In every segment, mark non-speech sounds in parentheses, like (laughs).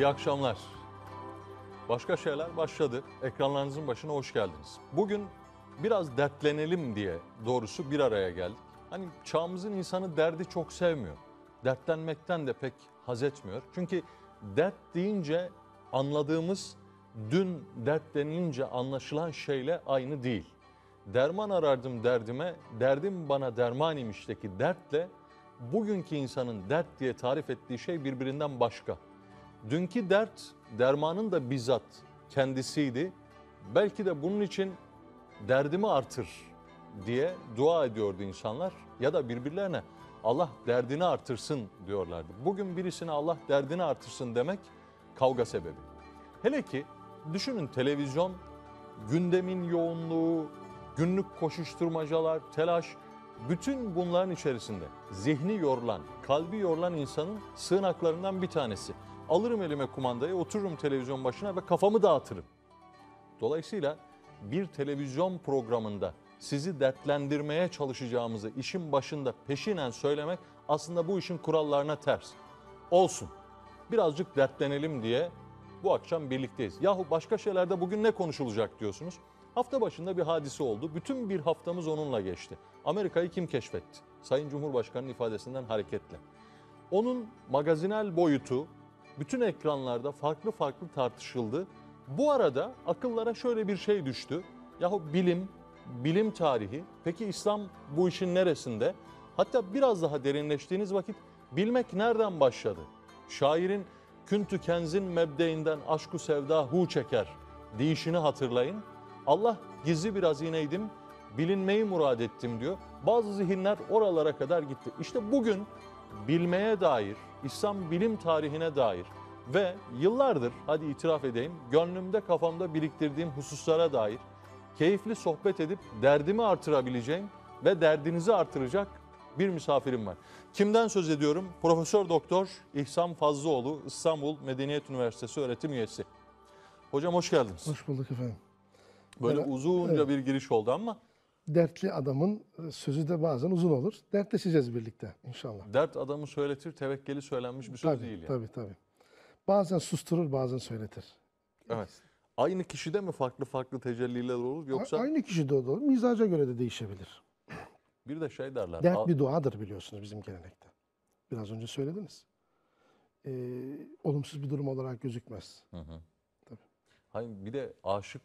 İyi akşamlar. Başka şeyler başladı. Ekranlarınızın başına hoş geldiniz. Bugün biraz dertlenelim diye doğrusu bir araya geldik. Hani çağımızın insanı derdi çok sevmiyor. Dertlenmekten de pek haz etmiyor. Çünkü dert deyince anladığımız dün dertlenince anlaşılan şeyle aynı değil. Derman arardım derdime, derdim bana derman imişteki dertle bugünkü insanın dert diye tarif ettiği şey birbirinden başka. Dünkü dert dermanın da bizzat kendisiydi. Belki de bunun için derdimi artır diye dua ediyordu insanlar ya da birbirlerine Allah derdini artırsın diyorlardı. Bugün birisine Allah derdini artırsın demek kavga sebebi. Hele ki düşünün televizyon gündemin yoğunluğu, günlük koşuşturmacalar, telaş bütün bunların içerisinde zihni yorulan, kalbi yorulan insanın sığınaklarından bir tanesi. Alırım elime kumandayı, otururum televizyon başına ve kafamı dağıtırım. Dolayısıyla bir televizyon programında sizi dertlendirmeye çalışacağımızı işin başında peşinen söylemek aslında bu işin kurallarına ters. Olsun. Birazcık dertlenelim diye bu akşam birlikteyiz. Yahu başka şeylerde bugün ne konuşulacak diyorsunuz? Hafta başında bir hadise oldu. Bütün bir haftamız onunla geçti. Amerika'yı kim keşfetti? Sayın Cumhurbaşkanı'nın ifadesinden hareketle. Onun magazinel boyutu bütün ekranlarda farklı farklı tartışıldı. Bu arada akıllara şöyle bir şey düştü. Yahu bilim, bilim tarihi, peki İslam bu işin neresinde? Hatta biraz daha derinleştiğiniz vakit bilmek nereden başladı? Şairin küntü kenzin mebdeinden aşku sevda hu çeker deyişini hatırlayın. Allah gizli bir hazineydim, bilinmeyi murad ettim diyor. Bazı zihinler oralara kadar gitti. İşte bugün bilmeye dair, İslam bilim tarihine dair ve yıllardır hadi itiraf edeyim gönlümde kafamda biriktirdiğim hususlara dair keyifli sohbet edip derdimi artırabileceğim ve derdinizi artıracak bir misafirim var. Kimden söz ediyorum? Profesör Doktor İhsan Fazlıoğlu İstanbul Medeniyet Üniversitesi öğretim üyesi. Hocam hoş geldiniz. Hoş bulduk efendim. Böyle Evet, uzunca evet. bir giriş oldu ama Dertli adamın e, sözü de bazen uzun olur. Dertleşeceğiz birlikte inşallah. dert adamı söyletir, tevekkeli söylenmiş bir söz tabii, değil yani. tabii tabii. Bazen susturur, bazen söyletir. Evet. Aynı kişide mi farklı farklı tecelliler olur yoksa A- Aynı kişi de olur. Mizaca göre de değişebilir. bir de şey derler. Dert "Al- bir duadır biliyorsunuz bizim gelenekte. Biraz önce söylediniz. Ee, olumsuz bir durum olarak gözükmez. Hı hı. Tabii. Hayır, bir de aşık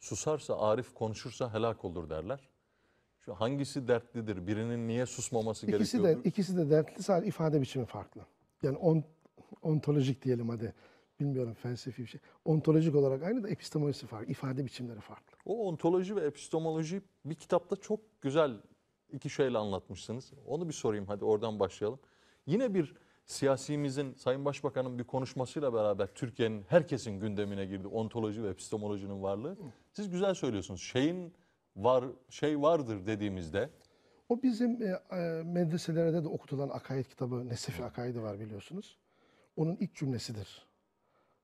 susarsa, arif konuşursa helak olur derler. Şu hangisi dertlidir? Birinin niye susmaması İkisi de gerekiyor? ikisi de dertli sadece ifade biçimi farklı. Yani on, ontolojik diyelim hadi. Bilmiyorum felsefi bir şey. Ontolojik olarak aynı da epistemolojisi farklı. ifade biçimleri farklı. O ontoloji ve epistemoloji bir kitapta çok güzel iki şeyle anlatmışsınız. Onu bir sorayım hadi oradan başlayalım. Yine bir siyasimizin, Sayın Başbakan'ın bir konuşmasıyla beraber Türkiye'nin herkesin gündemine girdi ontoloji ve epistemolojinin varlığı. Siz güzel söylüyorsunuz. Şeyin var şey vardır dediğimizde O bizim e, e, medreselerde de okutulan akaid kitabı Nesefi Akaidi var biliyorsunuz. Onun ilk cümlesidir.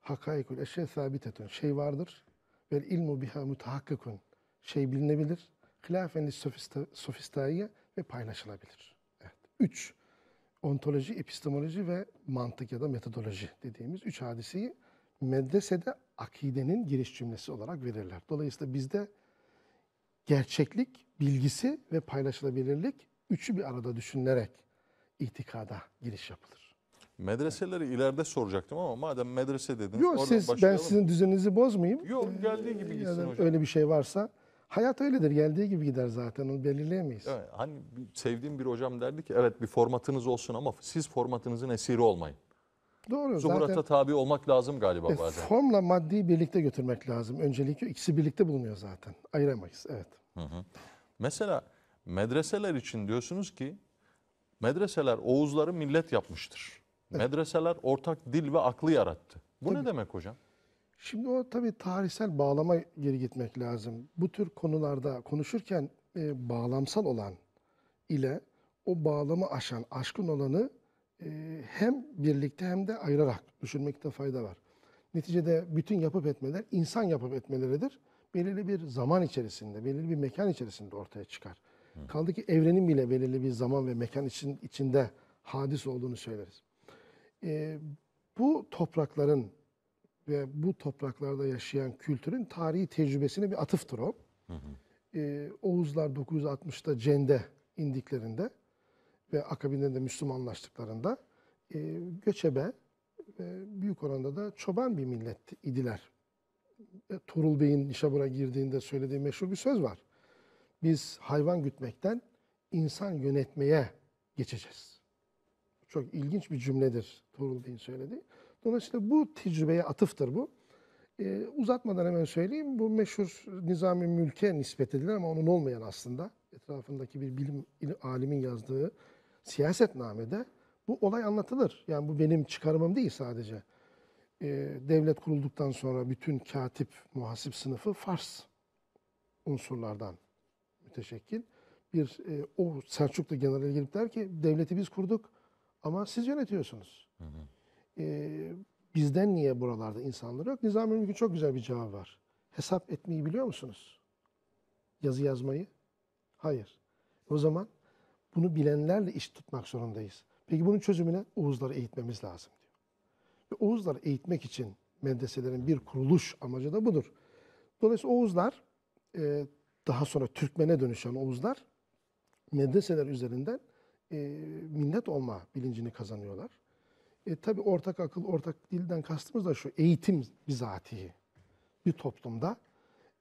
Hakaikul eşe sabitetun. Şey vardır. Vel ilmu biha mutahakkikun. Şey bilinebilir. Hilafen sofista, sofistaiye ve paylaşılabilir. Evet. Üç. Ontoloji, epistemoloji ve mantık ya da metodoloji dediğimiz üç hadiseyi medresede akidenin giriş cümlesi olarak verirler. Dolayısıyla bizde gerçeklik, bilgisi ve paylaşılabilirlik üçü bir arada düşünülerek itikada giriş yapılır. medreseleri ileride soracaktım ama madem medrese dediniz Yok oradan siz ben başlayalım. sizin düzeninizi bozmayayım. Yok geldiği gibi Ee, gitsin ya da hocam. Öyle bir şey varsa hayat öyledir. Geldiği gibi gider zaten. Onu belirleyemeyiz. Evet, hani sevdiğim bir hocam derdi ki evet bir formatınız olsun ama siz formatınızın esiri olmayın. Doğru. Zuhurata Zaten tabi olmak lazım galiba e, bazen. formla maddeyi birlikte götürmek lazım. Öncelikle ikisi birlikte bulunuyor zaten. Ayıramayız. Evet. Mesela medreseler için diyorsunuz ki medreseler Oğuzları millet yapmıştır. Medreseler ortak dil ve aklı yarattı. Bu ne demek hocam? Şimdi o tabii tarihsel bağlama geri gitmek lazım. Bu tür konularda konuşurken e, bağlamsal olan ile o bağlamı aşan, aşkın olanı hem birlikte hem de ayırarak düşünmekte fayda var. Neticede bütün yapıp etmeler insan yapıp etmeleridir. Belirli bir zaman içerisinde, belirli bir mekan içerisinde ortaya çıkar. Kaldı ki evrenin bile belirli bir zaman ve mekan için, içinde hadis olduğunu söyleriz. E, bu toprakların ve bu topraklarda yaşayan kültürün tarihi tecrübesine bir atıftır o. Ee, Oğuzlar 960'da Cende indiklerinde ve akabinde de Müslümanlaştıklarında e, göçebe ve büyük oranda da çoban bir millet idiler. E, Tuğrul Bey'in Nişabur'a girdiğinde söylediği meşhur bir söz var. Biz hayvan gütmekten insan yönetmeye geçeceğiz. Çok ilginç bir cümledir Tuğrul Bey'in söylediği. Dolayısıyla bu tecrübeye atıftır bu. Ee, uzatmadan hemen söyleyeyim. Bu meşhur Nizami Mülk'e nispet edilir ama onun olmayan aslında. Etrafındaki bir bilim il- alimin yazdığı siyasetnamede bu olay anlatılır. Yani bu benim çıkarımım değil sadece. Ee, devlet kurulduktan sonra bütün katip, muhasip sınıfı Fars unsurlardan müteşekkil. Bir e, o Selçuklu generali gelip der ki devleti biz kurduk ama siz yönetiyorsunuz. Ee, bizden niye buralarda insanlar yok? Nizami Mülk'ün çok güzel bir cevabı var. Hesap etmeyi biliyor musunuz? Yazı yazmayı? Hayır. O zaman bunu bilenlerle iş tutmak zorundayız. Peki bunun çözümüne Oğuzları eğitmemiz lazım diyor. Ve Oğuzları eğitmek için medreselerin bir kuruluş amacı da budur. Dolayısıyla Oğuzlar e, daha sonra Türkmen'e dönüşen Oğuzlar medreseler üzerinden e, millet olma bilincini kazanıyorlar. E, tabii ortak akıl, ortak dilden kastımız da şu eğitim bizatihi bir toplumda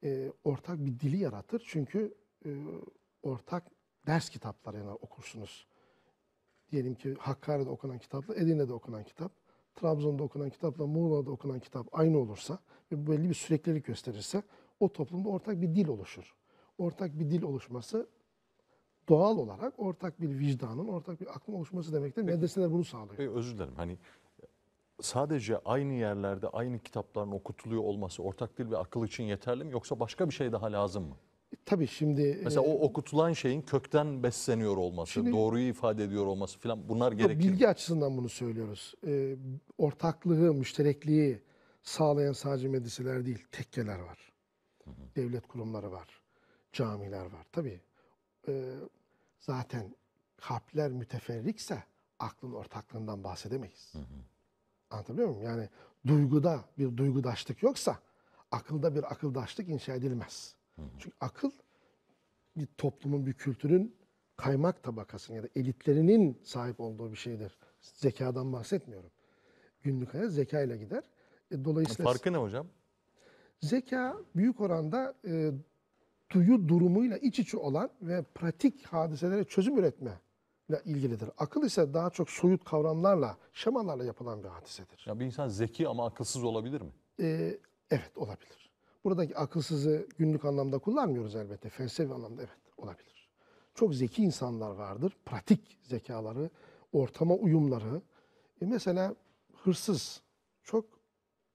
e, ortak bir dili yaratır. Çünkü e, ortak ders kitaplarını okursunuz. Diyelim ki Hakkari'de okunan kitapla Edirne'de okunan kitap, Trabzon'da okunan kitapla Muğla'da okunan kitap aynı olursa ve belli bir süreklilik gösterirse o toplumda ortak bir dil oluşur. Ortak bir dil oluşması doğal olarak ortak bir vicdanın, ortak bir aklın oluşması demektir. Medreseler bunu sağlıyor. Bey, özür dilerim. Hani sadece aynı yerlerde aynı kitapların okutuluyor olması ortak dil ve akıl için yeterli mi yoksa başka bir şey daha lazım mı? Tabii şimdi Mesela e, o okutulan şeyin kökten besleniyor olması, Şimdi- doğruyu ifade ediyor olması falan bunlar Yok, gerekli. bilgi açısından bunu söylüyoruz. Ee, ortaklığı, müşterekliği sağlayan sadece medreseler değil, tekkeler var. Devlet kurumları var, camiler var. Tabii e, zaten kalpler müteferrikse aklın ortaklığından bahsedemeyiz. Anlatabiliyor muyum? Yani duyguda bir duygudaşlık yoksa akılda bir akıldaşlık inşa edilmez. Çünkü akıl bir toplumun, bir kültürün kaymak tabakasının ya da elitlerinin sahip olduğu bir şeydir. Zekadan bahsetmiyorum. Günlük hayat zeka ile gider. E, dolayısıyla Farkı ne hocam? zeka büyük oranda e, duyu durumuyla iç içe olan ve pratik hadiselere çözüm üretme ile ilgilidir. Akıl ise daha çok soyut kavramlarla, şemalarla yapılan bir hadisedir. Ya bir insan zeki ama akılsız olabilir mi? Ee, evet olabilir. Buradaki akılsızı günlük anlamda kullanmıyoruz elbette. Felsefi anlamda evet olabilir. Çok zeki insanlar vardır. Pratik zekaları, ortama uyumları. E mesela hırsız. Çok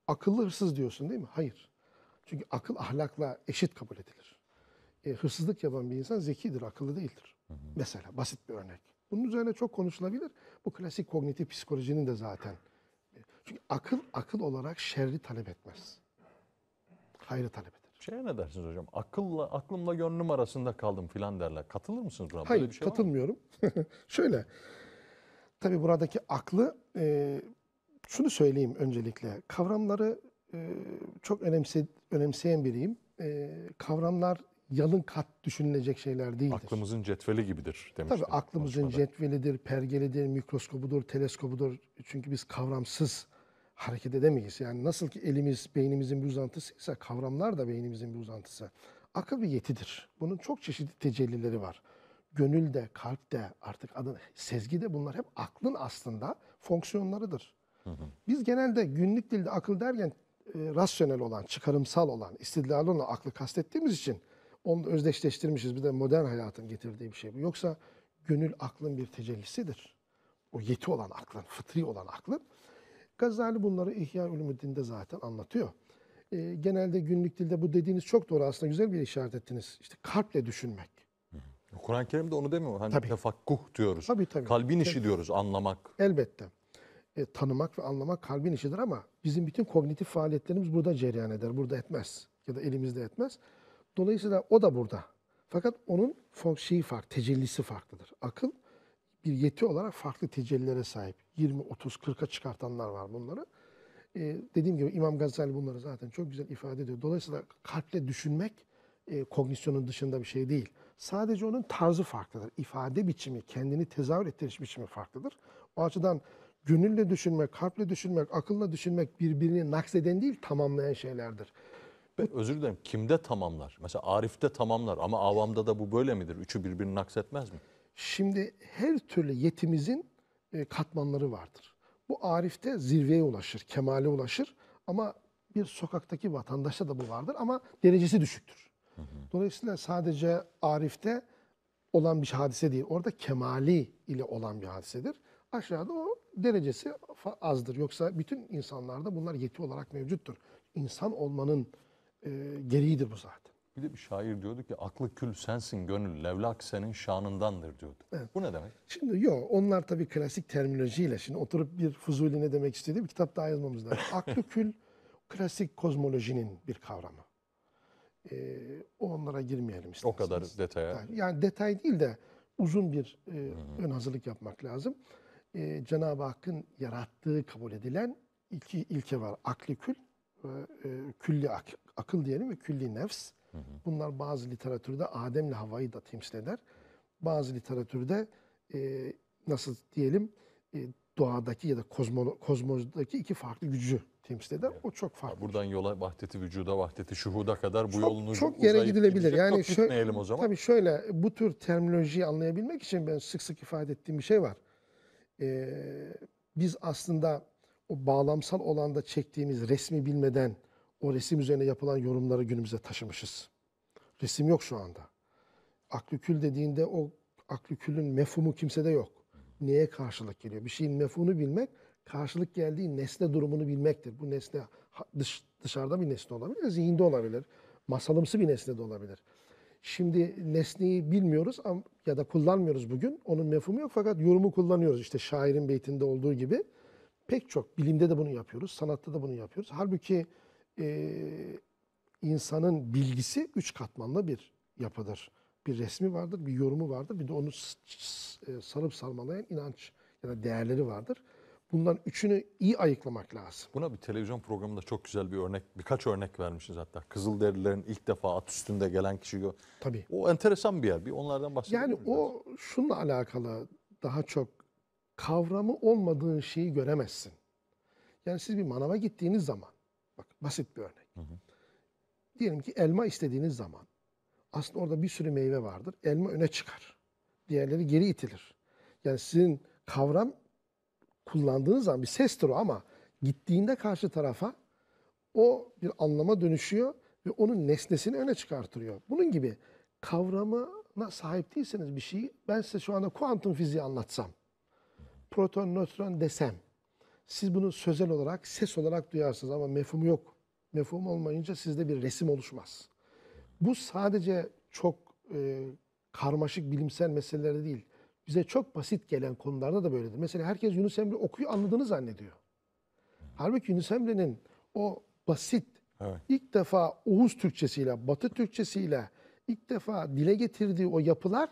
akıllı hırsız diyorsun değil mi? Hayır. Çünkü akıl ahlakla eşit kabul edilir. E, hırsızlık yapan bir insan zekidir, akıllı değildir. Mesela basit bir örnek. Bunun üzerine çok konuşulabilir. Bu klasik kognitif psikolojinin de zaten. Çünkü akıl akıl olarak şerri talep etmez. Hayrı talep eder. Şeye ne dersiniz hocam? Akılla, aklımla gönlüm arasında kaldım filan derler. Katılır mısınız? Böyle Hayır, bir şey katılmıyorum. (laughs) Şöyle, tabii buradaki aklı, e, şunu söyleyeyim öncelikle. Kavramları e, çok önemse, önemseyen biriyim. E, kavramlar yalın kat düşünülecek şeyler değildir. Aklımızın cetveli gibidir demiştim. Tabii aklımızın konuşmada. cetvelidir, pergelidir, mikroskobudur, teleskobudur. Çünkü biz kavramsız hareket edemeyiz. Yani nasıl ki elimiz beynimizin bir uzantısıysa kavramlar da beynimizin bir uzantısı. Akıl bir yetidir. Bunun çok çeşitli tecellileri var. Gönül de, kalp de, artık adı sezgi de bunlar hep aklın aslında fonksiyonlarıdır. Biz genelde günlük dilde akıl derken e, rasyonel olan, çıkarımsal olan, istidlali olan aklı kastettiğimiz için onu özdeşleştirmişiz. Bir de modern hayatın getirdiği bir şey bu. Yoksa gönül aklın bir tecellisidir. O yeti olan aklın, fıtri olan aklın. Gazali bunları İhya Ulumuddin'de zaten anlatıyor. E, genelde günlük dilde bu dediğiniz çok doğru aslında güzel bir işaret ettiniz. İşte kalple düşünmek. Kur'an-ı Kerim'de onu demiyor. Hani Tabii. tefakkuh diyoruz. Tabii, tabii. Kalbin işi diyoruz, anlamak. Elbette. E, tanımak ve anlamak kalbin işidir ama bizim bütün kognitif faaliyetlerimiz burada cereyan eder. Burada etmez. Ya da elimizde etmez. Dolayısıyla o da burada. Fakat onun şeyi farklı, tecellisi farklıdır. Akıl bir yeti olarak farklı tecellilere sahip. 20, 30, 40'a çıkartanlar var bunları. e, dediğim gibi İmam Gazali bunları zaten çok güzel ifade ediyor. Dolayısıyla kalple düşünmek e, kognisyonun dışında bir şey değil. Sadece onun tarzı farklıdır. İfade biçimi, kendini tezahür ettiriş biçimi farklıdır. O açıdan gönülle düşünmek, kalple düşünmek, akılla düşünmek birbirini nakseden değil tamamlayan şeylerdir. Ben özür dilerim. Kimde tamamlar? Mesela Arif'te tamamlar ama avamda da bu böyle midir? Üçü birbirini naksetmez mi? Şimdi her türlü yetimizin e, katmanları vardır. Bu Arif'te zirveye ulaşır, kemale ulaşır ama bir sokaktaki vatandaşta da bu vardır ama derecesi düşüktür. Dolayısıyla sadece Arif'te olan bir hadise değil. Orada kemali ile olan bir hadisedir. Aşağıda o derecesi azdır. Yoksa bütün insanlarda bunlar yeti olarak mevcuttur. İnsan olmanın e, gereğidir bu zaten. Bir de bir şair diyordu ki aklı kül sensin gönül levlak senin şanındandır diyordu. Bu ne demek? Şimdi yok onlar tabii klasik terminolojiyle şimdi oturup bir Fuzuli ne demek istediği bir kitap daha yazmamız lazım. (laughs) Aklı kül klasik kozmolojinin bir kavramı. Ee, onlara girmeyelim O isterseniz. kadar detaya. Yani, detay değil de uzun bir e, ön hazırlık yapmak lazım. E, Cenab-ı Hakk'ın yarattığı kabul edilen iki ilke var. Akli kül ve e, külli ak- akıl diyelim ve külli nefs. Bunlar bazı literatürde Adem'le Havva'yı da temsil eder. Bazı literatürde e, nasıl diyelim e, doğadaki ya da kozmo, kozmozdaki iki farklı gücü temsil eder. O çok farklı. Buradan yola vahdeti vücuda, vahdeti şuhuda kadar bu Çok- yolun çok yere gidilebilir. gidecek. Yani Çok şöyle- o zaman. Tabii şöyle bu tür terminolojiyi anlayabilmek için ben sık sık ifade ettiğim bir şey var. Ee, biz aslında o bağlamsal olanda çektiğimiz resmi bilmeden o resim üzerine yapılan yorumları günümüze taşımışız. Resim yok şu anda. Aklükül dediğinde o aklükülün mefhumu kimsede yok. Neye karşılık geliyor? Bir şeyin mefhumunu bilmek, karşılık geldiği nesne durumunu bilmektir. Bu nesne dış, dışarıda bir nesne olabilir, zihinde olabilir, masalımsı bir nesne de olabilir. Şimdi nesneyi bilmiyoruz ya da kullanmıyoruz bugün. Onun mefhumu yok fakat yorumu kullanıyoruz. İşte şairin beytinde olduğu gibi. Pek çok bilimde de bunu yapıyoruz, sanatta da bunu yapıyoruz. Halbuki eee, insanın bilgisi üç katmanlı bir yapıdır. Bir resmi vardır, bir yorumu vardır, bir de onu e, sarıp sarmalayan inanç ya da değerleri vardır. Bunların üçünü iyi ayıklamak lazım. Buna bir televizyon programında çok güzel bir örnek, birkaç örnek vermişiz hatta. Kızılderililerin ilk defa at üstünde gelen kişi. Tabii. O enteresan bir yer. Bir onlardan bahsedelim. Yani o şununla alakalı daha çok kavramı olmadığın şeyi göremezsin. Yani siz bir manava gittiğiniz zaman, basit bir örnek. Diyelim ki elma istediğiniz zaman aslında orada bir sürü meyve vardır. Elma öne çıkar. Diğerleri geri itilir. Yani sizin kavram kullandığınız zaman bir sestir o ama gittiğinde karşı tarafa o bir anlama dönüşüyor ve onun nesnesini öne çıkartıyor. Bunun gibi kavramına sahip değilseniz bir şeyi ben size şu anda kuantum fiziği anlatsam, proton, nötron desem, siz bunu sözel olarak, ses olarak duyarsınız ama mefhumu yok. Mefhum olmayınca sizde bir resim oluşmaz. Bu sadece çok e, karmaşık bilimsel meselelerde değil. Bize çok basit gelen konularda da böyledir. Mesela herkes Yunus Emre okuyor, anladığını zannediyor. Halbuki Yunus Emre'nin o basit, Evet. ilk defa Oğuz Türkçesiyle, Batı Türkçesiyle ilk defa dile getirdiği o yapılar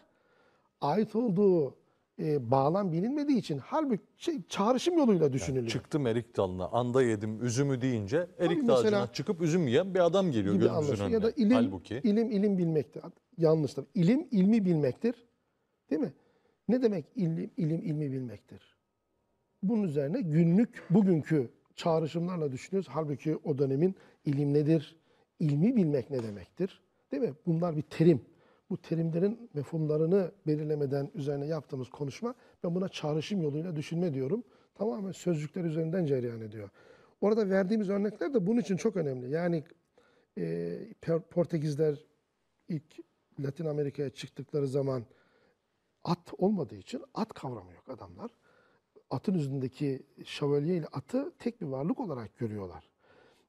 ait olduğu e, bağlam bilinmediği için halbuki şey, çağrışım yoluyla düşünülüyor. Çıktım erik dalına, anda yedim üzümü deyince erik mesela- ağacına çıkıp üzüm yiyen bir adam geliyor gözümüzün önüne. Ya da ilim, Halbuki ilim ilim bilmektir. Yanlıştır. İlim ilmi bilmektir. Değil mi? Ne demek ilim ilim ilmi bilmektir? Bunun üzerine günlük bugünkü çağrışımlarla düşünüyoruz. Halbuki o dönemin ilim nedir? İlmi bilmek ne demektir? Değil mi? Bunlar bir terim. Bu terimlerin mefhumlarını belirlemeden üzerine yaptığımız konuşma ben buna çağrışım yoluyla düşünme diyorum. Tamamen sözcükler üzerinden cereyan ediyor. Orada verdiğimiz örnekler de bunun için çok önemli. Yani e, Portekizler ilk Latin Amerika'ya çıktıkları zaman at olmadığı için at kavramı yok adamlar. Atın üzerindeki şövalye ile atı tek bir varlık olarak görüyorlar.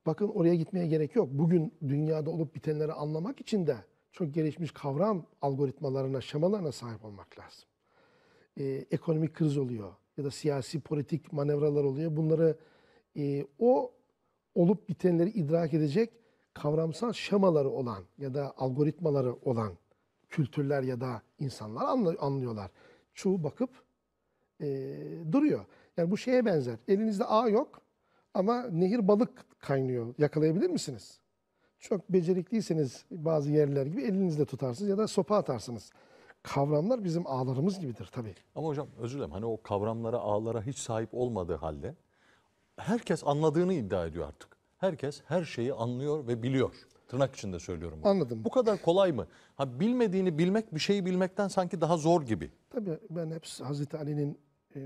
Bakın oraya gitmeye gerek yok. Bugün dünyada olup bitenleri anlamak için de çok gelişmiş kavram algoritmalarına, şemalarına sahip olmak lazım. Ee, ekonomik kriz oluyor ya da siyasi politik manevralar oluyor. Bunları e, o olup bitenleri idrak edecek kavramsal şemaları olan ya da algoritmaları olan kültürler ya da insanlar anla- anlıyorlar. Çoğu bakıp e, duruyor. Yani bu şeye benzer. Elinizde A yok Ama nehir balık kaynıyor. Yakalayabilir misiniz? Çok becerikliyseniz bazı yerler gibi elinizle tutarsınız ya da sopa atarsınız. Kavramlar bizim ağlarımız gibidir tabii. Ama hocam özür dilerim hani o kavramlara, ağlara hiç sahip olmadığı halde herkes anladığını iddia ediyor artık. Herkes her şeyi anlıyor ve biliyor. Tırnak içinde söylüyorum. bunu. Anladım. Bu kadar kolay mı? Ha bilmediğini bilmek bir şeyi bilmekten sanki daha zor gibi. Tabii ben hep Hazreti Ali'nin e,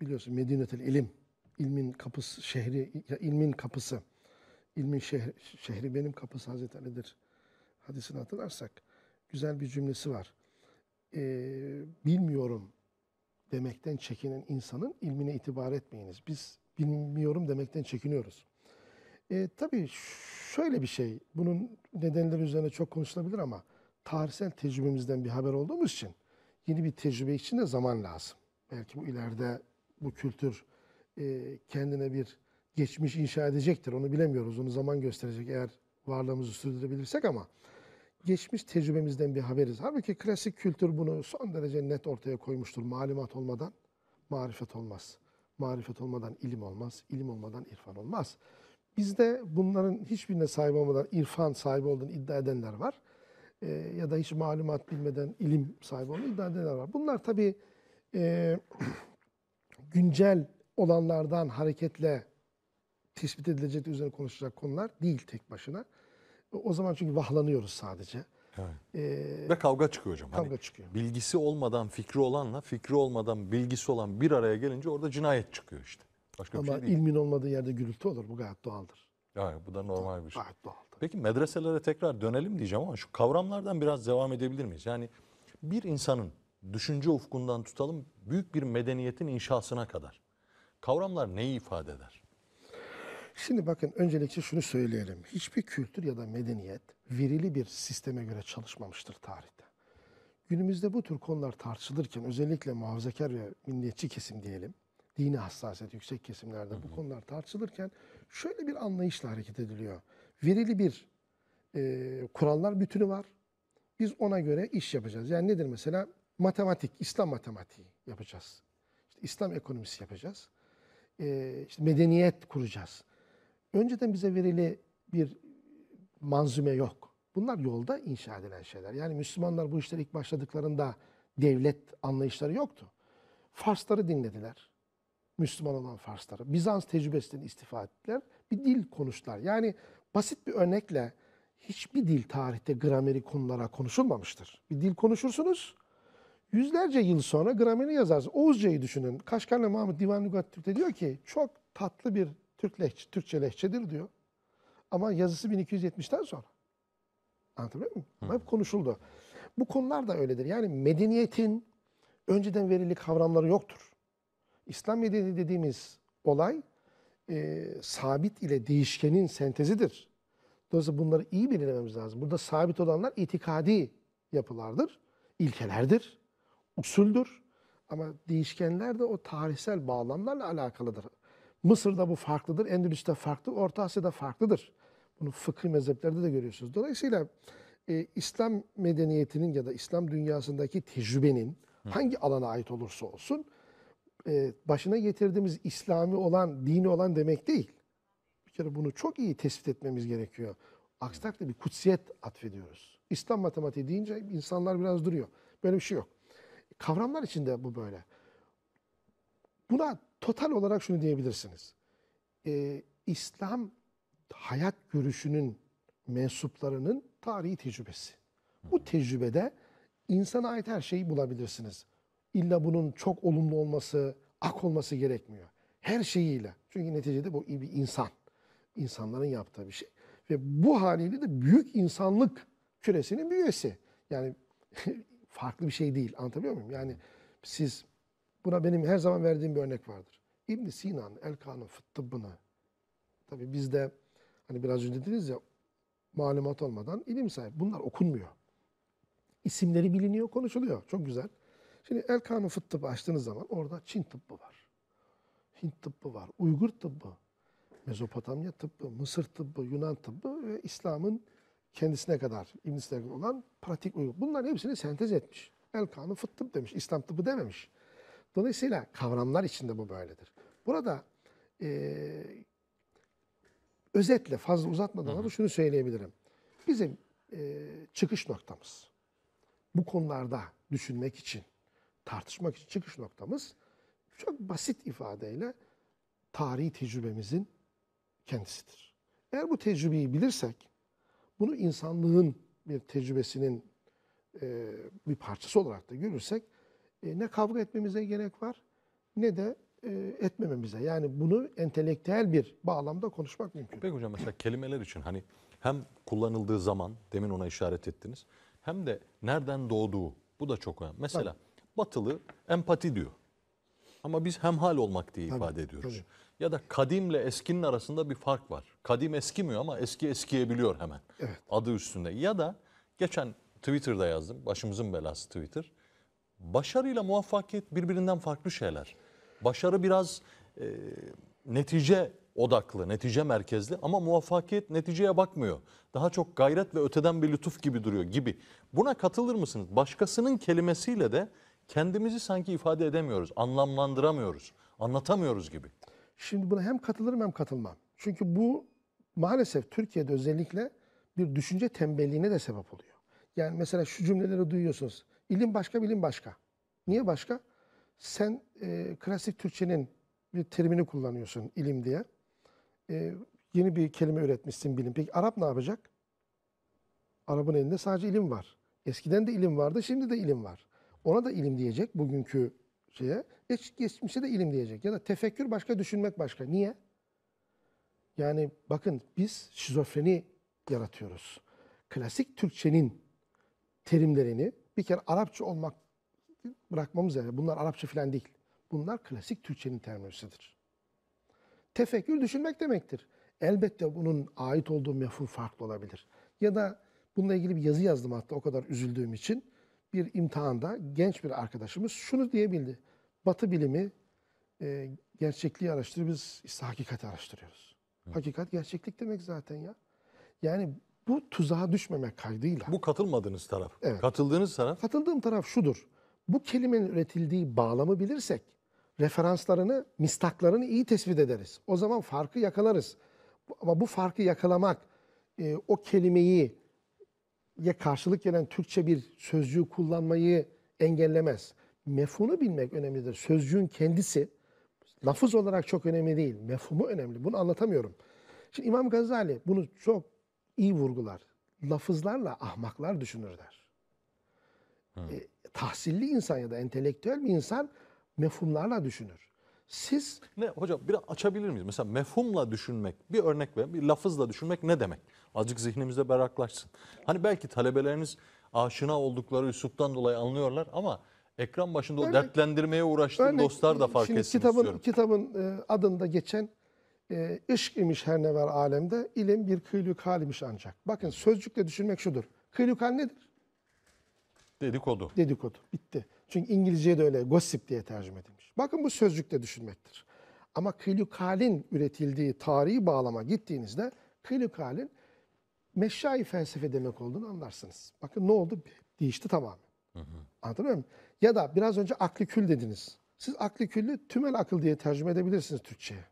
biliyorsun Medinetül ilim, ilmin kapısı, şehri, ya ilmin kapısı, ilmin şehri, şehri benim kapısı Hazreti Ali'dir. Hadisini hatırlarsak güzel bir cümlesi var. E, bilmiyorum demekten çekinen insanın ilmine itibar etmeyiniz. Biz bilmiyorum demekten çekiniyoruz. E, tabii şöyle bir şey, bunun nedenleri üzerine çok konuşulabilir ama tarihsel tecrübemizden bir haber olduğumuz için yeni bir tecrübe için de zaman lazım. Belki bu ileride bu kültür e, kendine bir geçmiş inşa edecektir. Onu bilemiyoruz. Onu zaman gösterecek eğer varlığımızı sürdürebilirsek ama geçmiş tecrübemizden bir haberiz. Halbuki klasik kültür bunu son derece net ortaya koymuştur. Malumat olmadan marifet olmaz. Marifet olmadan ilim olmaz. İlim olmadan irfan olmaz. Bizde bunların hiçbirine sahip olmadan irfan sahibi olduğunu iddia edenler var. Ee, ya da hiç malumat bilmeden ilim sahibi olduğunu iddia edenler var. Bunlar tabii e, (clears throat) güncel olanlardan hareketle tespit edilecek üzerine konuşacak konular değil tek başına. O zaman çünkü vahlanıyoruz sadece. Ee, Ve kavga çıkıyor hocam. Hani kavga çıkıyor. bilgisi olmadan fikri olanla fikri olmadan bilgisi olan bir araya gelince orada cinayet çıkıyor işte. Başka bir Ama şey değil. ilmin olmadığı yerde gürültü olur. Bu gayet doğaldır. Yani bu da normal bir şey. Gayet doğaldır. Peki medreselere tekrar dönelim diyeceğim ama şu kavramlardan biraz devam edebilir miyiz? Yani bir insanın düşünce ufkundan tutalım büyük bir medeniyetin inşasına kadar. Kavramlar neyi ifade eder? Şimdi bakın öncelikle şunu söyleyelim. Hiçbir kültür ya da medeniyet verili bir sisteme göre çalışmamıştır tarihte. Günümüzde bu tür konular tartışılırken özellikle muhafazakar ve milliyetçi kesim diyelim, dini hassasiyet yüksek kesimlerde bu konular tartışılırken şöyle bir anlayışla hareket ediliyor. Verili bir e, kurallar bütünü var. Biz ona göre iş yapacağız. Yani nedir mesela? Matematik, İslam matematiği yapacağız. İşte İslam ekonomisi yapacağız. E, işte medeniyet kuracağız. Önceden bize verili bir manzume yok. Bunlar yolda inşa edilen şeyler. Yani Müslümanlar bu işlere ilk başladıklarında devlet anlayışları yoktu. Farsları dinlediler. Müslüman olan Farsları. Bizans tecrübesinden istifa ettiler. Bir dil konuştular. Yani basit bir örnekle hiçbir dil tarihte grameri konulara konuşulmamıştır. Bir dil konuşursunuz. Yüzlerce yıl sonra gramerini yazarsınız. Oğuzcayı düşünün. Kaşgarlı Mahmut Divan Lügat Türk'te diyor ki çok tatlı bir Türk lehçe, Türkçe lehçedir diyor. Ama yazısı 1270'ten sonra. Anlatabiliyor muyum? Ama hep konuşuldu. Bu konular da öyledir. Yani medeniyetin önceden verili kavramları yoktur. İslam medeniyeti dediğimiz olay e, sabit ile değişkenin sentezidir. Dolayısıyla bunları iyi belirlememiz lazım. Burada sabit olanlar itikadi yapılardır, ilkelerdir, usuldür. Ama değişkenler de o tarihsel bağlamlarla alakalıdır. Mısır'da bu farklıdır, Endülüs'te farklı, Orta Asya'da farklıdır. Bunu fıkıh mezheplerde de görüyorsunuz. Dolayısıyla e, İslam medeniyetinin ya da İslam dünyasındaki tecrübenin hangi alana ait olursa olsun e, başına getirdiğimiz İslami olan, dini olan demek değil. Bir kere bunu çok iyi tespit etmemiz gerekiyor. Aksi takdirde bir kutsiyet atfediyoruz. İslam matematiği deyince insanlar biraz duruyor. Böyle bir şey yok. Kavramlar içinde bu böyle. Buna total olarak şunu diyebilirsiniz. Ee, İslam hayat görüşünün mensuplarının tarihi tecrübesi. Bu tecrübede insana ait her şeyi bulabilirsiniz. İlla bunun çok olumlu olması, ak olması gerekmiyor. Her şeyiyle. Çünkü neticede bu iyi bir insan. İnsanların yaptığı bir şey. Ve bu haliyle de büyük insanlık küresinin bir üyesi. Yani (laughs) farklı bir şey değil. Anlatabiliyor muyum? Yani siz buna benim her zaman verdiğim bir örnek vardır. İbn Sinan El Kanun Fıt Tıbbını. Tabii bizde hani biraz önce dediniz ya malumat olmadan ilim sahibi. Bunlar okunmuyor. İsimleri biliniyor, konuşuluyor. Çok güzel. Şimdi El Kanun Fıt Tıbbı açtığınız zaman orada Çin tıbbı var. Hint tıbbı var. Uygur tıbbı. Mezopotamya tıbbı, Mısır tıbbı, Yunan tıbbı ve İslam'ın kendisine kadar, İbn olan pratik uygu. Bunların hepsini sentez etmiş. El kanun fıt demiş, İslam tıbbı dememiş. Dolayısıyla kavramlar içinde bu böyledir. Burada eee, özetle fazla uzatmadan ama şunu söyleyebilirim. Bizim e, çıkış noktamız bu konularda düşünmek için, tartışmak için çıkış noktamız çok basit ifadeyle tarihi tecrübemizin kendisidir. Eğer bu tecrübeyi bilirsek, bunu insanlığın bir tecrübesinin e, bir parçası olarak da görürsek, e, ne kavga etmemize gerek var, ne de e, etmememize. Yani bunu entelektüel bir bağlamda konuşmak mümkün. Peki hocam mesela kelimeler için hani hem kullanıldığı zaman demin ona işaret ettiniz hem de nereden doğduğu bu da çok önemli. Mesela batılı empati diyor. Ama biz hemhal olmak diye ifade ediyoruz. Ya da kadimle eskinin arasında bir fark var. Kadim eskimiyor ama eski eskiyebiliyor hemen. Evet. Adı üstünde. Ya da geçen Twitter'da yazdım. Başımızın belası Twitter. Başarıyla muvaffakiyet birbirinden farklı şeyler. Başarı biraz e, netice odaklı, netice merkezli ama muvaffakiyet neticeye bakmıyor. Daha çok gayret ve öteden bir lütuf gibi duruyor gibi. Buna katılır mısınız? Başkasının kelimesiyle de kendimizi sanki ifade edemiyoruz, anlamlandıramıyoruz, anlatamıyoruz gibi. Şimdi buna hem katılırım hem katılmam. Çünkü bu maalesef Türkiye'de özellikle bir düşünce tembelliğine de sebep oluyor. Yani mesela şu cümleleri duyuyorsunuz. İlim başka, bilim başka. Niye başka? Sen e, klasik Türkçenin bir terimini kullanıyorsun ilim diye. E, yeni bir kelime üretmişsin bilim. Peki Arap ne yapacak? Arap'ın elinde sadece ilim var. Eskiden de ilim vardı, şimdi de ilim var. Ona da ilim diyecek bugünkü şeye. Geç, geçmişe de ilim diyecek. Ya da tefekkür başka, düşünmek başka. Niye? Yani bakın biz şizofreni yaratıyoruz. Klasik Türkçenin terimlerini bir kere Arapça olmak bırakmamız lazım. Bunlar Arapça falan değil. Bunlar klasik Türkçenin terminolojisidir. Tefekkür düşünmek demektir. Elbette bunun ait olduğu mefhum farklı olabilir. Ya da bununla ilgili bir yazı yazdım hatta o kadar üzüldüğüm için. Bir imtihanda genç bir arkadaşımız şunu diyebildi. Batı bilimi e, gerçekliği araştırır, biz ise hakikati araştırıyoruz. Hakikat gerçeklik demek zaten ya. Yani bu tuzağa düşmemek kaydıyla. Bu katılmadığınız taraf. Evet. Katıldığınız taraf Katıldığım taraf şudur. Bu kelimenin üretildiği bağlamı bilirsek, referanslarını, mistaklarını iyi tespit ederiz. O zaman farkı yakalarız. Ama bu farkı yakalamak, e, o kelimeyi ya karşılık gelen Türkçe bir sözcüğü kullanmayı engellemez. Mefhumunu bilmek önemlidir. Sözcüğün kendisi lafız olarak çok önemli değil. Mefhumu önemli. Bunu anlatamıyorum. Şimdi İmam Gazali bunu çok iyi vurgular. Lafızlarla ahmaklar düşünür der. E, tahsilli insan ya da entelektüel bir insan mefhumlarla düşünür. Siz Ne hocam biraz açabilir miyiz? Mesela mefhumla düşünmek, bir örnek ver, bir lafızla düşünmek ne demek? Azıcık zihnimizde berraklaşsın. Hani belki talebeleriniz aşina oldukları üsluptan dolayı anlıyorlar ama ekran başında o Örnek- dertlendirmeye uğraştığım Örnek, dostlar da fark şimdi etsin kitabın, istiyorum. Kitabın e, adında geçen e, ışk imiş her ne var alemde, ilim bir kıylukal imiş ancak. Bakın sözcükle düşünmek şudur. Kıylukal nedir? Dedikodu. Dedikodu. Bitti. Çünkü İngilizce'de de öyle gossip diye tercüme edilmiş. Bakın bu sözcükle düşünmektir. Ama kıylukalin üretildiği tarihi bağlama gittiğinizde kıylukalin meşşai felsefe demek olduğunu anlarsınız. Bakın ne oldu? Değişti tamamen. Anlatabiliyor muyum? Ya da biraz önce aklı kül dediniz. Siz aklı küllü tümel akıl diye tercüme edebilirsiniz Türkçe'ye.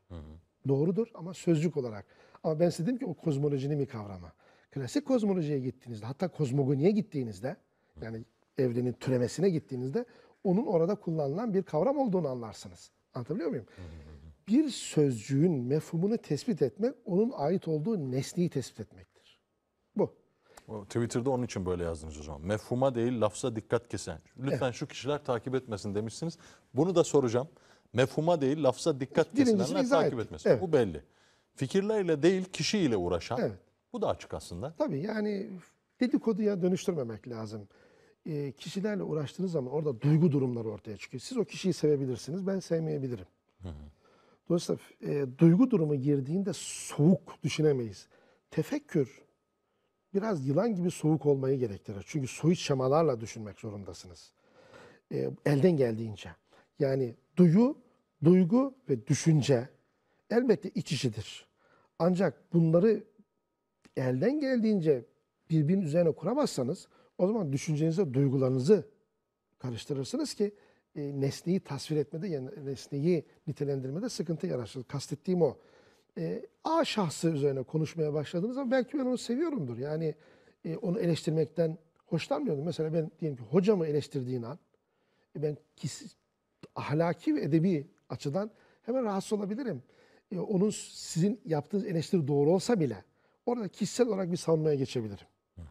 Doğrudur ama sözcük olarak. Ama ben size dedim ki o kozmolojinin bir kavramı. Klasik kozmolojiye gittiğinizde hatta kozmogoniye gittiğinizde yani evrenin türemesine gittiğinizde onun orada kullanılan bir kavram olduğunu anlarsınız. Anlatabiliyor muyum? Bir sözcüğün mefhumunu tespit etmek onun ait olduğu nesneyi tespit etmektir. Bu. Twitter'da onun için böyle yazdınız o zaman. Mefhuma değil lafza dikkat kesen. Lütfen şu kişiler takip etmesin demişsiniz. Bunu da soracağım. Mefhuma değil lafza dikkat kesilenler takip ettik. etmesin. Evet. Bu belli. Fikirlerle değil kişiyle uğraşan. Evet. Bu da açık aslında. Tabii yani dedikoduya dönüştürmemek lazım. Ee, kişilerle uğraştığınız zaman orada duygu durumları ortaya çıkıyor. Siz o kişiyi sevebilirsiniz, ben sevmeyebilirim. Dolayısıyla e, duygu durumu girdiğinde soğuk düşünemeyiz. Tefekkür biraz yılan gibi soğuk olmayı gerektirir. Çünkü soyut şemalarla düşünmek zorundasınız. E, elden geldiğince. Yani duyu, duygu ve düşünce elbette iç içidir. Ancak bunları elden geldiğince birbirinin üzerine kuramazsanız o zaman düşüncenize duygularınızı karıştırırsınız ki e, nesneyi tasvir etmede yani nesneyi nitelendirmede sıkıntı yararsınız. Kastettiğim o. e, A şahsı üzerine konuşmaya başladığınız zaman belki ben onu seviyorumdur. Yani e, onu eleştirmekten hoşlanmıyordum. Mesela ben diyelim ki hocamı eleştirdiğin an e, ben ahlaki ve edebi açıdan hemen rahatsız olabilirim. E, onun sizin yaptığınız eleştiri doğru olsa bile orada kişisel olarak bir savunmaya geçebilirim.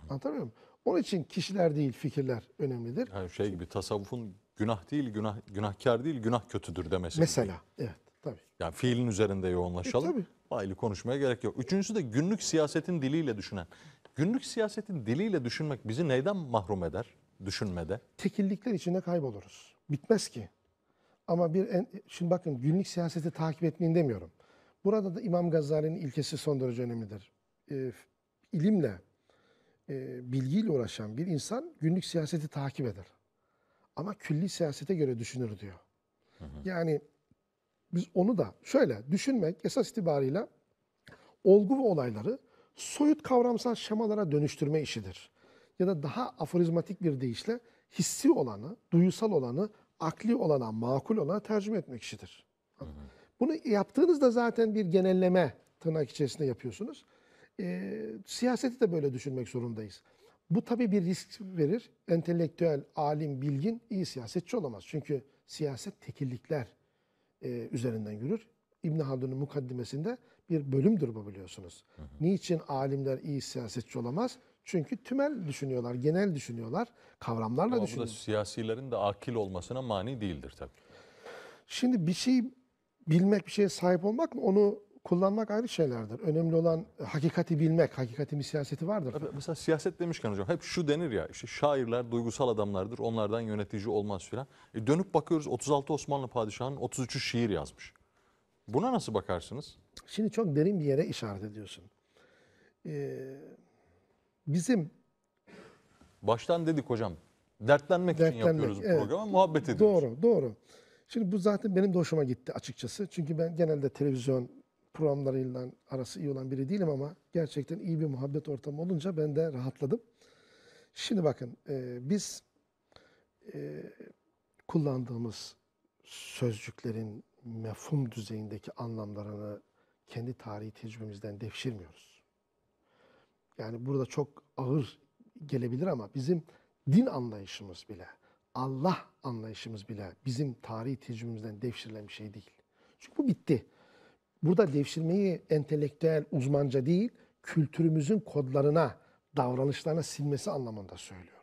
Anlatabiliyor muyum? Onun için kişiler değil fikirler önemlidir. Yani şey gibi tasavvufun günah değil, günah günahkar değil, günah kötüdür demesi. Mesela evet tabii. Yani fiilin üzerinde yoğunlaşalım. E, tabii. Faili konuşmaya gerek yok. Üçüncüsü de günlük siyasetin diliyle düşünen. Günlük siyasetin diliyle düşünmek bizi neyden mahrum eder düşünmede? tekillikler içinde kayboluruz. Bitmez ki. Ama bir en, şimdi bakın günlük siyaseti takip etmeyin demiyorum. Burada da İmam Gazali'nin ilkesi son derece önemlidir. Ee, ilimle, e, bilgiyle uğraşan bir insan günlük siyaseti takip eder. Ama külli siyasete göre düşünür diyor. Yani biz onu da şöyle düşünmek esas itibarıyla olgu ve olayları soyut kavramsal şemalara dönüştürme işidir. Ya da daha aforizmatik bir deyişle hissi olanı, duyusal olanı, akli olana, makul olana tercüme etmek işidir. Bunu yaptığınızda zaten bir genelleme tırnak içerisinde yapıyorsunuz. Ee, siyaseti de böyle düşünmek zorundayız. Bu tabii bir risk verir. Entelektüel, alim, bilgin iyi siyasetçi olamaz. Çünkü siyaset tekillikler e, üzerinden yürür. İbn Haldun'un mukaddimesinde bir bölümdür bu biliyorsunuz. Niçin alimler iyi siyasetçi olamaz? Çünkü tümel düşünüyorlar, genel düşünüyorlar, kavramlarla Ama düşünüyorlar. siyasilerin de akil olmasına mani değildir tabii. Şimdi bir şey bilmek, bir şeye sahip olmak mı onu kullanmak ayrı şeylerdir. Önemli olan hakikati bilmek, hakikatin bir siyaseti vardır. Tabii Mesela siyaset demişken hocam hep şu denir ya işte şairler duygusal adamlardır onlardan yönetici olmaz filan. E dönüp bakıyoruz 36 Osmanlı padişahının 33'ü şiir yazmış. Buna nasıl bakarsınız? Şimdi çok derin bir yere işaret ediyorsun. Ee, bizim Baştan dedik hocam dertlenmek, için Dertlenmek, yapıyoruz bu evet. programı muhabbet ediyoruz. Doğru, doğru. Şimdi bu zaten benim de hoşuma gitti açıkçası. Çünkü ben genelde televizyon programlarıyla arası iyi olan biri değilim ama gerçekten iyi bir muhabbet ortamı olunca ben de rahatladım. Şimdi bakın e, biz e, kullandığımız sözcüklerin mefhum düzeyindeki anlamlarını kendi tarihi tecrübemizden devşirmiyoruz. Yani burada çok ağır gelebilir ama bizim din anlayışımız bile, Allah anlayışımız bile bizim tarihi tecrübemizden devşirilen bir şey değil. Çünkü bu bitti. Burada devşirmeyi entelektüel, uzmanca değil, kültürümüzün kodlarına, davranışlarına silmesi anlamında söylüyorum.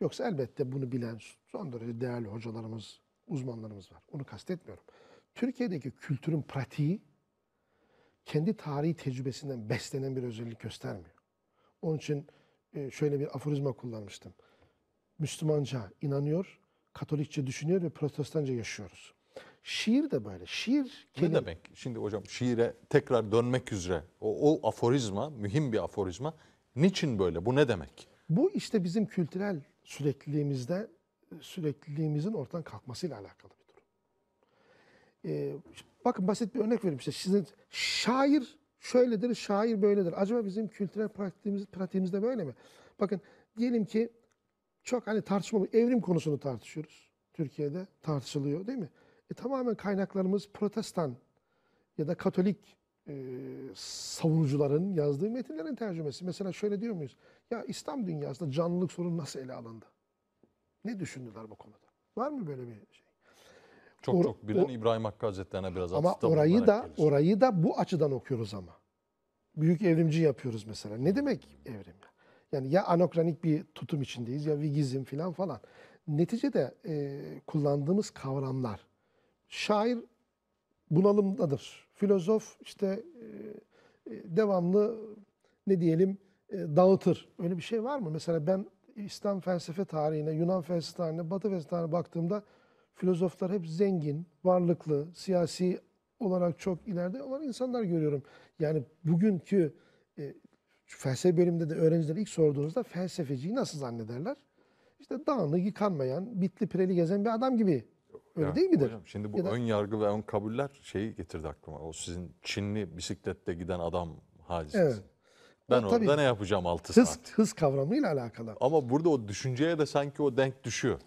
Yoksa elbette bunu bilen son derece değerli hocalarımız, uzmanlarımız var. Onu kastetmiyorum. Türkiye'deki kültürün pratiği kendi tarihi tecrübesinden beslenen bir özellik göstermiyor. Onun için e, şöyle bir aforizma kullanmıştım. Müslümanca inanıyor, Katolikçe düşünüyor ve Protestanca yaşıyoruz. Şiir de böyle. Şiir Ne kelime- demek? Şimdi hocam şiire tekrar dönmek üzere o, o aforizma mühim bir aforizma. Niçin böyle? Bu ne demek? Bu işte bizim kültürel sürekliliğimizde sürekliliğimizin ortadan kalkmasıyla alakalı bir durum. Ee, bakın basit bir örnek vereyim işte. Sizin şair şöyledir, şair böyledir. Acaba bizim kültürel pratiğimiz, pratiğimizde böyle mi? Bakın diyelim ki çok hani tartışmalı evrim konusunu tartışıyoruz. Türkiye'de tartışılıyor değil mi? E, tamamen kaynaklarımız protestan ya da katolik e, savunucuların yazdığı metinlerin tercümesi. Mesela şöyle diyor muyuz? Ya İslam dünyasında canlılık sorunu nasıl ele alındı? Ne düşündüler bu konuda? Var mı böyle bir şey? Çok Or- çok bilen o- İbrahim Hakkı Hazretleri'ne biraz Ama orayı da gelir. orayı da bu açıdan okuyoruz ama. Büyük evrimci yapıyoruz mesela. Ne demek evrim? ya? Yani ya anokronik bir tutum içindeyiz ya vigizm falan falan. Neticede e, kullandığımız kavramlar. Şair bunalımdadır. Filozof işte e, e, devamlı ne diyelim e, dağıtır. Öyle bir şey var mı? Mesela ben İslam felsefe tarihine, Yunan felsefe tarihine, Batı felsefe tarihine baktığımda filozoflar hep zengin, varlıklı, siyasi olarak çok ileride olan insanlar görüyorum. Yani bugünkü e, felsefe bölümünde de öğrencilere ilk sorduğunuzda felsefeciyi nasıl zannederler? İşte dağını yıkanmayan, bitli pireli gezen bir adam gibi. Öyle Ya değil midir? Hocam, şimdi bu Ya da- ön yargı ve ön kabuller şeyi getirdi aklıma. O sizin Çinli bisiklette giden adam hadisesi. Evet. Ben O orada ne yapacağım 6 Hız, saat? hız kavramıyla alakalı. Ama burada o düşünceye de sanki o denk düşüyor.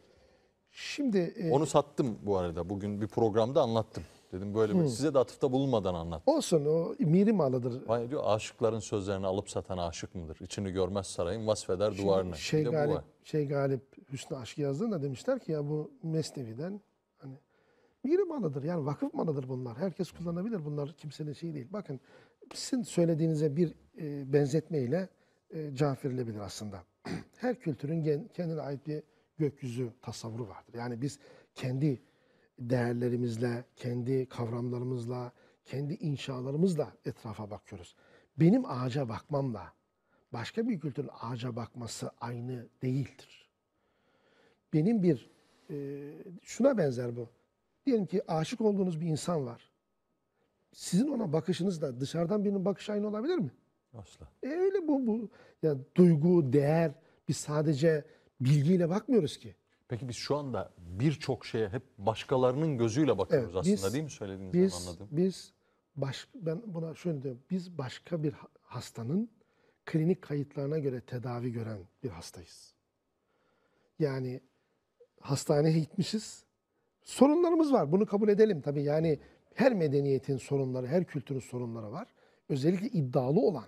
Şimdi e, Onu sattım bu arada. Bugün bir programda anlattım. Dedim böyle bir size de atıfta bulunmadan anlat. Olsun o miri malıdır. Hani diyor aşıkların sözlerini alıp satan aşık mıdır? İçini görmez sarayın vasfeder duvarını. Şey Bir de bu Galip, var. şey Galip Hüsnü Aşk yazdığında demişler ki ya bu Mesnevi'den hani miri malıdır yani vakıf malıdır bunlar. Herkes kullanabilir bunlar kimsenin şeyi değil. Bakın sizin söylediğinize bir e, benzetmeyle e, cevap verilebilir aslında. (clears throat) Her kültürün gen- kendine ait bir gökyüzü tasavvuru vardır. Yani biz kendi değerlerimizle, kendi kavramlarımızla, kendi inşalarımızla etrafa bakıyoruz. Benim ağaca bakmamla başka bir kültürün ağaca bakması aynı değildir. Benim bir, e, şuna benzer bu. Diyelim ki aşık olduğunuz bir insan var. Sizin ona bakışınız da dışarıdan birinin bakışı aynı olabilir mi? Asla. E öyle bu. bu. Ya duygu, değer, biz sadece bilgiyle bakmıyoruz ki. Peki biz şu anda birçok şeye hep başkalarının gözüyle bakıyoruz Evet, aslında biz- değil mi söylediğinizden Biz anladım. biz baş, ben buna şöyle diyorum. Biz başka bir ha- hastanın klinik kayıtlarına göre tedavi gören bir hastayız. Yani hastaneye gitmişiz. Sorunlarımız var. Bunu kabul edelim tabii. Yani her medeniyetin sorunları, her kültürün sorunları var. Özellikle iddialı olan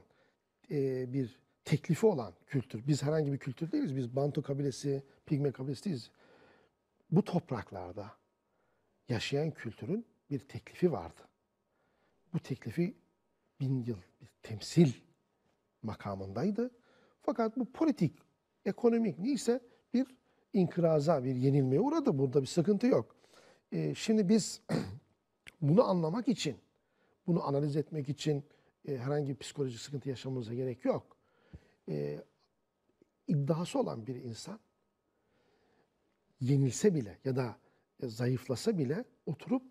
e, bir teklifi olan kültür. Biz herhangi bir kültür değiliz. Biz Bantu kabilesi, Pigme kabilesi değiliz. Bu topraklarda yaşayan kültürün bir teklifi vardı. Bu teklifi bin yıl bir temsil makamındaydı. Fakat bu politik, ekonomik neyse bir inkıraza, bir yenilmeye uğradı. Burada bir sıkıntı yok. Ee, şimdi biz (clears throat) bunu anlamak için, bunu analiz etmek için e, herhangi bir psikolojik sıkıntı yaşamamıza gerek yok. Ee, iddiası olan bir insan yenilse bile ya da e, zayıflasa bile oturup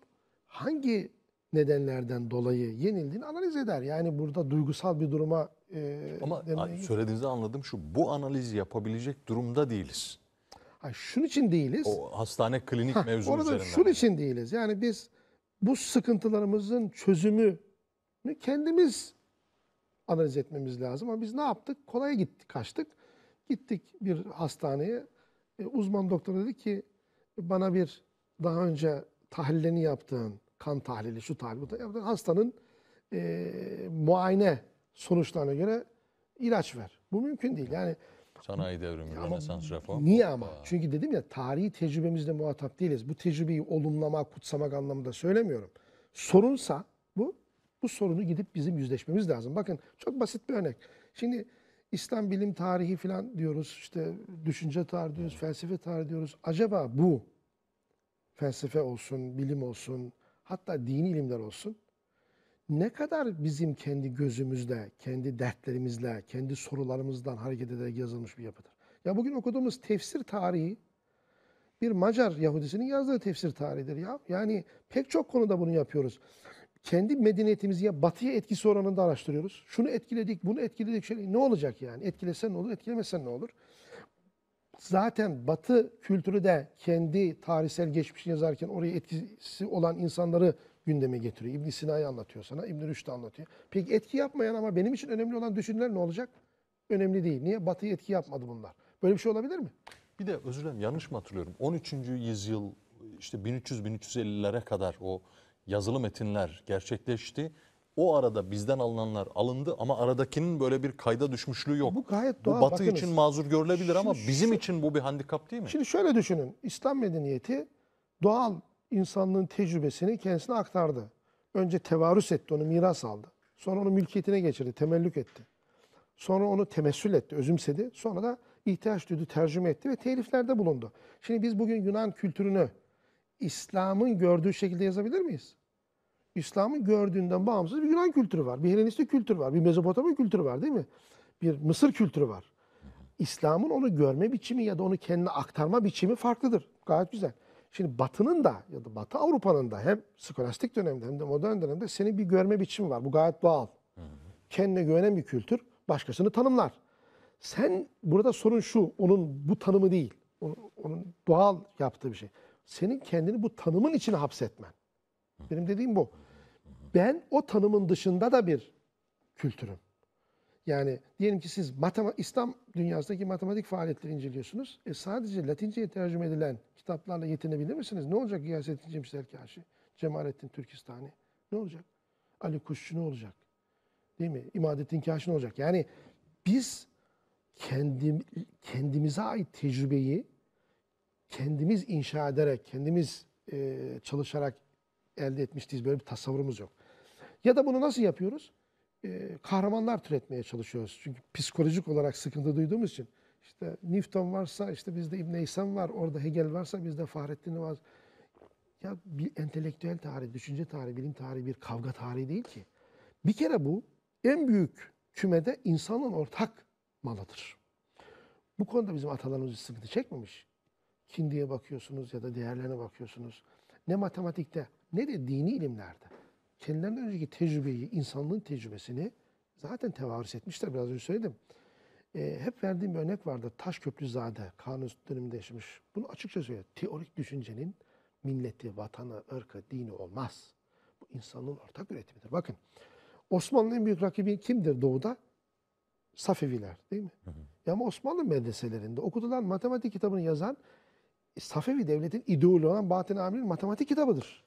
hangi nedenlerden dolayı yenildiğini analiz eder. Yani burada duygusal bir duruma e, Ama söylediğinizde anladım şu bu analizi yapabilecek durumda değiliz. Ha, şunun için değiliz. O hastane klinik Hah, mevzu orada üzerinden. şunun için değiliz. Yani biz bu sıkıntılarımızın çözümünü kendimiz analiz etmemiz lazım. Ama biz ne yaptık? Kolaya gittik, kaçtık. Gittik bir hastaneye. E, uzman doktor dedi ki bana bir daha önce tahlilini yaptığın kan tahlili, şu tahlili, bu tahlili yaptığın hastanın e, muayene sonuçlarına göre ilaç ver. Bu mümkün değil. Yani Sanayi devrimi, Rönesans reform. Niye ama? Çünkü dedim ya tarihi tecrübemizle muhatap değiliz. Bu tecrübeyi olumlamak, kutsamak anlamında söylemiyorum. Sorunsa bu, bu sorunu gidip bizim yüzleşmemiz lazım. Bakın çok basit bir örnek. Şimdi İslam bilim tarihi falan diyoruz, işte düşünce tarihi diyoruz, felsefe tarihi diyoruz. Acaba bu felsefe olsun, bilim olsun, hatta dini ilimler olsun ne kadar bizim kendi gözümüzle, kendi dertlerimizle, kendi sorularımızdan hareket ederek yazılmış bir yapıdır. Ya bugün okuduğumuz tefsir tarihi bir Macar Yahudisinin yazdığı tefsir tarihidir ya. Yani pek çok konuda bunu yapıyoruz. Kendi medeniyetimizi ya batıya etkisi oranında araştırıyoruz. Şunu etkiledik, bunu etkiledik. Şöyle, ne olacak yani? Etkilesen ne olur, etkilemesen ne olur? Zaten Batı kültürü de kendi tarihsel geçmişini yazarken oraya etkisi olan insanları gündeme getiriyor. İbn Sina'yı anlatıyor sana, İbn Rüşd'ü anlatıyor. Peki etki yapmayan ama benim için önemli olan düşünceler ne olacak? Önemli değil. Niye? Batı'ya etki yapmadı bunlar. Böyle bir şey olabilir mi? Bir de özür dilerim yanlış mı hatırlıyorum? 13. yüzyıl işte 1300-1350'lere kadar o yazılı metinler gerçekleşti. O arada bizden alınanlar alındı ama aradakinin böyle bir kayda düşmüşlüğü yok. Bu gayet Bu doğal. batı Bakınız. için mazur görülebilir ama Şimdi bizim için bu bir handikap değil mi? Şimdi şöyle düşünün. İslam medeniyeti doğal insanlığın tecrübesini kendisine aktardı. Önce tevarüs etti, onu miras aldı. Sonra onu mülkiyetine geçirdi, temellük etti. Sonra onu temessül etti, özümsedi. Sonra da ihtiyaç duydu, tercüme etti ve teliflerde bulundu. Şimdi biz bugün Yunan kültürünü İslam'ın gördüğü şekilde yazabilir miyiz? İslam'ın gördüğünden bağımsız bir Yunan kültürü var. Bir Helenistik kültür var. Bir Mezopotamya kültürü var değil mi? Bir Mısır kültürü var. İslam'ın onu görme biçimi ya da onu kendine aktarma biçimi farklıdır. Gayet güzel. Şimdi Batı'nın da ya da Batı Avrupa'nın da hem skolastik dönemde hem de modern dönemde senin bir görme biçimi var. Bu gayet doğal. Kendine güvenen bir kültür başkasını tanımlar. Sen burada sorun şu, onun bu tanımı değil. Onun, onun doğal yaptığı bir şey. Senin kendini bu tanımın içine hapsetmen. Benim dediğim bu. Ben o tanımın dışında da bir kültürüm. Yani diyelim ki siz matema İslam dünyasındaki matematik faaliyetleri inceliyorsunuz. E sadece Latinceye tercüme edilen kitaplarla yetinebilir misiniz? Ne olacak Gıyasettin Cemşir Erkaşi? Cemalettin Türkistani ne olacak? Ali Kuşçu ne olacak? Değil mi? İmadettin Kaş ne olacak? Yani biz kendim, kendimize ait tecrübeyi kendimiz inşa ederek, kendimiz e, çalışarak elde etmiştiyiz. Böyle bir tasavvurumuz yok. Ya da bunu nasıl yapıyoruz? E, kahramanlar türetmeye çalışıyoruz. Çünkü psikolojik olarak sıkıntı duyduğumuz için. İşte Newton varsa işte bizde İbn İhsan var, orada Hegel varsa bizde Fahrettin var. Ya bir entelektüel tarih, düşünce tarihi, bilim tarihi bir kavga tarihi değil ki. Bir kere bu en büyük kümede insanın ortak malıdır. Bu konuda bizim atalarımız sıkıntı çekmemiş. Kindiye bakıyorsunuz ya da değerlerine bakıyorsunuz. Ne matematikte ne de dini ilimlerde. Kendilerinden önceki tecrübeyi, insanlığın tecrübesini zaten tevarüs etmişler. Biraz önce söyledim. Ee, hep verdiğim bir örnek vardı. Taşköprüzade, Kanuni döneminde yaşamış. Bunu açıkça söylüyor. Teorik düşüncenin milleti, vatanı, ırkı, dini olmaz. Bu insanlığın ortak üretimidir. Bakın Osmanlı'nın en büyük rakibi kimdir doğuda? Safeviler değil mi? Ya ama Osmanlı medreselerinde okutulan matematik kitabını yazan Safevi devletin ideoloğu olan Bahattin Amir'in matematik kitabıdır.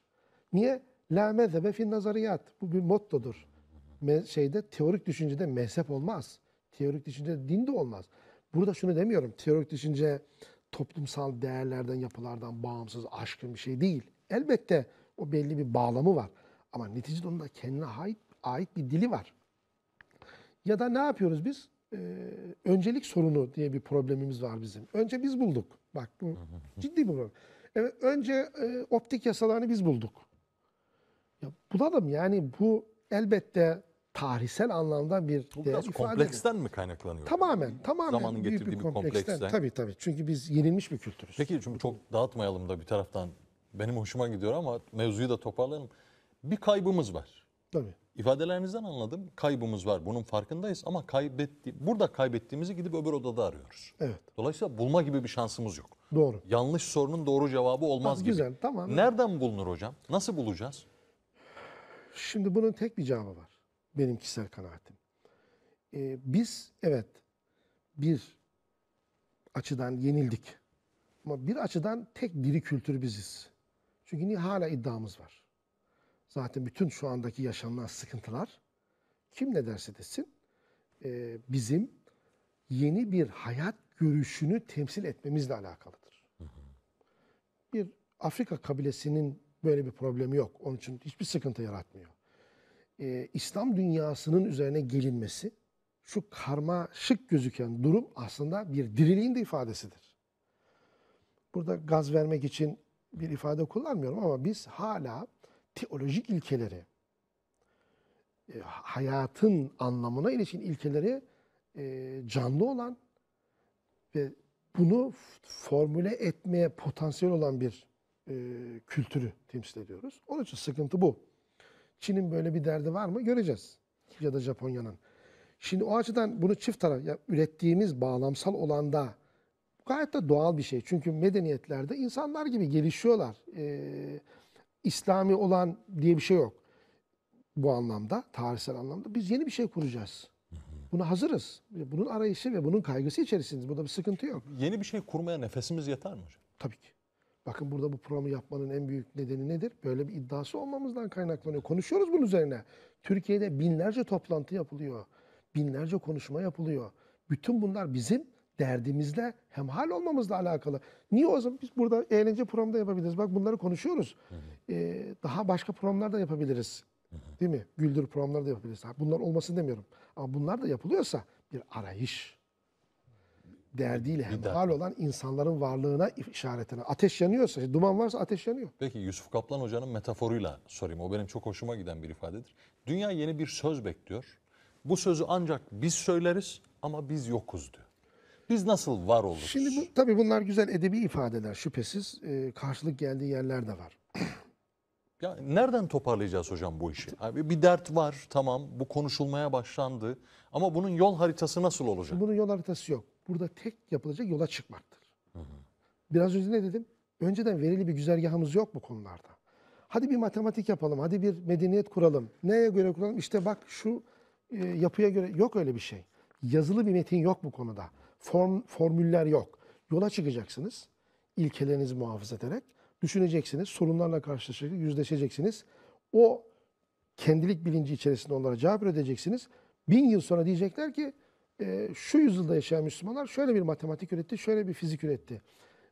Niye? La mezhebe fin nazariyat. Bu bir mottodur. Me- şeyde teorik düşüncede mezhep olmaz. Teorik düşüncede din de olmaz. Burada şunu demiyorum. Teorik düşünce toplumsal değerlerden, yapılardan bağımsız, aşkın bir şey değil. Elbette o belli bir bağlamı var. Ama neticede onun da kendine ait, ait bir dili var. Ya da ne yapıyoruz biz? Ee, öncelik sorunu diye bir problemimiz var bizim. Önce biz bulduk. Bak bu (laughs) ciddi bir problem. Evet, önce e, optik yasalarını biz bulduk. Ya bulalım yani bu elbette tarihsel anlamda bir Bu biraz ifade kompleksten mi kaynaklanıyor? Tamamen, tamamen Zamanın büyük getirdiği bir kompleksten. kompleksten. Tabii tabii. Çünkü biz yenilmiş bir kültürüz. Peki çünkü çok dağıtmayalım da bir taraftan. Benim hoşuma gidiyor ama mevzuyu da toparlayalım. Bir kaybımız var. Tabii. İfadelerinizden anladım. Kaybımız var. Bunun farkındayız ama kaybetti burada kaybettiğimizi gidip öbür odada arıyoruz. Evet. Dolayısıyla bulma gibi bir şansımız yok. Doğru. Yanlış sorunun doğru cevabı olmaz gibi. güzel, tamam. Nereden bulunur hocam? Nasıl bulacağız? Şimdi bunun tek bir cevabı var. Benim kişisel kanaatim. Ee, biz evet bir açıdan yenildik. Ama bir açıdan tek diri kültür biziz. Çünkü niye hala iddiamız var. Zaten bütün şu andaki yaşanılan sıkıntılar kim ne derse desin e, bizim yeni bir hayat görüşünü temsil etmemizle alakalıdır. Bir Afrika kabilesinin böyle bir problemi yok. Onun için hiçbir sıkıntı yaratmıyor. Ee, İslam dünyasının üzerine gelinmesi, şu karmaşık gözüken durum aslında bir diriliğin de ifadesidir. Burada gaz vermek için bir ifade kullanmıyorum ama biz hala teolojik ilkeleri, e, hayatın anlamına ilişkin ilkeleri e, canlı olan ve bunu formüle etmeye potansiyel olan bir e, kültürü temsil ediyoruz. Onun için sıkıntı bu. Çin'in böyle bir derdi var mı? Göreceğiz. Ya da Japonya'nın. Şimdi o açıdan bunu çift taraf, ya ürettiğimiz bağlamsal olanda gayet de doğal bir şey. Çünkü medeniyetlerde insanlar gibi gelişiyorlar. Ee, İslami olan diye bir şey yok. Bu anlamda, tarihsel anlamda. Biz yeni bir şey kuracağız. Buna hazırız. Bunun arayışı ve bunun kaygısı içerisindeyiz. Burada bir sıkıntı yok. Yeni bir şey kurmaya nefesimiz yeter mi hocam? Tabii ki. Bakın burada bu programı yapmanın en büyük nedeni nedir? Böyle bir iddiası olmamızdan kaynaklanıyor. Konuşuyoruz bunun üzerine. Türkiye'de binlerce toplantı yapılıyor. Binlerce konuşma yapılıyor. Bütün bunlar bizim derdimizle hemhal olmamızla alakalı. Niye o zaman biz burada eğlence programı da yapabiliriz? Bak bunları konuşuyoruz. Ee, daha başka programlar da yapabiliriz. Değil mi? Güldür programları da yapabiliriz. Bunlar olmasın demiyorum. Ama bunlar da yapılıyorsa bir arayış, derdiyle hemhal olan insanların varlığına işaretine. Ateş yanıyorsa, duman varsa ateş yanıyor. Peki Yusuf Kaplan Hoca'nın metaforuyla sorayım. O benim çok hoşuma giden bir ifadedir. Dünya yeni bir söz bekliyor. Bu sözü ancak biz söyleriz ama biz yokuz diyor. Biz nasıl var oluruz? Şimdi bu, tabii bunlar güzel edebi ifadeler şüphesiz. Ee, karşılık geldiği yerler de var. (clears throat) Ya nereden toparlayacağız hocam bu işi? Abi bir dert var tamam bu konuşulmaya başlandı ama bunun yol haritası nasıl olacak? Bunun yol haritası yok. Burada tek yapılacak yola çıkmaktır. Biraz önce ne dedim? Önceden verili bir güzergahımız yok bu konularda. Hadi bir matematik yapalım, hadi bir medeniyet kuralım. Neye göre kuralım? İşte bak şu e, yapıya göre yok öyle bir şey. Yazılı bir metin yok bu konuda. Form, formüller yok. Yola çıkacaksınız ilkelerinizi muhafaza ederek. Düşüneceksiniz, sorunlarla karşılaşacaksınız, yüzleşeceksiniz. O kendilik bilinci içerisinde onlara cevap üreteceksiniz. Bin yıl sonra diyecekler ki e, şu yüzyılda yaşayan Müslümanlar şöyle bir matematik üretti, şöyle bir fizik üretti.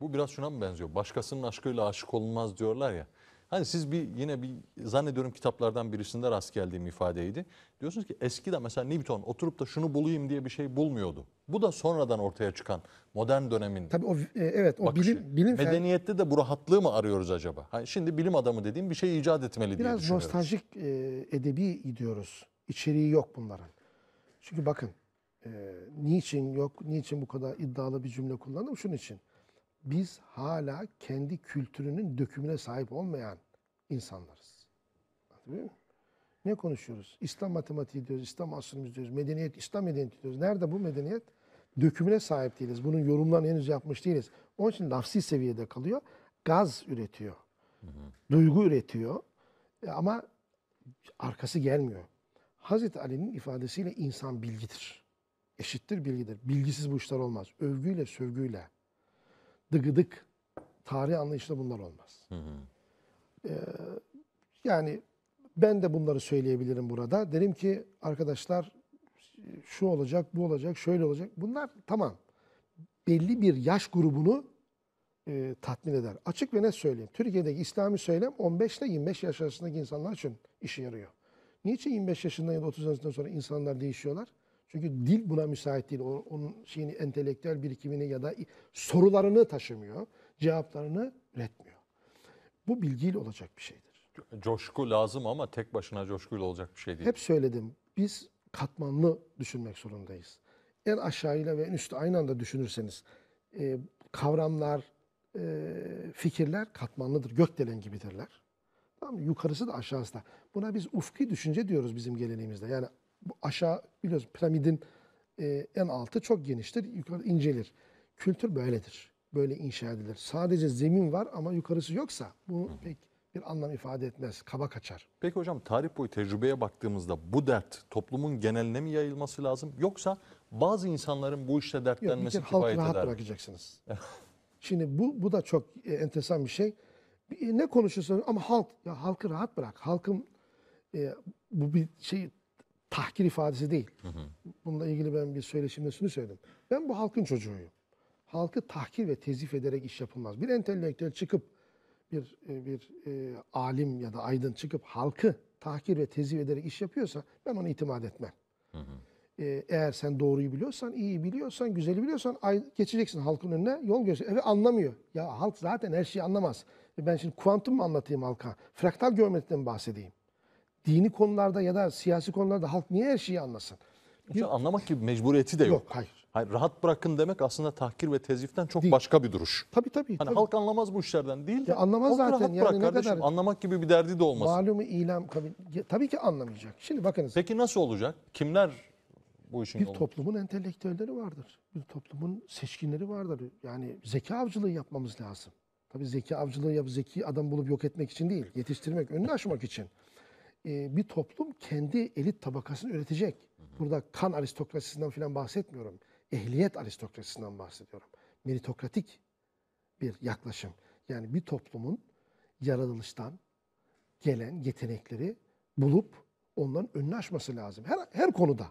Bu biraz şuna mı benziyor? Başkasının aşkıyla aşık olunmaz diyorlar ya. Hani siz bir yine bir zannediyorum kitaplardan birisinde rast geldiğim ifadeydi. Diyorsunuz ki eskiden mesela Newton oturup da şunu bulayım diye bir şey bulmuyordu. Bu da sonradan ortaya çıkan modern dönemin Tabii o e, evet o bakışı. bilim bilim Medeniyette de bu rahatlığı mı arıyoruz acaba? Hani şimdi bilim adamı dediğim bir şey icat etmeli diye Biraz düşünüyoruz. nostaljik e, edebi gidiyoruz. İçeriği yok bunların. Çünkü bakın e, niçin yok, niçin bu kadar iddialı bir cümle kullandım? Şunun için. Biz hala kendi kültürünün dökümüne sahip olmayan insanlarız. Anlatabiliyor muyum? Ne konuşuyoruz? İslam matematiği diyoruz, İslam asrımız diyoruz, medeniyet, İslam medeniyeti diyoruz. Nerede bu medeniyet? Dökümüne sahip değiliz. Bunun yorumlarını henüz yapmış değiliz. Onun için lafsi seviyede kalıyor. Gaz üretiyor. Duygu üretiyor. E, Ama arkası gelmiyor. Hazreti Ali'nin ifadesiyle insan bilgidir. Eşittir bilgidir. Bilgisiz bu işler olmaz. Övgüyle, sövgüyle, dıgıdık, tarih anlayışla bunlar olmaz. Ee, yani ben de bunları söyleyebilirim burada. Derim ki arkadaşlar şu olacak, bu olacak, şöyle olacak. Bunlar tamam. Belli bir yaş grubunu e, tatmin eder. Açık ve net söyleyeyim. Türkiye'deki İslami söylem 15 ile 25 yaş arasındaki insanlar için işe yarıyor. Niçin 25 yaşından ya da 30 yaşından sonra insanlar değişiyorlar? Çünkü dil buna müsait değil. Onun şeyini, entelektüel birikimini ya da sorularını taşımıyor. Cevaplarını üretmiyor. Bu bilgiyle olacak bir şeydir. Coşku lazım ama tek başına coşkuyla olacak bir şey değil. Hep söyledim. Biz katmanlı düşünmek zorundayız. En aşağıyla ve en üstü aynı anda düşünürseniz e, kavramlar, e, fikirler katmanlıdır. Gökdelen gibidirler. Tamam mı? Yukarısı da aşağısı da. Buna biz ufki düşünce diyoruz bizim geleneğimizde. Yani bu aşağı biliyoruz piramidin e, en altı çok geniştir, yukarı incelir. Kültür böyledir. Böyle inşa edilir. Sadece zemin var ama yukarısı yoksa bu pek bir anlam ifade etmez. Kaba kaçar. Peki hocam tarih boyu tecrübeye baktığımızda bu dert toplumun geneline mi yayılması lazım? Yoksa bazı insanların bu işte Yok, bir dertlenmesi kere halkı kifayet rahat eder mi? bırakacaksınız. Şimdi bu bu da çok e, enteresan bir şey. Bir- e, Ne konuşursanız ama halk ya halkı rahat bırak. Halkın e, bu bir şey tahkir ifadesi değil. Bununla ilgili ben bir söyleşimde şunu söyledim. Ben bu halkın çocuğuyum. Halkı tahkir ve tezif ederek iş yapılmaz. Bir entelektüel çıkıp bir e, bir e, alim ya da aydın çıkıp halkı tahkir ve tezif ederek iş yapıyorsa ben ona itimat etmem. E, eğer sen doğruyu biliyorsan, iyi biliyorsan, güzeli biliyorsan ay, geçeceksin halkın önüne yol göster. Evet anlamıyor. Ya halk zaten her şeyi anlamaz. E, ben şimdi kuantum mu anlatayım halka? Fraktal geometriden mi bahsedeyim? Dini konularda ya da siyasi konularda halk niye her şeyi anlasın? Hocam anlamak gibi mecburiyeti de yok. Yok, hayır. Hayır, rahat bırakın demek aslında tahkir ve teziften çok Değil. başka bir duruş. Tabii tabii. Hani tabii. halk anlamaz bu işlerden değil de. Ya anlamaz zaten. Yani bırak ne kardeşim. kadar- Anlamak gibi bir derdi de olmasın. Malumu ilam Tabii ki anlamayacak. Şimdi bakınız. Peki nasıl olacak? Kimler bu işin Bir yolu? toplumun entelektüelleri vardır. Bir toplumun seçkinleri vardır. Yani zeka avcılığı yapmamız lazım. Tabii zeka avcılığı yap, zeki adam bulup yok etmek için değil, yetiştirmek, önünü aşmak için. Ee, bir toplum kendi elit tabakasını üretecek. Burada kan aristokrasisinden falan bahsetmiyorum. Ehliyet aristokrasisinden bahsediyorum. Meritokratik bir yaklaşım. Yani bir toplumun yaratılıştan gelen yetenekleri bulup onların önünü aşması lazım. Her, her konuda.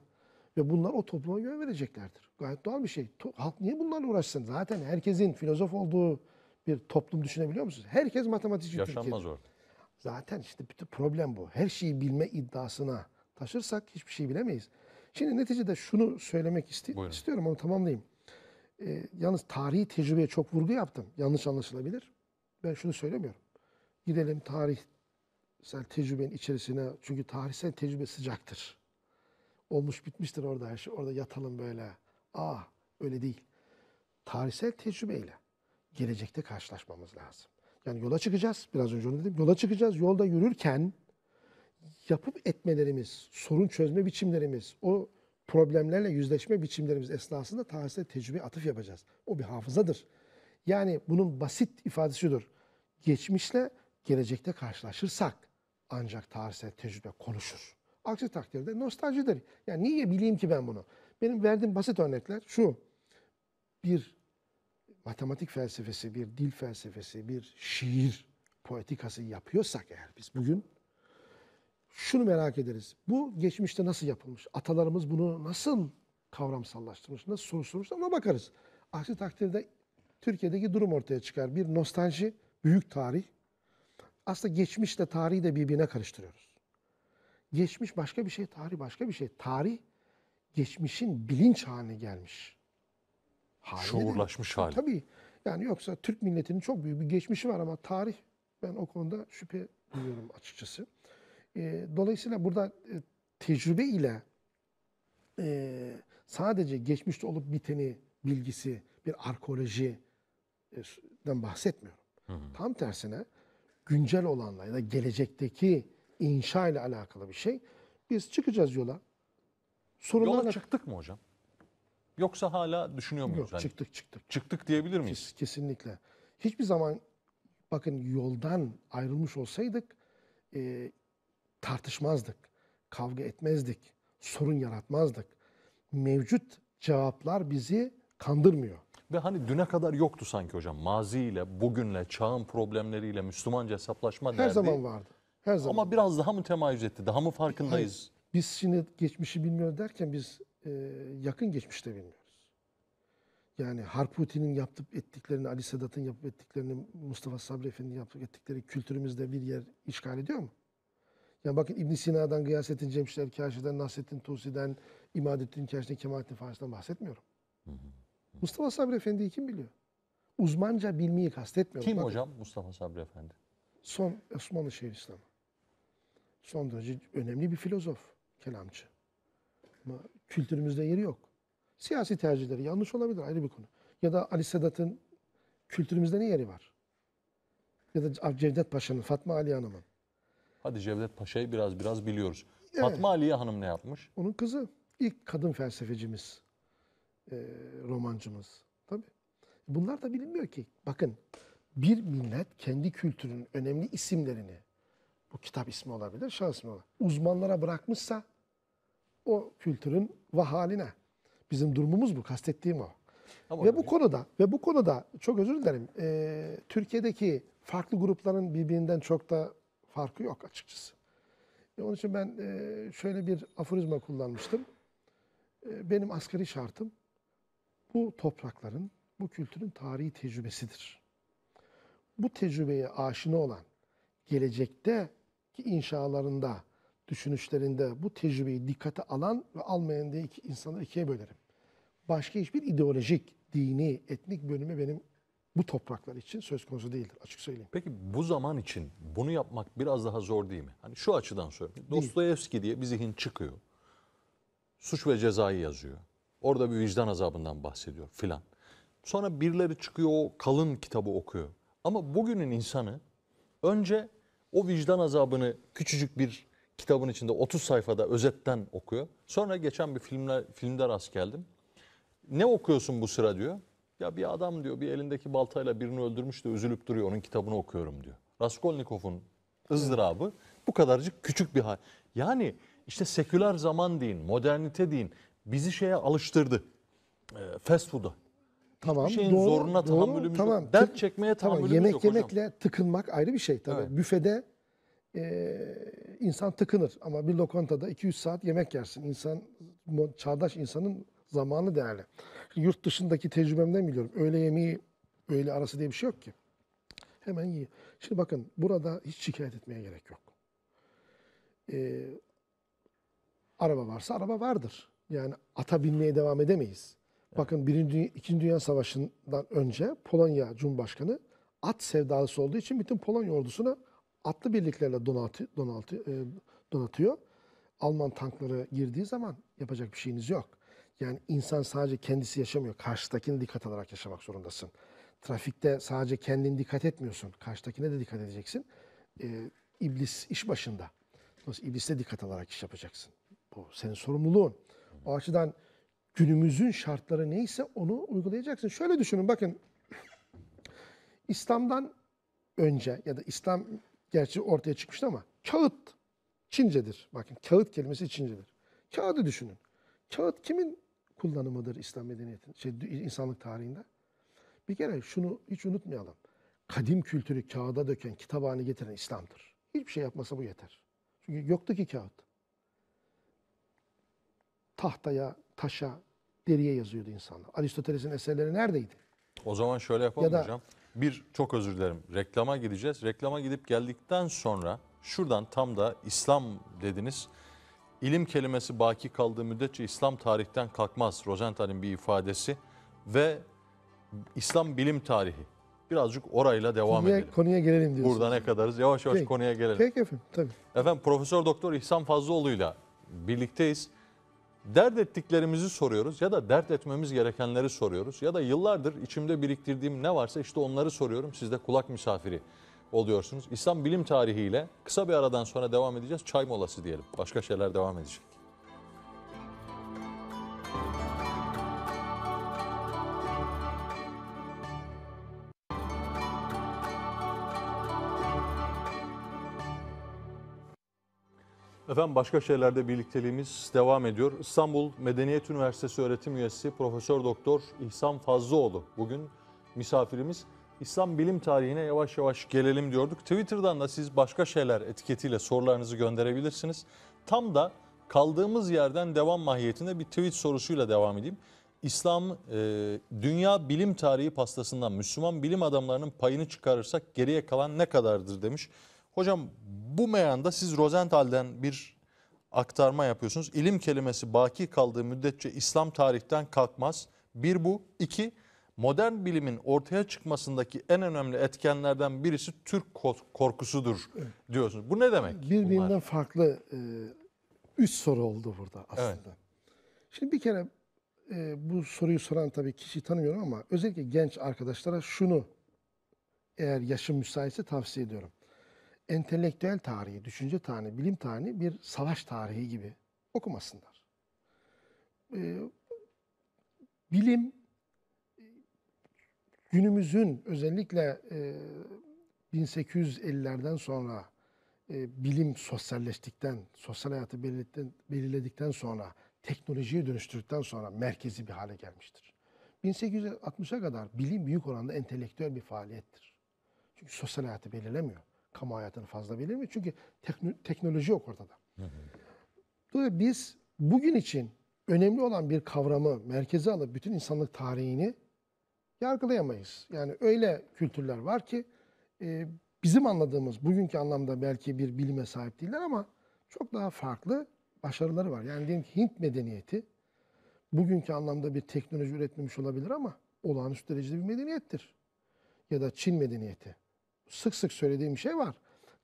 Ve bunlar o topluma yön vereceklerdir. Gayet doğal bir şey. To- halk niye bunlarla uğraşsın? Zaten herkesin filozof olduğu bir toplum düşünebiliyor musunuz? Herkes matematikçi Yaşanmaz Türkiye'de. orada. Zaten işte bütün problem bu. Her şeyi bilme iddiasına taşırsak hiçbir şey bilemeyiz. Şimdi neticede şunu söylemek iste- Buyurun. istiyorum, onu tamamlayayım. Ee, yalnız tarihi tecrübeye çok vurgu yaptım. Yanlış anlaşılabilir. Ben şunu söylemiyorum. Gidelim tarihsel tecrübenin içerisine. Çünkü tarihsel tecrübe sıcaktır. Olmuş bitmiştir orada her şey. Orada yatalım böyle. Ah öyle değil. Tarihsel tecrübeyle gelecekte karşılaşmamız lazım. Yani yola çıkacağız. Biraz önce onu dedim. Yola çıkacağız. Yolda yürürken yapıp etmelerimiz, sorun çözme biçimlerimiz, o problemlerle yüzleşme biçimlerimiz esnasında tarihsel tecrübe atıf yapacağız. O bir hafızadır. Yani bunun basit ifadesi şudur. Geçmişle gelecekte karşılaşırsak ancak tarihsel tecrübe konuşur. Aksi takdirde nostaljidir. Yani niye bileyim ki ben bunu? Benim verdiğim basit örnekler şu. Bir matematik felsefesi, bir dil felsefesi, bir şiir poetikası yapıyorsak eğer biz bugün şunu merak ederiz. Bu geçmişte nasıl yapılmış? Atalarımız bunu nasıl kavramsallaştırmış? Nasıl soru sormuş? Ona bakarız. Aksi takdirde Türkiye'deki durum ortaya çıkar. Bir nostalji, büyük tarih. Aslında geçmişle tarihi de birbirine karıştırıyoruz. Geçmiş başka bir şey, tarih başka bir şey. Tarih geçmişin bilinç haline gelmiş. hali. Şuurlaşmış hali. Tabii. Yani yoksa Türk milletinin çok büyük bir geçmişi var ama tarih ben o konuda şüphe duyuyorum açıkçası. Ee, dolayısıyla burada e, tecrübe ile e, sadece geçmişte olup biteni bilgisi, bir arkeolojiden bahsetmiyorum. Tam tersine güncel olanla ya da gelecekteki inşa ile alakalı bir şey. Biz çıkacağız yola. Sorunlarla Yola çıktık mı hocam? Yoksa hala düşünüyor muyuz? Yok, Hani çıktık çıktık. çıktık diyebilir miyiz? Kes- Kesinlikle. Hiçbir zaman bakın yoldan ayrılmış olsaydık e, tartışmazdık, kavga etmezdik, sorun yaratmazdık. Mevcut cevaplar bizi kandırmıyor. Ve hani düne kadar yoktu sanki hocam. Maziyle, bugünle, çağın problemleriyle Müslümanca hesaplaşma Her derdi. zaman vardı. Her zaman. Ama biraz daha mı temayüz etti? Daha mı farkındayız? Biz şimdi geçmişi bilmiyoruz derken biz e, yakın geçmişte bilmiyoruz. Yani Harputi'nin yaptıp ettiklerini, Ali Sedat'ın yapıp ettiklerini, Mustafa Sabri Efendi'nin yapıp ettikleri kültürümüzde bir yer işgal ediyor mu? Yani bakın İbn Sina'dan, Gıyasettin Cemşir Kaşi'den, Nasrettin Tusi'den, İmadettin Kaşi'den, Kemalettin Farisi'den bahsetmiyorum. Mustafa Sabri Efendi'yi kim biliyor? Uzmanca bilmeyi kastetmiyorum. Kim Bakın, hocam? Mustafa Sabri Efendi. Son Osmanlı Şeyhülislamı. Son derece önemli bir filozof, kelamcı. Ama kültürümüzde yeri yok. Siyasi tercihleri yanlış olabilir ayrı bir konu. Ya da Ali Sedat'ın kültürümüzde ne yeri var? Ya da Cevdet Paşa'nın, Fatma Ali Hanım'ın. Hadi Cevdet Paşa'yı biraz biraz biliyoruz. Evet. Fatma Aliye Hanım ne yapmış? Onun kızı. ilk kadın felsefecimiz, eee, romancımız. Tabii. Bunlar da bilinmiyor ki. Bakın bir millet kendi kültürünün önemli isimlerini, bu kitap ismi olabilir, şahıs ismi olabilir, uzmanlara bırakmışsa o kültürün vahaline. Bizim durumumuz bu, kastettiğim o. Ama Ve bu konuda ve bu konuda çok özür dilerim. eee, Türkiye'deki farklı grupların birbirinden çok da farkı yok açıkçası. E, onun için ben eee, şöyle bir aforizma kullanmıştım. Eee, benim asgari şartım bu toprakların, bu kültürün tarihi tecrübesidir. Bu tecrübeye aşina olan, gelecekteki inşalarında, düşünüşlerinde bu tecrübeyi dikkate alan ve almayan diye iki insanı ikiye bölerim başka hiçbir ideolojik, dini, etnik bölümü benim bu topraklar için söz konusu değildir açık söyleyeyim. Peki bu zaman için bunu yapmak biraz daha zor değil mi? Hani şu açıdan söyleyeyim. Dostoyevski diye bir zihin çıkıyor. Suç ve cezayı yazıyor. Orada bir vicdan azabından bahsediyor filan. Sonra birileri çıkıyor o kalın kitabı okuyor. Ama bugünün insanı önce o vicdan azabını küçücük bir kitabın içinde 30 sayfada özetten okuyor. Sonra geçen bir filmler, filmde rast geldim. Ne okuyorsun bu sıra diyor. Ya bir adam diyor bir elindeki baltayla birini öldürmüş de üzülüp duruyor. Onun kitabını okuyorum diyor. Raskolnikov'un ızdırabı bu kadarcık küçük bir hal. Yani işte seküler zaman deyin, modernite deyin bizi şeye alıştırdı. Ee, fast food'a. Tamam. şeyin zoruna tahammülümüz yok. Dert çekmeye tamam, tahammülümüz yemek yok hocam. yemekle tıkınmak ayrı bir şey tabii. Evet. Büfede e, insan tıkınır ama bir lokantada 2-3 saat yemek yersin. İnsan çağdaş insanın zamanı değerli. Yurt dışındaki tecrübemden biliyorum. Öğle yemeği öğle arası diye bir şey yok ki. Hemen yiyin. Şimdi bakın burada hiç şikayet etmeye gerek yok. Ee, araba varsa araba vardır. Yani ata binmeye devam edemeyiz. Bakın Birinci, İkinci Dünya Savaşı'ndan önce Polonya Cumhurbaşkanı at sevdalısı olduğu için bütün Polonya ordusuna atlı birliklerle donatı, donatı, e, donatıyor. Alman tankları girdiği zaman yapacak bir şeyiniz yok. Yani insan sadece kendisi yaşamıyor. Karşıdakini dikkat alarak yaşamak zorundasın. Trafikte sadece kendini dikkat etmiyorsun. Karşıdakine de dikkat edeceksin. Ee, iblis iş başında. Dolayısıyla iblise dikkat alarak iş yapacaksın. Bu senin sorumluluğun. O açıdan günümüzün şartları neyse onu uygulayacaksın. Şöyle düşünün bakın. (laughs) İslam'dan önce ya da İslam gerçi ortaya çıkmıştı ama kağıt Çincedir. Bakın kağıt kelimesi Çincedir. Kağıdı düşünün. Kağıt kimin kullanımıdır İslam medeniyetinin, şey, insanlık tarihinde? Bir kere şunu hiç unutmayalım. Kadim kültürü kağıda döken, kitap haline getiren İslam'dır. Hiçbir şey yapmasa bu yeter. Çünkü yoktu ki kağıt. Tahtaya, taşa, deriye yazıyordu insanlar. Aristoteles'in eserleri neredeydi? O zaman şöyle yapalım Ya da- hocam. Bir, çok özür dilerim. Reklama gideceğiz. Reklama gidip geldikten sonra şuradan tam da İslam dediniz. İlim kelimesi baki kaldığı müddetçe İslam tarihten kalkmaz. Rosenthal'in bir ifadesi. Ve İslam bilim tarihi. Birazcık orayla devam konuya, edelim. konuya gelelim diyorsun. Burada ne kadarız? Yavaş yavaş Peki. konuya gelelim. Peki efendim, tabii. Efendim Profesör Doktor İhsan Fazlıoğlu'yla birlikteyiz. Dert ettiklerimizi soruyoruz ya da dert etmemiz gerekenleri soruyoruz. Ya da yıllardır içimde biriktirdiğim ne varsa işte onları soruyorum. Siz de kulak misafiri oluyorsunuz. İslam bilim tarihiyle kısa bir aradan sonra devam edeceğiz. Çay molası diyelim. Başka şeyler devam edecek. Efendim başka şeylerde birlikteliğimiz devam ediyor. İstanbul Medeniyet Üniversitesi öğretim üyesi Profesör Doktor İhsan Fazlıoğlu bugün misafirimiz. İslam bilim tarihine yavaş yavaş gelelim diyorduk. Twitter'dan da siz başka şeyler etiketiyle sorularınızı gönderebilirsiniz. Tam da kaldığımız yerden devam mahiyetinde bir tweet sorusuyla devam edeyim. İslam e, dünya bilim tarihi pastasından Müslüman bilim adamlarının payını çıkarırsak geriye kalan ne kadardır demiş. Hocam bu meyanda siz Rosenthal'den bir aktarma yapıyorsunuz. İlim kelimesi baki kaldığı müddetçe İslam tarihten kalkmaz. Bir bu. iki modern bilimin ortaya çıkmasındaki en önemli etkenlerden birisi Türk ko- korkusudur diyorsunuz. Bu ne demek? Birbirinden bunlar? farklı e, üç soru oldu burada aslında. Evet. Şimdi bir kere e, bu soruyu soran tabii kişiyi tanımıyorum ama özellikle genç arkadaşlara şunu eğer yaşım müsaitse tavsiye ediyorum. Entelektüel tarihi, düşünce tarihi, bilim tarihi bir savaş tarihi gibi okumasınlar. E, bilim günümüzün özellikle e, 1850'lerden sonra e, bilim sosyalleştikten, sosyal hayatı belirledikten, sonra, teknolojiye dönüştürdükten sonra merkezi bir hale gelmiştir. 1860'a kadar bilim büyük oranda entelektüel bir faaliyettir. Çünkü sosyal hayatı belirlemiyor. Kamu hayatını fazla belirlemiyor. Çünkü tekno- teknoloji yok ortada. Dolayısıyla biz bugün için önemli olan bir kavramı merkeze alıp bütün insanlık tarihini yargılayamayız. Yani öyle kültürler var ki e, bizim anladığımız bugünkü anlamda belki bir bilime sahip değiller ama çok daha farklı başarıları var. Yani diyelim ki Hint medeniyeti bugünkü anlamda bir teknoloji üretmemiş olabilir ama olağanüstü derecede bir medeniyettir. Ya da Çin medeniyeti. Sık sık söylediğim şey var.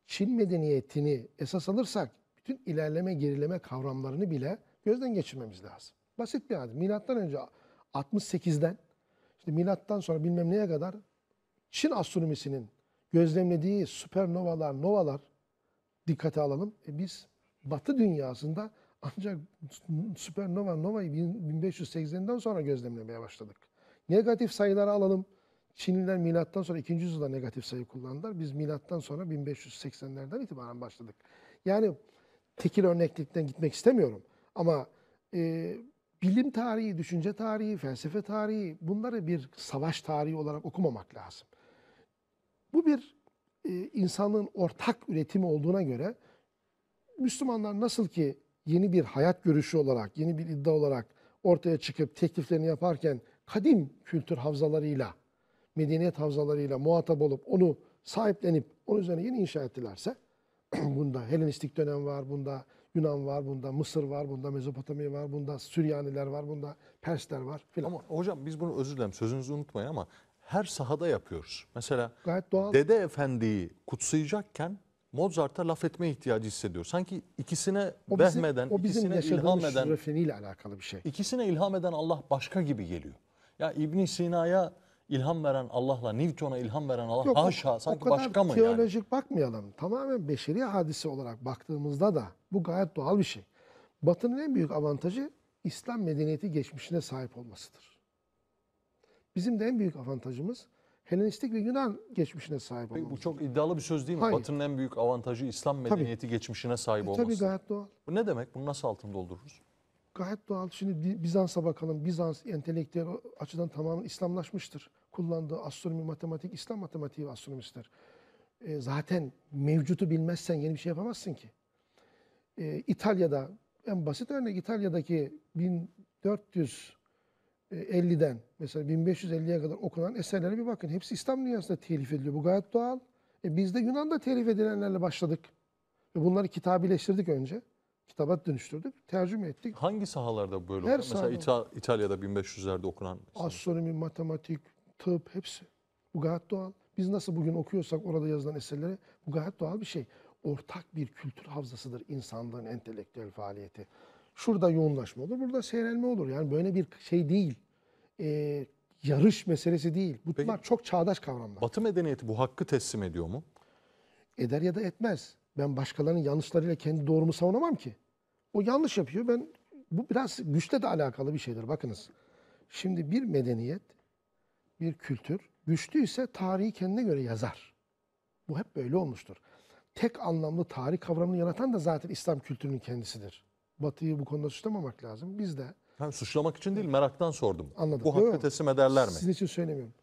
Çin medeniyetini esas alırsak bütün ilerleme gerileme kavramlarını bile gözden geçirmemiz lazım. Basit bir adet. Milattan önce 68'den işte milattan sonra bilmem neye kadar Çin astronomisinin gözlemlediği süpernovalar, novalar dikkate alalım. E biz Batı dünyasında ancak süpernova, novayı 1580'den sonra gözlemlemeye başladık. Negatif sayıları alalım. Çinliler milattan sonra 2. yüzyılda negatif sayı kullandılar. Biz milattan sonra 1580'lerden itibaren başladık. Yani tekil örneklikten gitmek istemiyorum. Ama e, bilim tarihi, düşünce tarihi, felsefe tarihi bunları bir savaş tarihi olarak okumamak lazım. Bu bir e, insanlığın ortak üretimi olduğuna göre Müslümanlar nasıl ki yeni bir hayat görüşü olarak, yeni bir iddia olarak ortaya çıkıp tekliflerini yaparken kadim kültür havzalarıyla, medeniyet havzalarıyla muhatap olup onu sahiplenip onun üzerine yeni inşa ettilerse (clears throat) bunda Helenistik dönem var, bunda Yunan var, bunda Mısır var, bunda Mezopotamya var, bunda Süryaniler var, bunda Persler var filan. Ama hocam biz bunu özür dilerim sözünüzü unutmayın ama her sahada yapıyoruz. Mesela Gayet doğal. Dede Efendi'yi kutsayacakken Mozart'a laf etme ihtiyacı hissediyor. Sanki ikisine o bizim, vehmeden, o bizim ikisine ilham eden, alakalı bir şey. ikisine ilham eden Allah başka gibi geliyor. Ya İbn Sina'ya ilham veren Allah'la Newton'a ilham veren Allah Yok, o- haşa o sanki kadar başka mı yani? teolojik bakmayalım. Tamamen beşeri hadise olarak baktığımızda da bu gayet doğal bir şey. Batı'nın en büyük avantajı İslam medeniyeti geçmişine sahip olmasıdır. Bizim de en büyük avantajımız Helenistik ve Yunan geçmişine sahip olmamız. Bu çok iddialı bir söz değil mi? Hayır. Batı'nın en büyük avantajı İslam medeniyeti geçmişine sahip E, Tabii olması. gayet doğal. Bu ne demek? Bunu nasıl altın doldururuz? Gayet doğal. Şimdi Bi- Bizans'a bakalım. Bizans entelektüel açıdan tamamen İslamlaşmıştır. Kullandığı astronomi, matematik, İslam matematiği ve astronomisidir. E, zaten mevcutu bilmezsen yeni bir şey yapamazsın ki. E, İtalya'da en basit örnek İtalya'daki 1450'den mesela 1550'ye kadar okunan eserlere bir bakın. Hepsi İslam dünyasında telif ediliyor. Bu gayet doğal. E, biz de Yunan'da telif edilenlerle başladık. Ve bunları kitabileştirdik önce. Kitaba dönüştürdük. Tercüme ettik. Hangi sahalarda böyle Her? Mesela. İta- İtalya'da 1500'lerde okunan Astronomi, matematik, tıp hepsi. Bu gayet doğal. Biz nasıl bugün okuyorsak orada yazılan eserleri bu gayet doğal bir şey. Ortak bir kültür havzasıdır insanlığın entelektüel faaliyeti. Şurada yoğunlaşma olur, burada seyrelme olur. Yani böyle bir şey değil. Ee, yarış meselesi değil. Bunlar çok çağdaş kavramlar. Batı medeniyeti bu hakkı teslim ediyor mu? Eder ya da etmez. Ben başkalarının yanlışlarıyla kendi doğrumu savunamam ki. O yanlış yapıyor. Ben bu biraz güçle de alakalı bir şeydir. Bakınız. Şimdi bir medeniyet, bir kültür güçlüyse tarihi kendine göre yazar. Bu hep böyle olmuştur. Tek anlamlı tarih kavramını yaratan da zaten İslam kültürünün kendisidir. Batı'yı bu konuda suçlamamak lazım. Biz de Ben suçlamak için değil meraktan sordum. Anladım. Bu hakkı teslim ederler mi? sizin için söylemiyorum.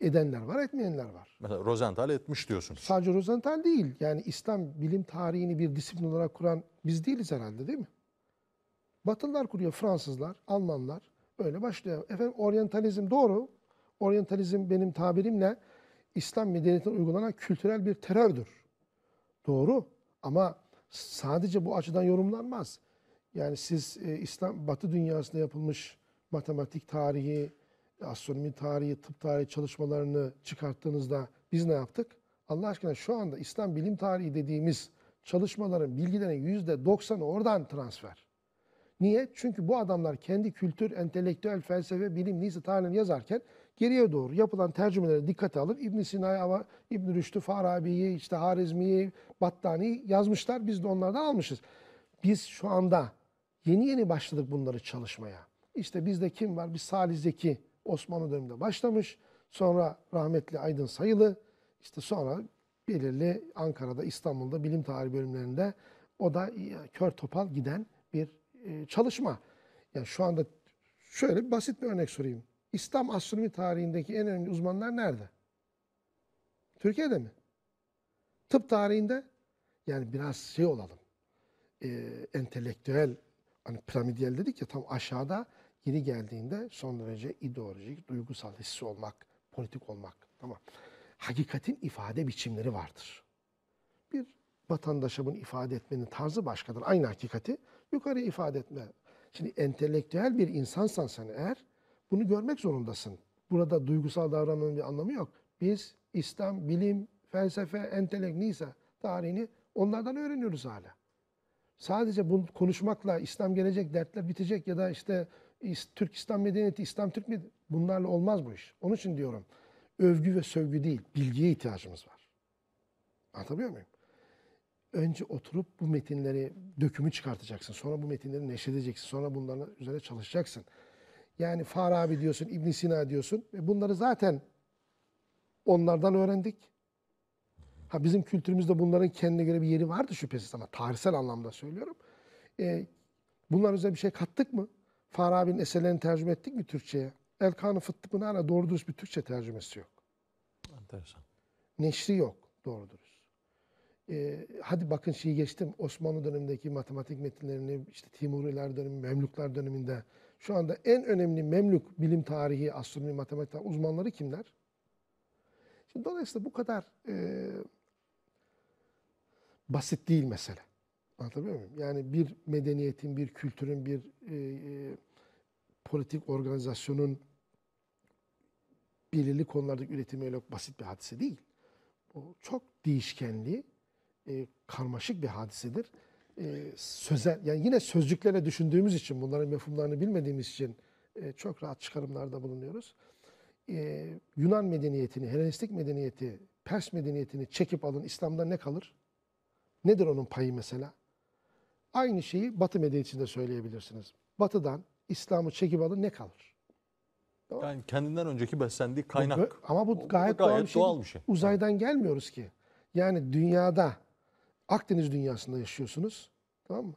Edenler var, etmeyenler var. Mesela Rosenthal etmiş diyorsunuz. Sadece Rosenthal değil. Yani İslam bilim tarihini bir disiplin olarak kuran biz değiliz herhalde değil mi? Batılılar kuruyor, Fransızlar, Almanlar. Öyle başlıyor. Efendim oryantalizm doğru. Oryantalizm benim tabirimle İslam medeniyetine uygulanan kültürel bir terördür. Doğru. Ama sadece bu açıdan yorumlanmaz. Yani siz e, İslam Batı dünyasında yapılmış matematik tarihi, astronomi tarihi, tıp tarihi çalışmalarını çıkarttığınızda biz ne yaptık? Allah aşkına şu anda İslam bilim tarihi dediğimiz çalışmaların, bilgilerin yüzde doksanı oradan transfer. Niye? Çünkü bu adamlar kendi kültür, entelektüel, felsefe, bilim, neyse tarihlerini yazarken geriye doğru yapılan tercümelere dikkate alıp İbn Sina'yı ama İbn Rüşd'ü, Farabi'yi, işte Harizmi'yi, Battani'yi yazmışlar. Biz de onlardan almışız. Biz şu anda yeni yeni başladık bunları çalışmaya. İşte bizde kim var? Bir Salih Zeki Osmanlı döneminde başlamış. Sonra rahmetli Aydın Sayılı. işte sonra belirli Ankara'da, İstanbul'da bilim tarihi bölümlerinde o da kör topal giden bir e, çalışma. Yani şu anda şöyle bir basit bir örnek sorayım. İslam astronomi tarihindeki en önemli uzmanlar nerede? Türkiye'de mi? Tıp tarihinde yani biraz şey olalım. E, entelektüel hani piramidiyel dedik ya tam aşağıda yeni geldiğinde son derece ideolojik, duygusal hissi olmak, politik olmak. Tamam. Hakikatin ifade biçimleri vardır. Bir vatandaşa bunu ifade etmenin tarzı başkadır. Aynı hakikati yukarıya ifade etme. Şimdi entelektüel bir insansan sen eğer bunu görmek zorundasın. Burada duygusal davranmanın bir anlamı yok. Biz İslam, bilim, felsefe, entelekt neyse tarihini onlardan öğreniyoruz hala. Sadece bunu konuşmakla İslam gelecek, dertler bitecek ya da işte Türk İslam medeniyeti, İslam Türk medeniyeti bunlarla olmaz bu iş. Onun için diyorum övgü ve sövgü değil, bilgiye ihtiyacımız var. Anlatabiliyor muyum? Önce oturup bu metinleri, dökümü çıkartacaksın. Sonra bu metinleri neşredeceksin. Sonra bunların üzerine çalışacaksın. Yani Farabi diyorsun, İbn Sina diyorsun. Ve bunları zaten onlardan öğrendik. Ha bizim kültürümüzde bunların kendine göre bir yeri vardı şüphesiz ama tarihsel anlamda söylüyorum. Ee, bunlar üzerine bir şey kattık mı? Farabi'nin eserlerini tercüme ettik mi Türkçe'ye? Elkanı Fıttık'ın hala doğru dürüst bir Türkçe tercümesi yok. Enteresan. Neşri yok doğru dürüst. Ee, hadi bakın şeyi geçtim. Osmanlı dönemindeki matematik metinlerini, işte Timuriler dönemi, Memluklar döneminde şu anda en önemli Memluk bilim tarihi, astronomi, matematik uzmanları kimler? Şimdi dolayısıyla bu kadar e, basit değil mesele. Anlatabiliyor muyum? Yani bir medeniyetin, bir kültürün, bir e, e, politik organizasyonun belirli konulardaki üretimi öyle basit bir hadise değil. O çok değişkenli, e, karmaşık bir hadisedir. E, sözel, yani yine sözcüklere düşündüğümüz için, bunların mefhumlarını bilmediğimiz için e, çok rahat çıkarımlarda bulunuyoruz. E, Yunan medeniyetini, Helenistik medeniyeti, Pers medeniyetini çekip alın, İslam'da ne kalır? Nedir onun payı mesela? Aynı şeyi Batı medeniyetinde söyleyebilirsiniz. Batı'dan İslam'ı çekip alın ne kalır? Yani kendinden önceki beslendiği kaynak. Ama bu Bu gayet, gayet doğal, bir şey. doğal bir şey. Uzaydan gelmiyoruz ki. Yani dünyada Akdeniz dünyasında yaşıyorsunuz. Tamam mı?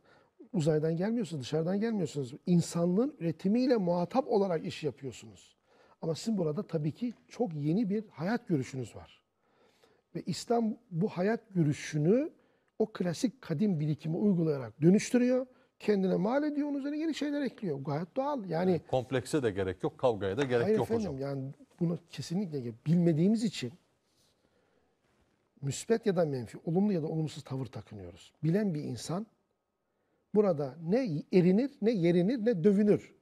uzaydan gelmiyorsunuz, dışarıdan gelmiyorsunuz. İnsanlığın üretimiyle muhatap olarak iş yapıyorsunuz. Ama sizin burada tabii ki çok yeni bir hayat görüşünüz var. Ve İslam bu hayat görüşünü o klasik kadim birikimi uygulayarak dönüştürüyor. Kendine mal ediyor, onun üzerine yeni şeyler ekliyor. Gayet doğal. Yani Komplekse de gerek yok, kavgaya da gerek Hayır yok efendim zaman. yani bunu kesinlikle bilmediğimiz için müsbet ya da menfi, olumlu ya da olumsuz tavır takınıyoruz. Bilen bir insan burada ne erinir, ne yerinir, ne dövünür.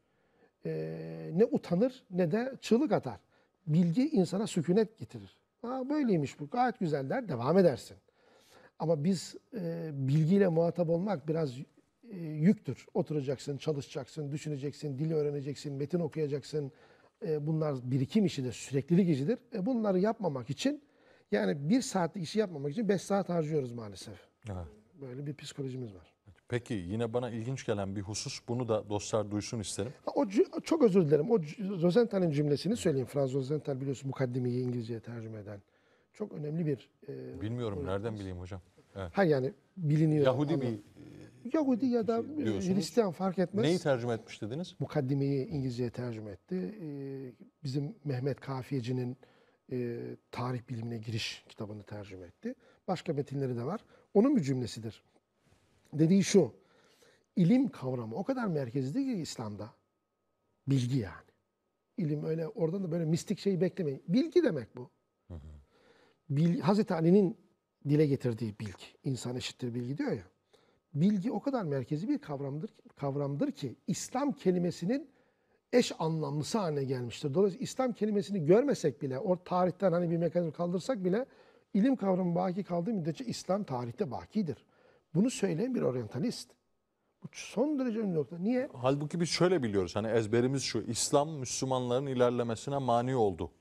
Ee, ne utanır, ne de çığlık atar. Bilgi insana sükunet getirir. Aa, böyleymiş bu, gayet güzel der, devam edersin. Ama biz e, bilgiyle muhatap olmak biraz e, yüktür. Oturacaksın, çalışacaksın, düşüneceksin, dili öğreneceksin, metin okuyacaksın. E, bunlar birikim işidir, süreklilik işidir. E, bunları yapmamak için yani bir saatlik işi yapmamak için beş saat harcıyoruz maalesef. Evet. Böyle bir psikolojimiz var. Peki yine bana ilginç gelen bir husus, bunu da dostlar duysun isterim. O çok özür dilerim. O Rosenthal'in cümlesini söyleyeyim. Franz Rosenthal biliyorsun mukaddimeyi İngilizceye tercüme eden. Çok önemli bir e, Bilmiyorum, nereden bileyim hocam? Evet. ha yani biliniyor. Yahudi ama- bir Yahudi ya da e, diyorsunuz. Hristiyan fark etmez. neyi tercüme etmiş dediniz? Mukaddimeyi İngilizceye tercüme etti. Ee, bizim Mehmet Kafiyeci'nin e, tarih bilimine giriş kitabını tercüme etti. Başka metinleri de var. Onun bir cümlesidir. Dediği şu, ilim kavramı o kadar merkezli ki İslam'da. Bilgi yani. İlim öyle oradan da böyle mistik şeyi beklemeyin. Bilgi demek bu. Bil, Hazreti Ali'nin dile getirdiği bilgi. İnsan eşittir bilgi diyor ya bilgi o kadar merkezi bir kavramdır kavramdır ki İslam kelimesinin eş anlamlısı haline gelmiştir. Dolayısıyla İslam kelimesini görmesek bile, o tarihten hani bir mekanizma kaldırsak bile ilim kavramı baki kaldığı müddetçe İslam tarihte bakidir. Bunu söyleyen bir oryantalist. Bu son derece önemli nokta. Niye? Halbuki biz şöyle biliyoruz, hani ezberimiz şu, İslam Müslümanların ilerlemesine mani oldu.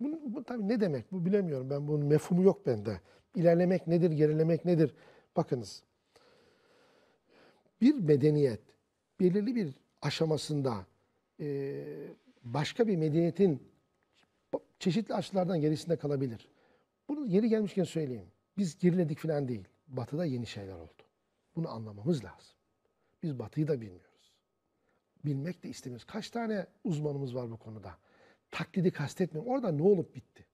Bu, bu tabii ne demek bu bilemiyorum. Ben bunun mefhumu yok bende. İlerlemek nedir, gerilemek nedir? Bakınız. Bir medeniyet belirli bir aşamasında e, başka bir medeniyetin çeşitli açılardan gerisinde kalabilir. Bunu yeri gelmişken söyleyeyim. Biz geriledik falan değil. Batı'da yeni şeyler oldu. Bunu anlamamız lazım. Biz Batı'yı da bilmiyoruz. Bilmek de istemiyoruz. Kaç tane uzmanımız var bu konuda? taklidi kastetmiyorum. Orada ne olup bitti?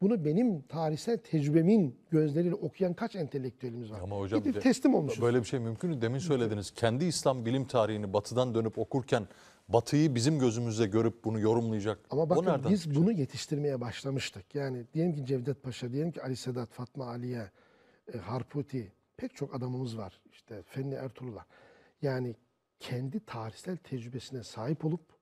Bunu benim tarihsel tecrübemin gözleriyle okuyan kaç entelektüelimiz var? Ama hocam Gidip teslim olmuşuz. Böyle bir şey mümkün mü? Demin söylediniz. Kendi İslam bilim tarihini batıdan dönüp okurken batıyı bizim gözümüzde görüp bunu yorumlayacak. Ama bakın biz bunu yetiştirmeye başlamıştık. Yani diyelim ki Cevdet Paşa, diyelim ki Ali Sedat, Fatma Aliye, e, Harputi pek çok adamımız var. İşte Fenli Ertuğrul'lar. Yani kendi tarihsel tecrübesine sahip olup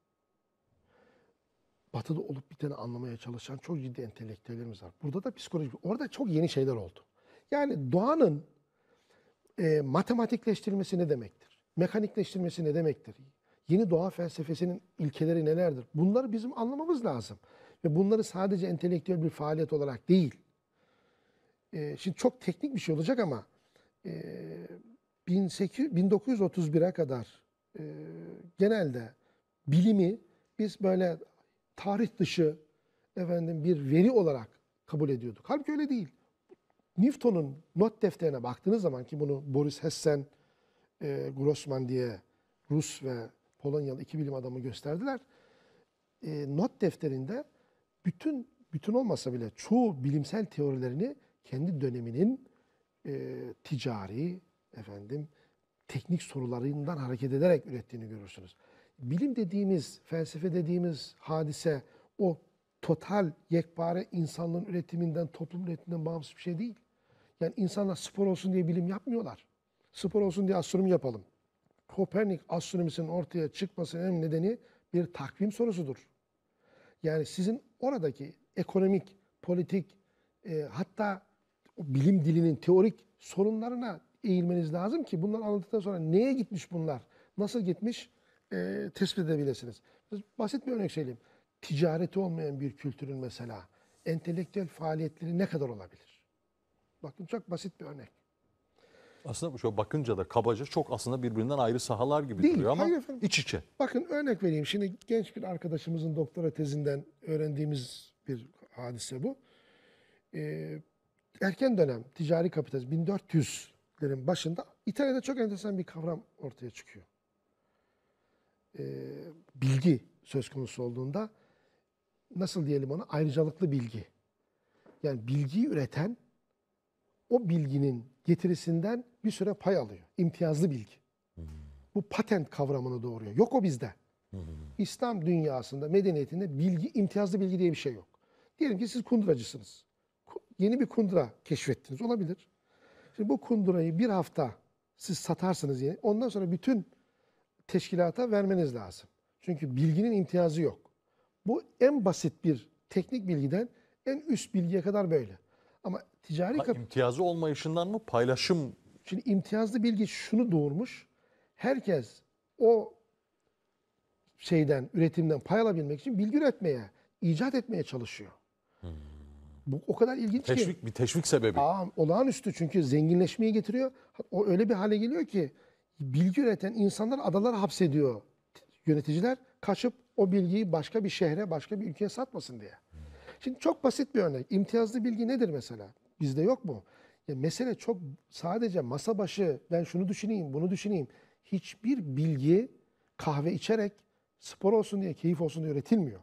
batıda olup biteni anlamaya çalışan çok ciddi entelektüellerimiz var. Burada da psikoloji, orada çok yeni şeyler oldu. Yani doğanın e, matematikleştirilmesi ne demektir? Mekanikleştirilmesi ne demektir? Yeni doğa felsefesinin ilkeleri nelerdir? Bunları bizim anlamamız lazım. Ve bunları sadece entelektüel bir faaliyet olarak değil. E, şimdi çok teknik bir şey olacak ama e, 1800 1931'e kadar e, genelde bilimi biz böyle tarih dışı efendim bir veri olarak kabul ediyorduk. Halbuki öyle değil. Newton'un not defterine baktığınız zaman ki bunu Boris Hessen, e, Grossman diye Rus ve Polonyalı iki bilim adamı gösterdiler. E, not defterinde bütün bütün olmasa bile çoğu bilimsel teorilerini kendi döneminin e, ticari efendim teknik sorularından hareket ederek ürettiğini görürsünüz. Bilim dediğimiz, felsefe dediğimiz hadise o total yekpare insanlığın üretiminden, toplum üretiminden bağımsız bir şey değil. Yani insanlar spor olsun diye bilim yapmıyorlar. Spor olsun diye astronomi yapalım. Kopernik astronomisinin ortaya çıkmasının en nedeni bir takvim sorusudur. Yani sizin oradaki ekonomik, politik, e, hatta bilim dilinin teorik sorunlarına eğilmeniz lazım ki bunları anlattıktan sonra neye gitmiş bunlar, nasıl gitmiş e, tespit edebilirsiniz. Basit bir örnek söyleyeyim. Ticareti olmayan bir kültürün mesela entelektüel faaliyetleri ne kadar olabilir? Bakın çok basit bir örnek. Aslında şu bakınca da kabaca çok aslında birbirinden ayrı sahalar gibi Değil, duruyor ama efendim. iç içe. Bakın örnek vereyim. Şimdi genç bir arkadaşımızın doktora tezinden öğrendiğimiz bir hadise bu. Ee, erken dönem ticari kapitalizm 1400 medeniyetlerin başında İtalya'da çok enteresan bir kavram ortaya çıkıyor. Ee, bilgi söz konusu olduğunda nasıl diyelim ona ayrıcalıklı bilgi. Yani bilgiyi üreten o bilginin getirisinden bir süre pay alıyor. İmtiyazlı bilgi. Bu patent kavramını doğuruyor. Yok o bizde. İslam dünyasında, medeniyetinde bilgi, imtiyazlı bilgi diye bir şey yok. Diyelim ki siz kunduracısınız. Ku- Yeni bir kundura keşfettiniz. Olabilir. Şimdi bu kundurayı bir hafta siz satarsınız yeni. Ondan sonra bütün teşkilata vermeniz lazım. Çünkü bilginin imtiyazı yok. Bu en basit bir teknik bilgiden en üst bilgiye kadar böyle. Ama ticari Ha, imtiyazı olmayışından mı paylaşım Şimdi imtiyazlı bilgi şunu doğurmuş. Herkes o şeyden, üretimden pay alabilmek için bilgi üretmeye, icat etmeye çalışıyor. Bu o kadar ilginç ki. teşvik bir teşvik sebebi? Aa, olağanüstü çünkü zenginleşmeyi getiriyor. O öyle bir hale geliyor ki bilgi üreten insanlar adalara hapsediyor yöneticiler. Kaçıp o bilgiyi başka bir şehre, başka bir ülkeye satmasın diye. Şimdi çok basit bir örnek. İmtiyazlı bilgi nedir mesela? Bizde yok mu? Ya mesele çok sadece masa başı ben şunu düşüneyim, bunu düşüneyim. Hiçbir bilgi kahve içerek spor olsun diye, keyif olsun diye üretilmiyor.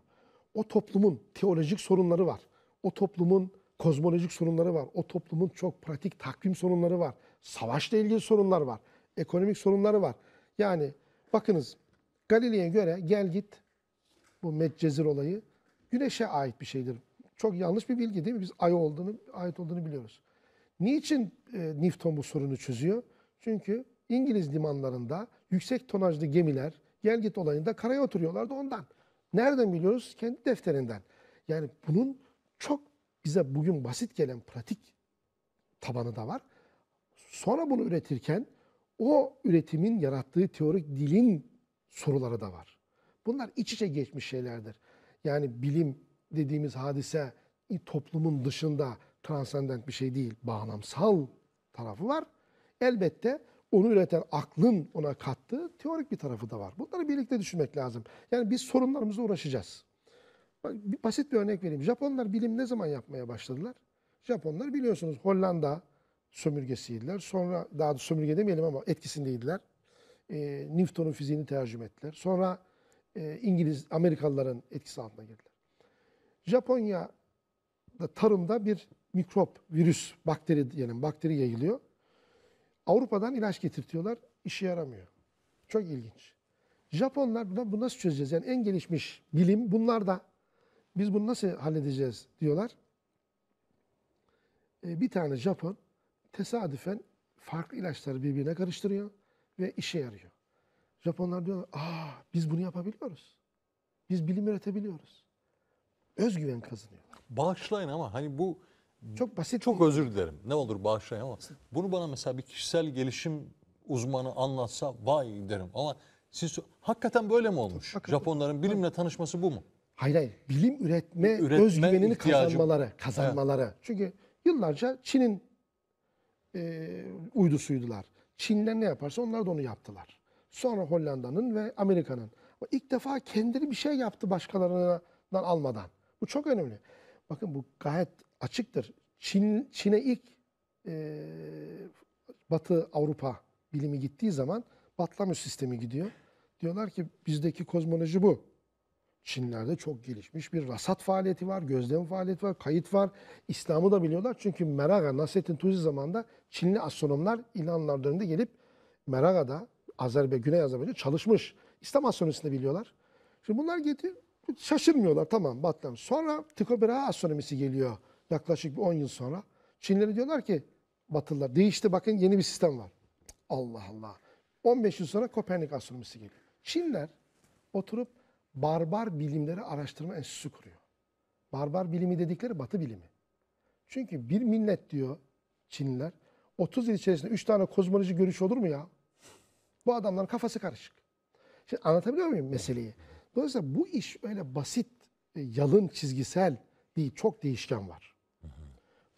O toplumun teolojik sorunları var. O toplumun kozmolojik sorunları var. O toplumun çok pratik takvim sorunları var. Savaşla ilgili sorunlar var. Ekonomik sorunları var. Yani bakınız Galile'ye göre gel git bu Medcezir olayı güneşe ait bir şeydir. Çok yanlış bir bilgi değil mi? Biz ay olduğunu, ait olduğunu biliyoruz. Niçin e, Newton bu sorunu çözüyor? Çünkü İngiliz limanlarında yüksek tonajlı gemiler gel git olayında karaya oturuyorlardı ondan. Nereden biliyoruz? Kendi defterinden. Yani bunun çok bize bugün basit gelen pratik tabanı da var. Sonra bunu üretirken o üretimin yarattığı teorik dilin soruları da var. Bunlar iç içe geçmiş şeylerdir. Yani bilim dediğimiz hadise toplumun dışında transcendent bir şey değil. Bağlamsal tarafı var. Elbette onu üreten aklın ona kattığı teorik bir tarafı da var. Bunları birlikte düşünmek lazım. Yani biz sorunlarımızla uğraşacağız. Bak, bir basit bir örnek vereyim. Japonlar bilim ne zaman yapmaya başladılar? Japonlar biliyorsunuz Hollanda sömürgesiydiler. Sonra daha da sömürge demeyelim ama etkisindeydiler. E, Newton'un fiziğini tercüme ettiler. Sonra e, İngiliz, Amerikalıların etkisi altına girdiler. Japonya'da tarımda bir mikrop, virüs, bakteri diyelim, bakteri yayılıyor. Avrupa'dan ilaç getirtiyorlar, işe yaramıyor. Çok ilginç. Japonlar buna bu nasıl çözeceğiz? Yani en gelişmiş bilim bunlar da biz bunu nasıl halledeceğiz diyorlar. E, bir tane Japon tesadüfen farklı ilaçları birbirine karıştırıyor ve işe yarıyor. Japonlar diyorlar, aa biz bunu yapabiliyoruz. Biz bilim üretebiliyoruz. Özgüven kazanıyorlar. Bağışlayın ama hani bu Çok basit. çok özür dilerim. Ne olur bağışlayın ama bunu bana mesela bir kişisel gelişim uzmanı anlatsa vay derim. Ama siz hakikaten böyle mi olmuş? Bakın- Japonların bilimle tanışması bu mu? Hayır hayır. Bilim üretme, Üretme özgüvenini ihtiyacı- kazanmaları. Kazanmaları. Çünkü yıllarca Çin'in e, uydusuydular. Çinler ne yaparsa onlar da onu yaptılar. Sonra Hollanda'nın ve Amerika'nın. İlk defa kendileri bir şey yaptı başkalarından almadan. Bu çok önemli. Bakın bu gayet açıktır. Çin Çin'e ilk e, Batı Avrupa bilimi gittiği zaman Batlamyus sistemi gidiyor. Diyorlar ki bizdeki kozmoloji bu. Çinlerde çok gelişmiş bir rasat faaliyeti var, gözlem faaliyeti var, kayıt var. İslam'ı da biliyorlar. Çünkü Meraga, Nasrettin Tuzi zamanında Çinli astronomlar İlhanlar döneminde gelip Meraga'da, Azerbaycan, Güney Azerbaycan çalışmış. İslam astronomisini biliyorlar. Şimdi bunlar getir, şaşırmıyorlar tamam Batlam. Sonra Tycho Brahe astronomisi geliyor yaklaşık bir 10 yıl sonra. Çinliler diyorlar ki Batılılar değişti bakın yeni bir sistem var. Allah Allah. 15 yıl sonra Kopernik astronomisi geliyor. Çinler oturup barbar bilimleri araştırma enstitüsü kuruyor. Barbar bilimi dedikleri batı bilimi. Çünkü bir millet diyor Çinliler 30 yıl içerisinde 3 tane kozmoloji görüşü olur mu ya? Bu adamların kafası karışık. Şimdi anlatabiliyor muyum meseleyi? Dolayısıyla bu iş öyle basit, e, yalın, çizgisel değil. Çok değişken var.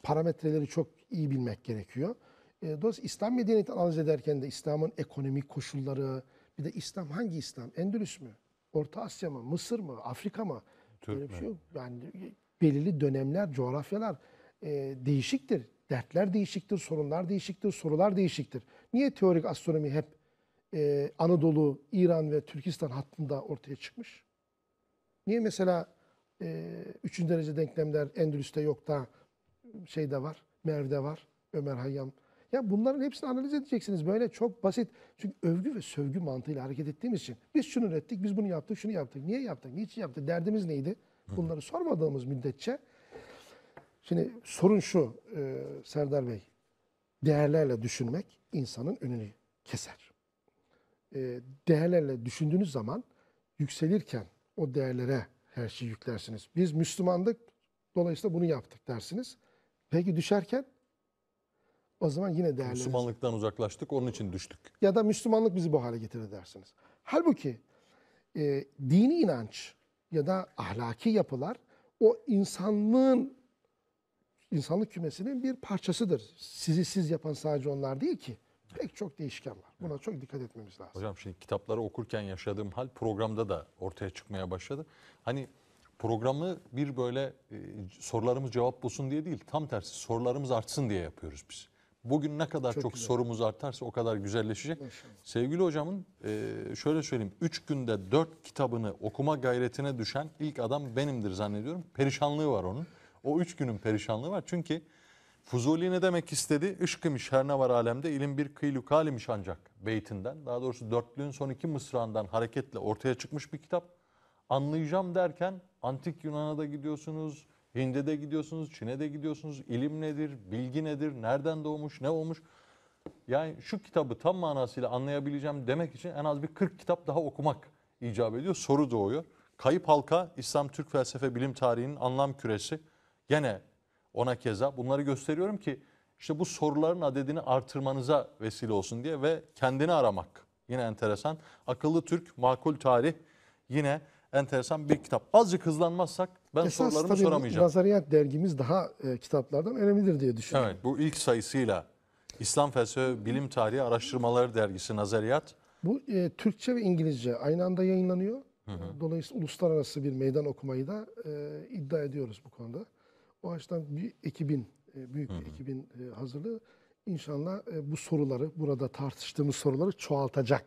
Parametreleri çok iyi bilmek gerekiyor. E, Dolayısıyla İslam medeniyeti analiz ederken de İslam'ın ekonomik koşulları, bir de İslam hangi İslam? Endülüs mü? Orta Asya mı? Mısır mı? Afrika mı? Türk Böyle bir şey yok. Yani belirli dönemler, coğrafyalar e, değişiktir. dertler değişiktir, sorunlar değişiktir, sorular değişiktir. Niye teorik astronomi hep e, Anadolu, İran ve Türkistan hattında ortaya çıkmış? Niye mesela e, üçüncü derece denklemler Endülüs'te yok da şeyde var, Merv'de var, Ömer Hayyam. Ya bunların hepsini analiz edeceksiniz. Böyle çok basit. Çünkü övgü ve sövgü mantığıyla hareket ettiğimiz için biz şunu ürettik, biz bunu yaptık, şunu yaptık. Niye yaptık, niçin yaptık, derdimiz neydi? Bunları sormadığımız müddetçe Şimdi sorun şu e, Serdar Bey. Değerlerle düşünmek insanın önünü keser. E, değerlerle düşündüğünüz zaman yükselirken o değerlere her şeyi yüklersiniz. Biz Müslümandık dolayısıyla bunu yaptık dersiniz. Peki düşerken o zaman yine değerleriniz Müslümanlıktan uzaklaştık onun için düştük. ya da Müslümanlık bizi bu hale getirdi dersiniz. Halbuki e, dini inanç ya da ahlaki yapılar o insanlığın insanlık kümesinin bir parçasıdır. Sizi siz yapan sadece onlar değil ki. Pek çok değişken var. Buna çok dikkat etmemiz lazım. Hocam şimdi kitapları okurken yaşadığım hal programda da ortaya çıkmaya başladı. Hani programı bir böyle e, sorularımız cevap bulsun diye değil, tam tersi sorularımız artsın diye yapıyoruz biz. Bugün ne kadar çok, güzel. sorumuz artarsa o kadar güzelleşecek. Sevgili hocamın e, şöyle söyleyeyim, üç günde dört kitabını okuma gayretine düşen ilk adam benimdir zannediyorum. Perişanlığı var onun. O üç günün perişanlığı var çünkü Fuzuli ne demek istedi? Işkımış her ne var alemde ilim bir kıylu kalimiş ancak beytinden. Daha doğrusu dörtlüğün son iki mısrağından hareketle ortaya çıkmış bir kitap. Anlayacağım derken antik Yunan'a da gidiyorsunuz, Hind'e de gidiyorsunuz, Çin'e de gidiyorsunuz. İlim nedir, bilgi nedir, nereden doğmuş, ne olmuş? Yani şu kitabı tam manasıyla anlayabileceğim demek için en az bir 40 kitap daha okumak icap ediyor. Soru doğuyor. Kayıp Halka, İslam Türk Felsefe Bilim Tarihi'nin anlam küresi. Gene ona keza bunları gösteriyorum ki işte bu soruların adedini artırmanıza vesile olsun diye ve kendini aramak. Yine enteresan. Akıllı Türk, Makul Tarih yine enteresan bir kitap. Azıcık hızlanmazsak ben Esas sorularımı tabii soramayacağım. Nazariyat dergimiz daha e, kitaplardan önemlidir diye düşünüyorum. Evet bu ilk sayısıyla İslam Felsefe Bilim Tarihi Araştırmaları Dergisi Nazariyat. Bu e, Türkçe ve İngilizce aynı anda yayınlanıyor. Dolayısıyla uluslararası bir meydan okumayı da e, iddia ediyoruz bu konuda. O açıdan bir ekibin, e, büyük bir ekibin e, hazırlığı inşallah e, bu soruları, burada tartıştığımız soruları çoğaltacak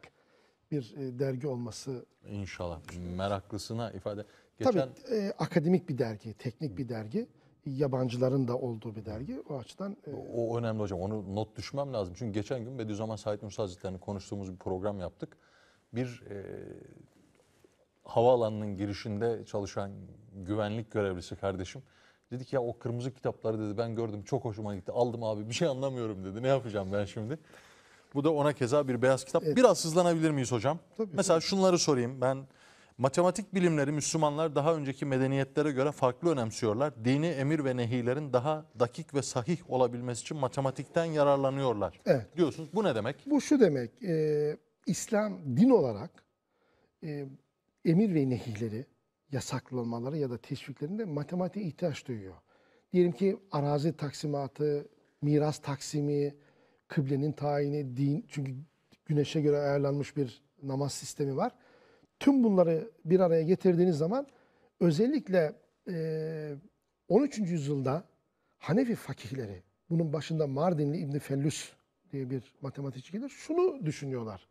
bir e, dergi olması. İnşallah meraklısına ifade. Geçen Tabii e, akademik bir dergi, teknik bir dergi. Yabancıların da olduğu bir dergi. O açıdan e, o önemli hocam. Onu not düşmem lazım. Çünkü geçen gün Bediüzzaman Said Nursi Hazretleri'ni konuştuğumuz bir program yaptık. Bir e, havaalanının girişinde çalışan güvenlik görevlisi kardeşim dedi ki ya o kırmızı kitapları dedi ben gördüm çok hoşuma gitti. Aldım abi bir şey anlamıyorum dedi. Ne yapacağım ben şimdi? Bu da ona keza bir beyaz kitap. Biraz hızlanabilir miyiz hocam? Tabii. Mesela şunları sorayım. Ben matematik bilimleri Müslümanlar daha önceki medeniyetlere göre farklı önemsiyorlar. Dini emir ve nehilerin daha dakik ve sahih olabilmesi için matematikten yararlanıyorlar. Evet. Diyorsunuz. Bu ne demek? Bu şu demek, e, İslam din olarak e, emir ve nehirleri, yasaklanmaları ya da teşviklerinde matematiğe ihtiyaç duyuyor. Diyelim ki arazi taksimatı, miras taksimi, kıblenin tayini, din, çünkü güneşe göre ayarlanmış bir namaz sistemi var. Tüm bunları bir araya getirdiğiniz zaman özellikle e, 13. yüzyılda Hanefi fakihleri, bunun başında Mardinli İbni Fellüs diye bir matematikçi gelir, şunu düşünüyorlar.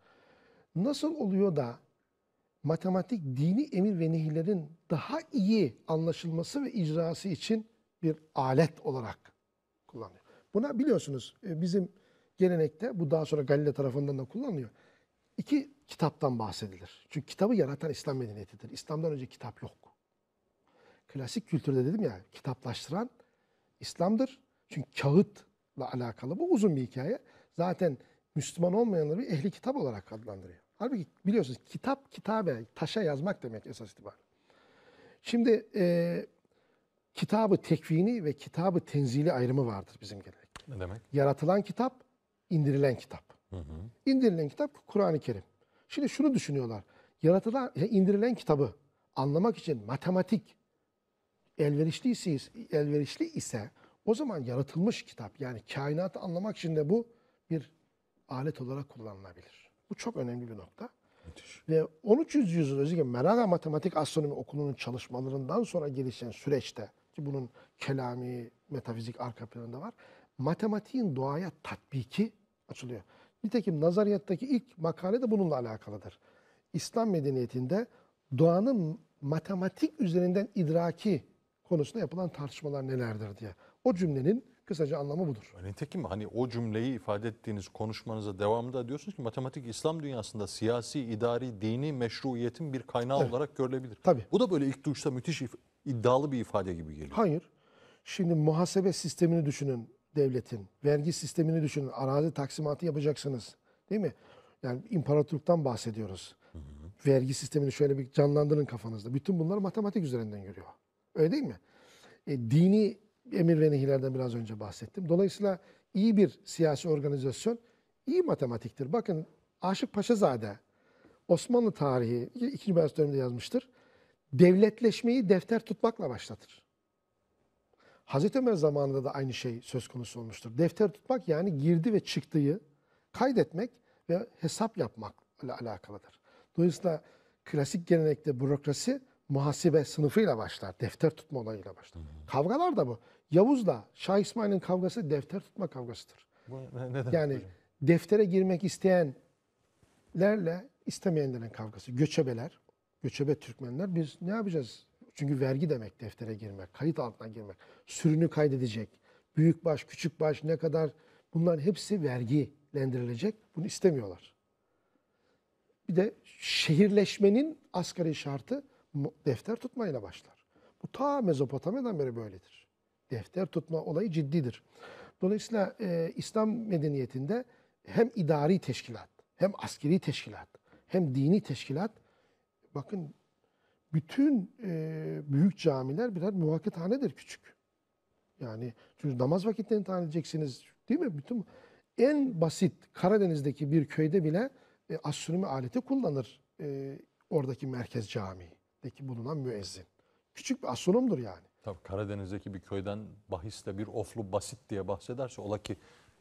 Nasıl oluyor da matematik dini emir ve nehirlerin daha iyi anlaşılması ve icrası için bir alet olarak kullanılıyor. Buna biliyorsunuz e, bizim gelenekte bu daha sonra Galile tarafından da kullanılıyor. İki kitaptan bahsedilir. Çünkü kitabı yaratan İslam medeniyetidir. İslam'dan önce kitap yok. Klasik kültürde dedim ya kitaplaştıran İslam'dır. Çünkü kağıtla alakalı bu uzun bir hikaye. Zaten Müslüman olmayanları bir ehli kitap olarak adlandırıyor. Halbuki biliyorsunuz kitap kitabe, taşa yazmak demek esas itibariyle. Şimdi e, kitabı tekvini ve kitabı tenzili ayrımı vardır bizim gelenekte. Ne demek? Yaratılan kitap, indirilen kitap. İndirilen kitap Kur'an-ı Kerim. Şimdi şunu düşünüyorlar. Yaratılan, ya indirilen kitabı anlamak için matematik elverişli ise, elverişli ise o zaman yaratılmış kitap yani kainatı anlamak için de bu bir alet olarak kullanılabilir. Bu çok önemli bir nokta. Müthiş. Ve 13. yüzyıl özellikle Meraga Matematik Astronomi Okulu'nun çalışmalarından sonra gelişen süreçte ki bunun kelami, metafizik arka planında var. matematiğin doğaya tatbiki açılıyor. Nitekim nazariyattaki ilk makale de bununla alakalıdır. İslam medeniyetinde doğanın matematik üzerinden idraki konusunda yapılan tartışmalar nelerdir diye. O cümlenin kısaca anlamı budur. Nitekim hani o cümleyi ifade ettiğiniz konuşmanıza devamında diyorsunuz ki matematik İslam dünyasında siyasi, idari, dini meşruiyetin bir kaynağı Evet. olarak görülebilir. Tabii. Bu da böyle ilk duyuşta müthiş iddialı bir ifade gibi geliyor. Hayır. Şimdi muhasebe sistemini düşünün devletin. Vergi sistemini düşünün. Arazi taksimatı yapacaksınız. Değil mi? Yani imparatorluktan bahsediyoruz. Vergi sistemini şöyle bir canlandırın kafanızda. Bütün bunlar matematik üzerinden yürüyor. Öyle değil mi? E, dini emir ve nehirlerden biraz önce bahsettim. Dolayısıyla iyi bir siyasi organizasyon iyi matematiktir. Bakın Aşık Paşazade Osmanlı tarihi 2. Beyazıt döneminde yazmıştır. Devletleşmeyi defter tutmakla başlatır. Hazreti Ömer zamanında da aynı şey söz konusu olmuştur. Defter tutmak yani girdi ve çıktığı kaydetmek ve hesap yapmakla alakalıdır. Dolayısıyla klasik gelenekte bürokrasi muhasebe sınıfıyla başlar. Defter tutma olayıyla başlar. Kavgalar da bu. Yavuz'la Şah İsmail'in kavgası defter tutma kavgasıdır. Bu ne, Yani hocam? deftere girmek isteyenlerle istemeyenlerin kavgası. Göçebeler, göçebe Türkmenler biz ne yapacağız? Çünkü vergi demek deftere girmek, kayıt altına girmek. Sürünü kaydedecek. Büyük baş, küçük baş ne kadar bunların hepsi vergilendirilecek. Bunu istemiyorlar. Bir de şehirleşmenin asgari şartı defter tutmayla başlar. Bu ta Mezopotamya'dan beri böyledir. Defter tutma olayı ciddidir. Dolayısıyla e, İslam medeniyetinde hem idari teşkilat, hem askeri teşkilat, hem dini teşkilat, bakın bütün e, büyük camiler birer muvakkathanedir küçük. Yani çünkü namaz vakitlerini tayin edeceksiniz değil mi? Bütün en basit Karadeniz'deki bir köyde bile e, astronomi aleti kullanır e, oradaki merkez camideki bulunan müezzin. Küçük bir astronomdur yani. Tabii Karadeniz'deki bir köyden bahisle bir oflu basit diye bahsederse ola ki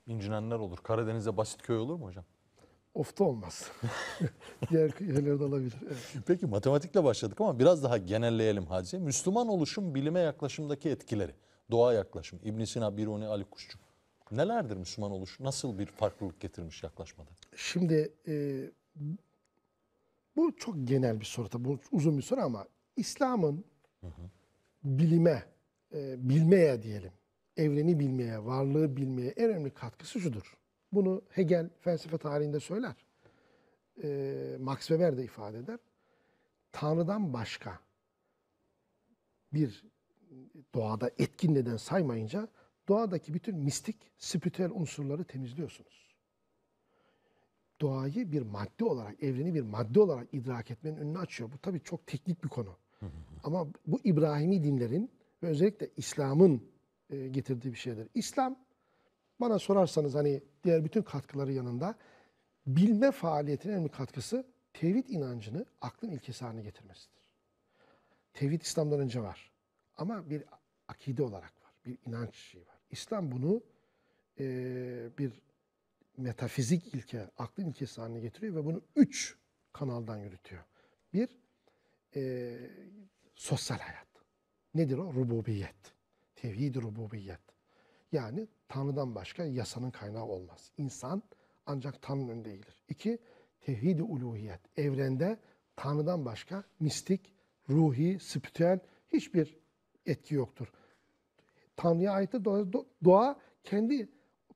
incinenler olur. Karadeniz'de basit köy olur mu hocam? Ofta olmaz. (laughs) Diğer yerlerde olabilir. Evet. Peki matematikle başladık ama biraz daha genelleyelim hadise. Müslüman oluşum bilime yaklaşımdaki etkileri. Doğa yaklaşım. İbn Sina, Biruni, Ali Kuşçu. Nelerdir Müslüman oluş? Nasıl bir farklılık getirmiş yaklaşmada? Şimdi e, bu çok genel bir soru tabii. Bu uzun bir soru ama İslam'ın bilime, e, bilmeye diyelim, evreni bilmeye, varlığı bilmeye en önemli katkısı şudur. Bunu Hegel felsefe tarihinde söyler. E, Max Weber de ifade eder. Tanrı'dan başka bir doğada etkin neden saymayınca doğadaki bütün mistik, spiritüel unsurları temizliyorsunuz doğayı bir madde olarak, evreni bir madde olarak idrak etmenin önünü açıyor. Bu tabii çok teknik bir konu. (laughs) Ama bu İbrahimi dinlerin ve özellikle İslam'ın e, getirdiği bir şeydir. İslam bana sorarsanız hani diğer bütün katkıları yanında bilme faaliyetinin en önemli katkısı tevhid inancını aklın ilkesi haline getirmesidir. Tevhid İslam'dan önce var. Ama bir akide olarak var. Bir inanç şeyi var. İslam bunu e, bir metafizik ilke, aklın ilkesi haline getiriyor ve bunu üç kanaldan yürütüyor. Bir, e, sosyal hayat. Nedir o? Rububiyet. Tevhid-i rububiyet. Yani Tanrı'dan başka yasanın kaynağı olmaz. İnsan ancak Tanrı'nın önünde eğilir. İki, tevhid-i uluhiyet. Evrende Tanrı'dan başka mistik, ruhi, spiritüel hiçbir etki yoktur. Tanrı'ya ait de doğa, do- doğa kendi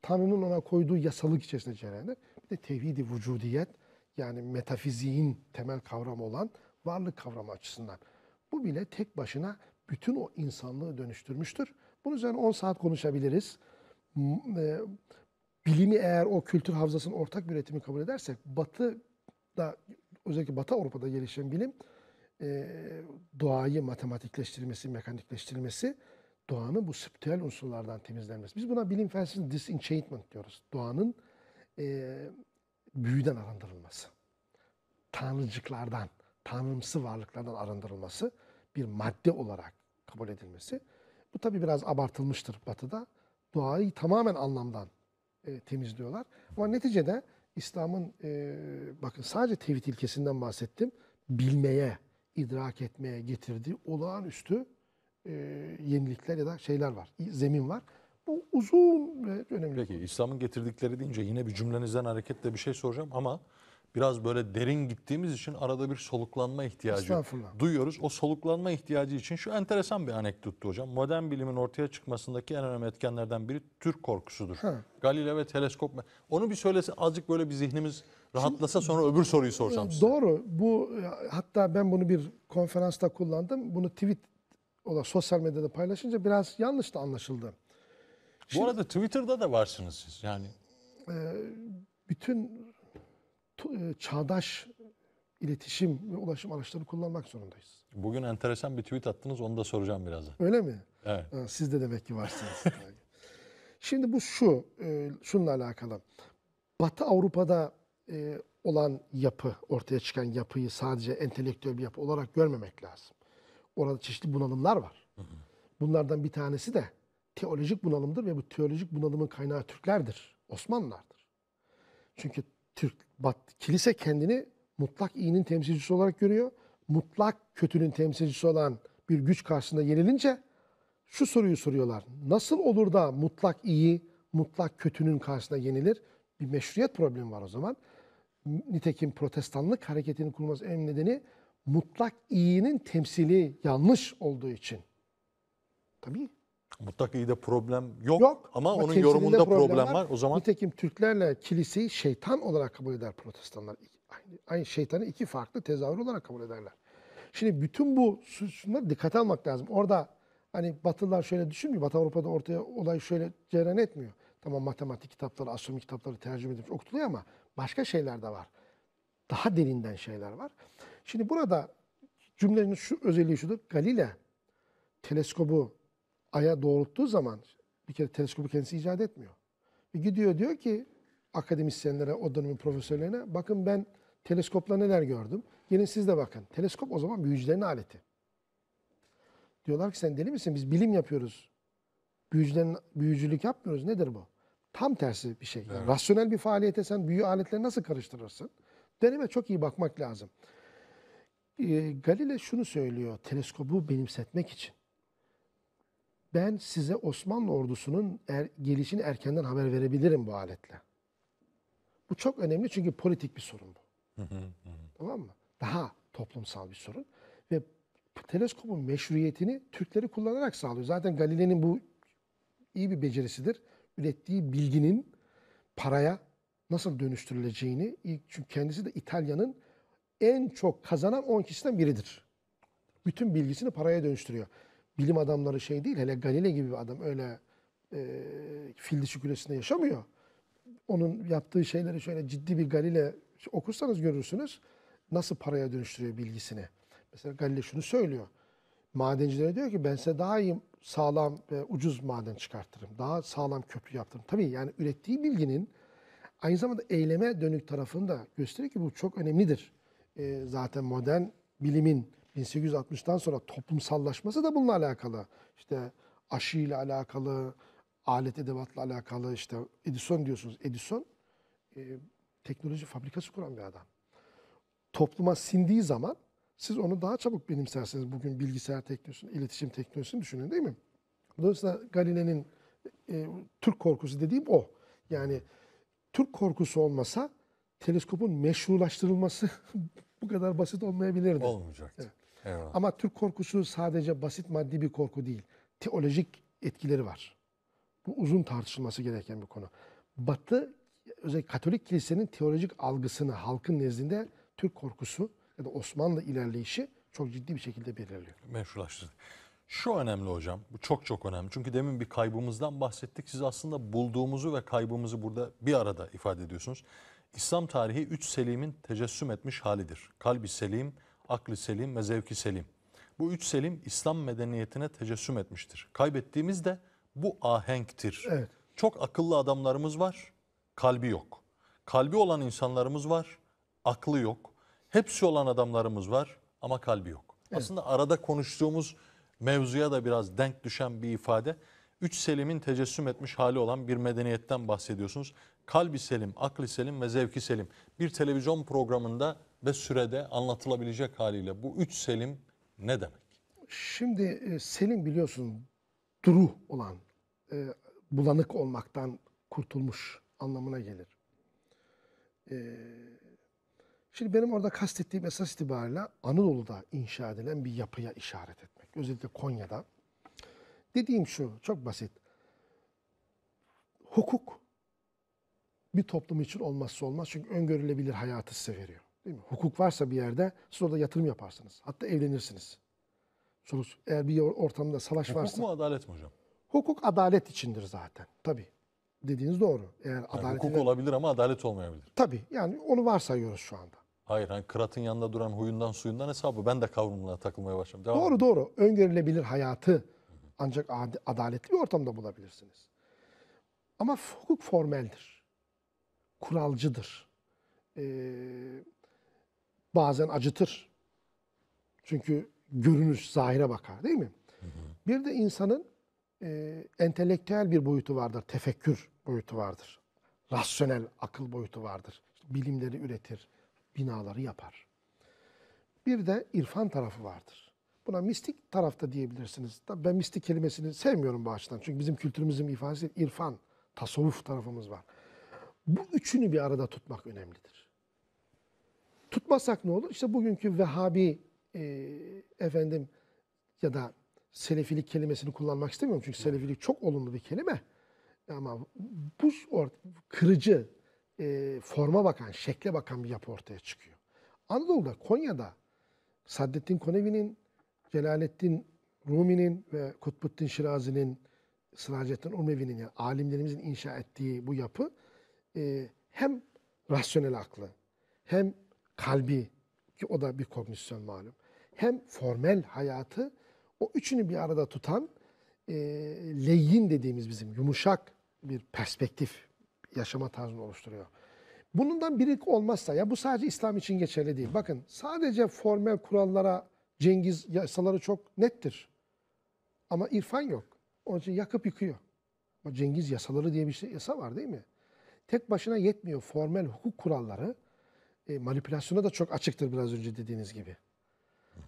Tanrı'nın ona koyduğu yasalık içerisinde cereyandır. Bir de tevhid-i vücudiyet yani metafiziğin temel kavramı olan varlık kavramı açısından. Bu bile tek başına bütün o insanlığı dönüştürmüştür. Bunun üzerine 10 saat konuşabiliriz. E, Bilimi eğer o kültür havzasının ortak bir üretimi kabul edersek Batı'da özellikle Batı Avrupa'da gelişen bilim e, doğayı matematikleştirilmesi, mekanikleştirilmesi, doğanın bu spiritüel unsurlardan temizlenmesi. Biz buna bilim felsefesinde disenchantment diyoruz. Doğanın e, büyüden arındırılması. Tanrıcıklardan, tanrımsı varlıklardan arındırılması, bir madde olarak kabul edilmesi. Bu tabii biraz abartılmıştır Batı'da. Doğayı tamamen anlamdan e, temizliyorlar. Ama neticede İslam'ın e, bakın sadece tevhid ilkesinden bahsettim. Bilmeye, idrak etmeye getirdiği olağanüstü e, yenilikler ya da şeyler var. Zemin var. Bu uzun ve önemli. Peki İslam'ın getirdikleri deyince yine bir cümlenizden hareketle bir şey soracağım ama biraz böyle derin gittiğimiz için arada bir soluklanma ihtiyacı duyuyoruz. O soluklanma ihtiyacı için şu enteresan bir anekdottu hocam. Modern bilimin ortaya çıkmasındaki en önemli etkenlerden biri Türk korkusudur. Ha. Galileo ve teleskop. Onu bir söylesin azıcık böyle bir zihnimiz rahatlasa sonra öbür soruyu sorsam size. Doğru. Bu hatta ben bunu bir konferansta kullandım. Bunu tweet olarak sosyal medyada paylaşınca biraz yanlış da anlaşıldı. Bu arada Twitter'da da varsınız siz. Yani Bütün e, çağdaş iletişim ve ulaşım araçlarını kullanmak zorundayız. bugün enteresan bir tweet attınız onu da soracağım birazdan. Öyle mi? Evet. Siz de demek ki varsınız. (laughs) Şimdi bu şu, e, şununla alakalı. Batı Avrupa'da e, olan yapı, ortaya çıkan yapıyı sadece entelektüel bir yapı olarak görmemek lazım. Orada çeşitli bunalımlar var. Bunlardan bir tanesi de teolojik bunalımdır ve bu teolojik bunalımın kaynağı Türklerdir, Osmanlılardır. Çünkü Türk, Bat, kilise kendini mutlak iyinin temsilcisi olarak görüyor. Mutlak kötünün temsilcisi olan bir güç karşısında yenilince şu soruyu soruyorlar. Nasıl olur da mutlak iyi, mutlak kötünün karşısına yenilir? Bir meşruiyet problemi var o zaman. Nitekim protestanlık hareketinin kurulması en nedeni mutlak iyinin temsili yanlış olduğu için. Tabii. Mutlak iyi de problem yok, Yok. ama Ama onun yorumunda problem problem, var. var. O zaman Nitekim Türklerle kiliseyi şeytan olarak kabul eder protestanlar. Aynı, aynı şeytanı iki farklı tezahür olarak kabul ederler. Şimdi bütün bu şunları dikkate almak lazım. Orada hani Batılılar şöyle düşünmüyor. Batı Avrupa'da ortaya olay şöyle cereyan etmiyor. Tamam matematik kitapları, astronomi kitapları tercüme edilmiş, okutuluyor ama başka şeyler de var. Daha derinden şeyler var. Şimdi burada cümlenin şu özelliği şudur. Galile teleskobu aya doğrulttuğu zaman bir kere teleskobu kendisi icat etmiyor. Bir gidiyor diyor ki akademisyenlere, o dönemin profesörlerine bakın ben teleskopla neler gördüm. Gelin siz de bakın. Teleskop o zaman büyücülerin aleti. Diyorlar ki sen deli misin? Biz bilim yapıyoruz. Büyücülerin büyücülük yapmıyoruz. Nedir bu? Tam tersi bir şey. Yani rasyonel bir faaliyete sen büyü aletleri nasıl karıştırırsın? Deneme çok iyi bakmak lazım. Ee, Galile şunu söylüyor teleskobu benimsetmek için. Ben size Osmanlı ordusunun er, gelişini erkenden haber verebilirim bu aletle. Bu çok önemli çünkü politik bir sorun bu. Tamam mı? Daha toplumsal bir sorun. Ve teleskopun meşruiyetini Türkleri kullanarak sağlıyor. Zaten Galile'nin bu iyi bir becerisidir. Ürettiği bilginin paraya nasıl dönüştürüleceğini, ilk- çünkü kendisi de İtalya'nın en çok kazanan 10 kişiden biridir. Bütün bilgisini paraya dönüştürüyor. Bilim adamları şey değil, hele Galile gibi bir adam öyle e, fil dişi külesinde yaşamıyor. Onun yaptığı şeyleri şöyle ciddi bir Galile okursanız görürsünüz nasıl paraya dönüştürüyor bilgisini. Mesela Galile şunu söylüyor. Madencilere diyor ki ben size daha iyi sağlam ve ucuz maden çıkartırım. Daha sağlam köprü yaptırırım. Tabii yani ürettiği bilginin aynı zamanda eyleme dönük tarafını da gösteriyor ki bu çok önemlidir. Ee, zaten modern bilimin 1860'tan sonra toplumsallaşması da bununla alakalı. İşte aşıyla alakalı, alet edevatla alakalı işte Edison diyorsunuz. Edison e, teknoloji fabrikası kuran bir adam. Topluma sindiği zaman siz onu daha çabuk benimsersiniz. Bugün bilgisayar teknolojisini, iletişim teknolojisini düşünün değil mi? Dolayısıyla Galile'nin e, Türk korkusu dediğim o. Yani Türk korkusu olmasa teleskopun meşrulaştırılması (laughs) bu kadar basit olmayabilirdi. olmayacaktı. Eyvallah. Ama Türk korkusu sadece basit maddi bir korku değil. Teolojik etkileri var. Bu uzun tartışılması gereken bir konu. Batı, özellikle Katolik kilisenin teolojik algısını halkın nezdinde Türk korkusu ya da Osmanlı ilerleyişi çok ciddi bir şekilde belirliyor. meşrulaştırdık. Şu önemli hocam, bu çok çok önemli. Çünkü demin bir kaybımızdan bahsettik. Siz aslında bulduğumuzu ve kaybımızı burada bir arada ifade ediyorsunuz. İslam tarihi üç selimin tecessüm etmiş halidir. Kalbi selim, aklı selim ve zevki selim. Bu üç selim İslam medeniyetine tecessüm etmiştir. Kaybettiğimiz de bu ahenktir. Evet. Çok akıllı adamlarımız var, kalbi yok. Kalbi olan insanlarımız var, aklı yok. Hepsi olan adamlarımız var ama kalbi yok. Aslında arada konuştuğumuz mevzuya da biraz denk düşen bir ifade. Üç selimin tecessüm etmiş hali olan bir medeniyetten bahsediyorsunuz. Kalbi selim, aklı selim ve zevki selim. Bir televizyon programında ve sürede anlatılabilecek haliyle bu üç selim ne demek? Şimdi e, Selim biliyorsun duru olan, e, bulanık olmaktan kurtulmuş anlamına gelir. Ee, şimdi benim orada kastettiğim esas itibariyle Anadolu'da inşa edilen bir yapıya işaret etmek. Özellikle Konya'da. Dediğim şu, çok basit. Hukuk bir toplum için olmazsa olmaz. Çünkü öngörülebilir hayatı size veriyor. Değil mi? Hukuk varsa bir yerde siz orada yatırım yaparsınız. Hatta evlenirsiniz. Sonuç, eğer bir ortamda savaş Hukuk varsa... mu adalet mi hocam? Hukuk adalet içindir zaten. Tabii. Dediğiniz doğru. Eğer Yani adalet hukuk olabilir ama adalet olmayabilir. Tabii. Yani onu varsayıyoruz şu anda. Hayır hani kıratın yanında duran huyundan suyundan hesabı. Ben de kavrumluğa takılmaya başladım. Devam Doğru doğru. Öngörülebilir hayatı ancak ad- adaletli bir ortamda bulabilirsiniz. Ama hukuk formeldir. Kuralcıdır. Ee, bazen acıtır. Çünkü görünüş zahire bakar değil mi? Bir de insanın e, entelektüel bir boyutu vardır. Tefekkür boyutu vardır. Rasyonel akıl boyutu vardır. İşte bilimleri üretir, binaları yapar. Bir de irfan tarafı vardır. Buna mistik tarafta diyebilirsiniz. Tabii ben mistik kelimesini sevmiyorum bu açıdan. Çünkü bizim kültürümüzün ifadesi irfan, tasavvuf tarafımız var. Bu üçünü bir arada tutmak önemlidir. Tutmasak ne olur? İşte bugünkü Vehhabi e, efendim ya da Selefilik kelimesini kullanmak istemiyorum. Çünkü Selefilik çok olumlu bir kelime. Ama bu kırıcı, e, forma bakan, şekle bakan bir yapı ortaya çıkıyor. Anadolu'da, Konya'da Saddettin Konevi'nin, Celaleddin Rumi'nin ve Kutbuddin Şirazi'nin, Sıracettin Urmevi'nin yani alimlerimizin inşa ettiği bu yapı e, hem rasyonel aklı, hem kalbi ki o da bir kognisyon malum, hem formel hayatı o üçünü bir arada tutan e, leyyin dediğimiz bizim yumuşak bir perspektif yaşama tarzını oluşturuyor. Bundan biri olmazsa ya bu sadece İslam için geçerli değil. Bakın sadece formel kurallara Cengiz yasaları çok nettir. Ama irfan yok. Onun için yakıp yıkıyor. Ama Cengiz yasaları diye bir şey yasa var değil mi? Tek başına yetmiyor. Formel hukuk kuralları e, manipülasyona da çok açıktır biraz önce dediğiniz gibi.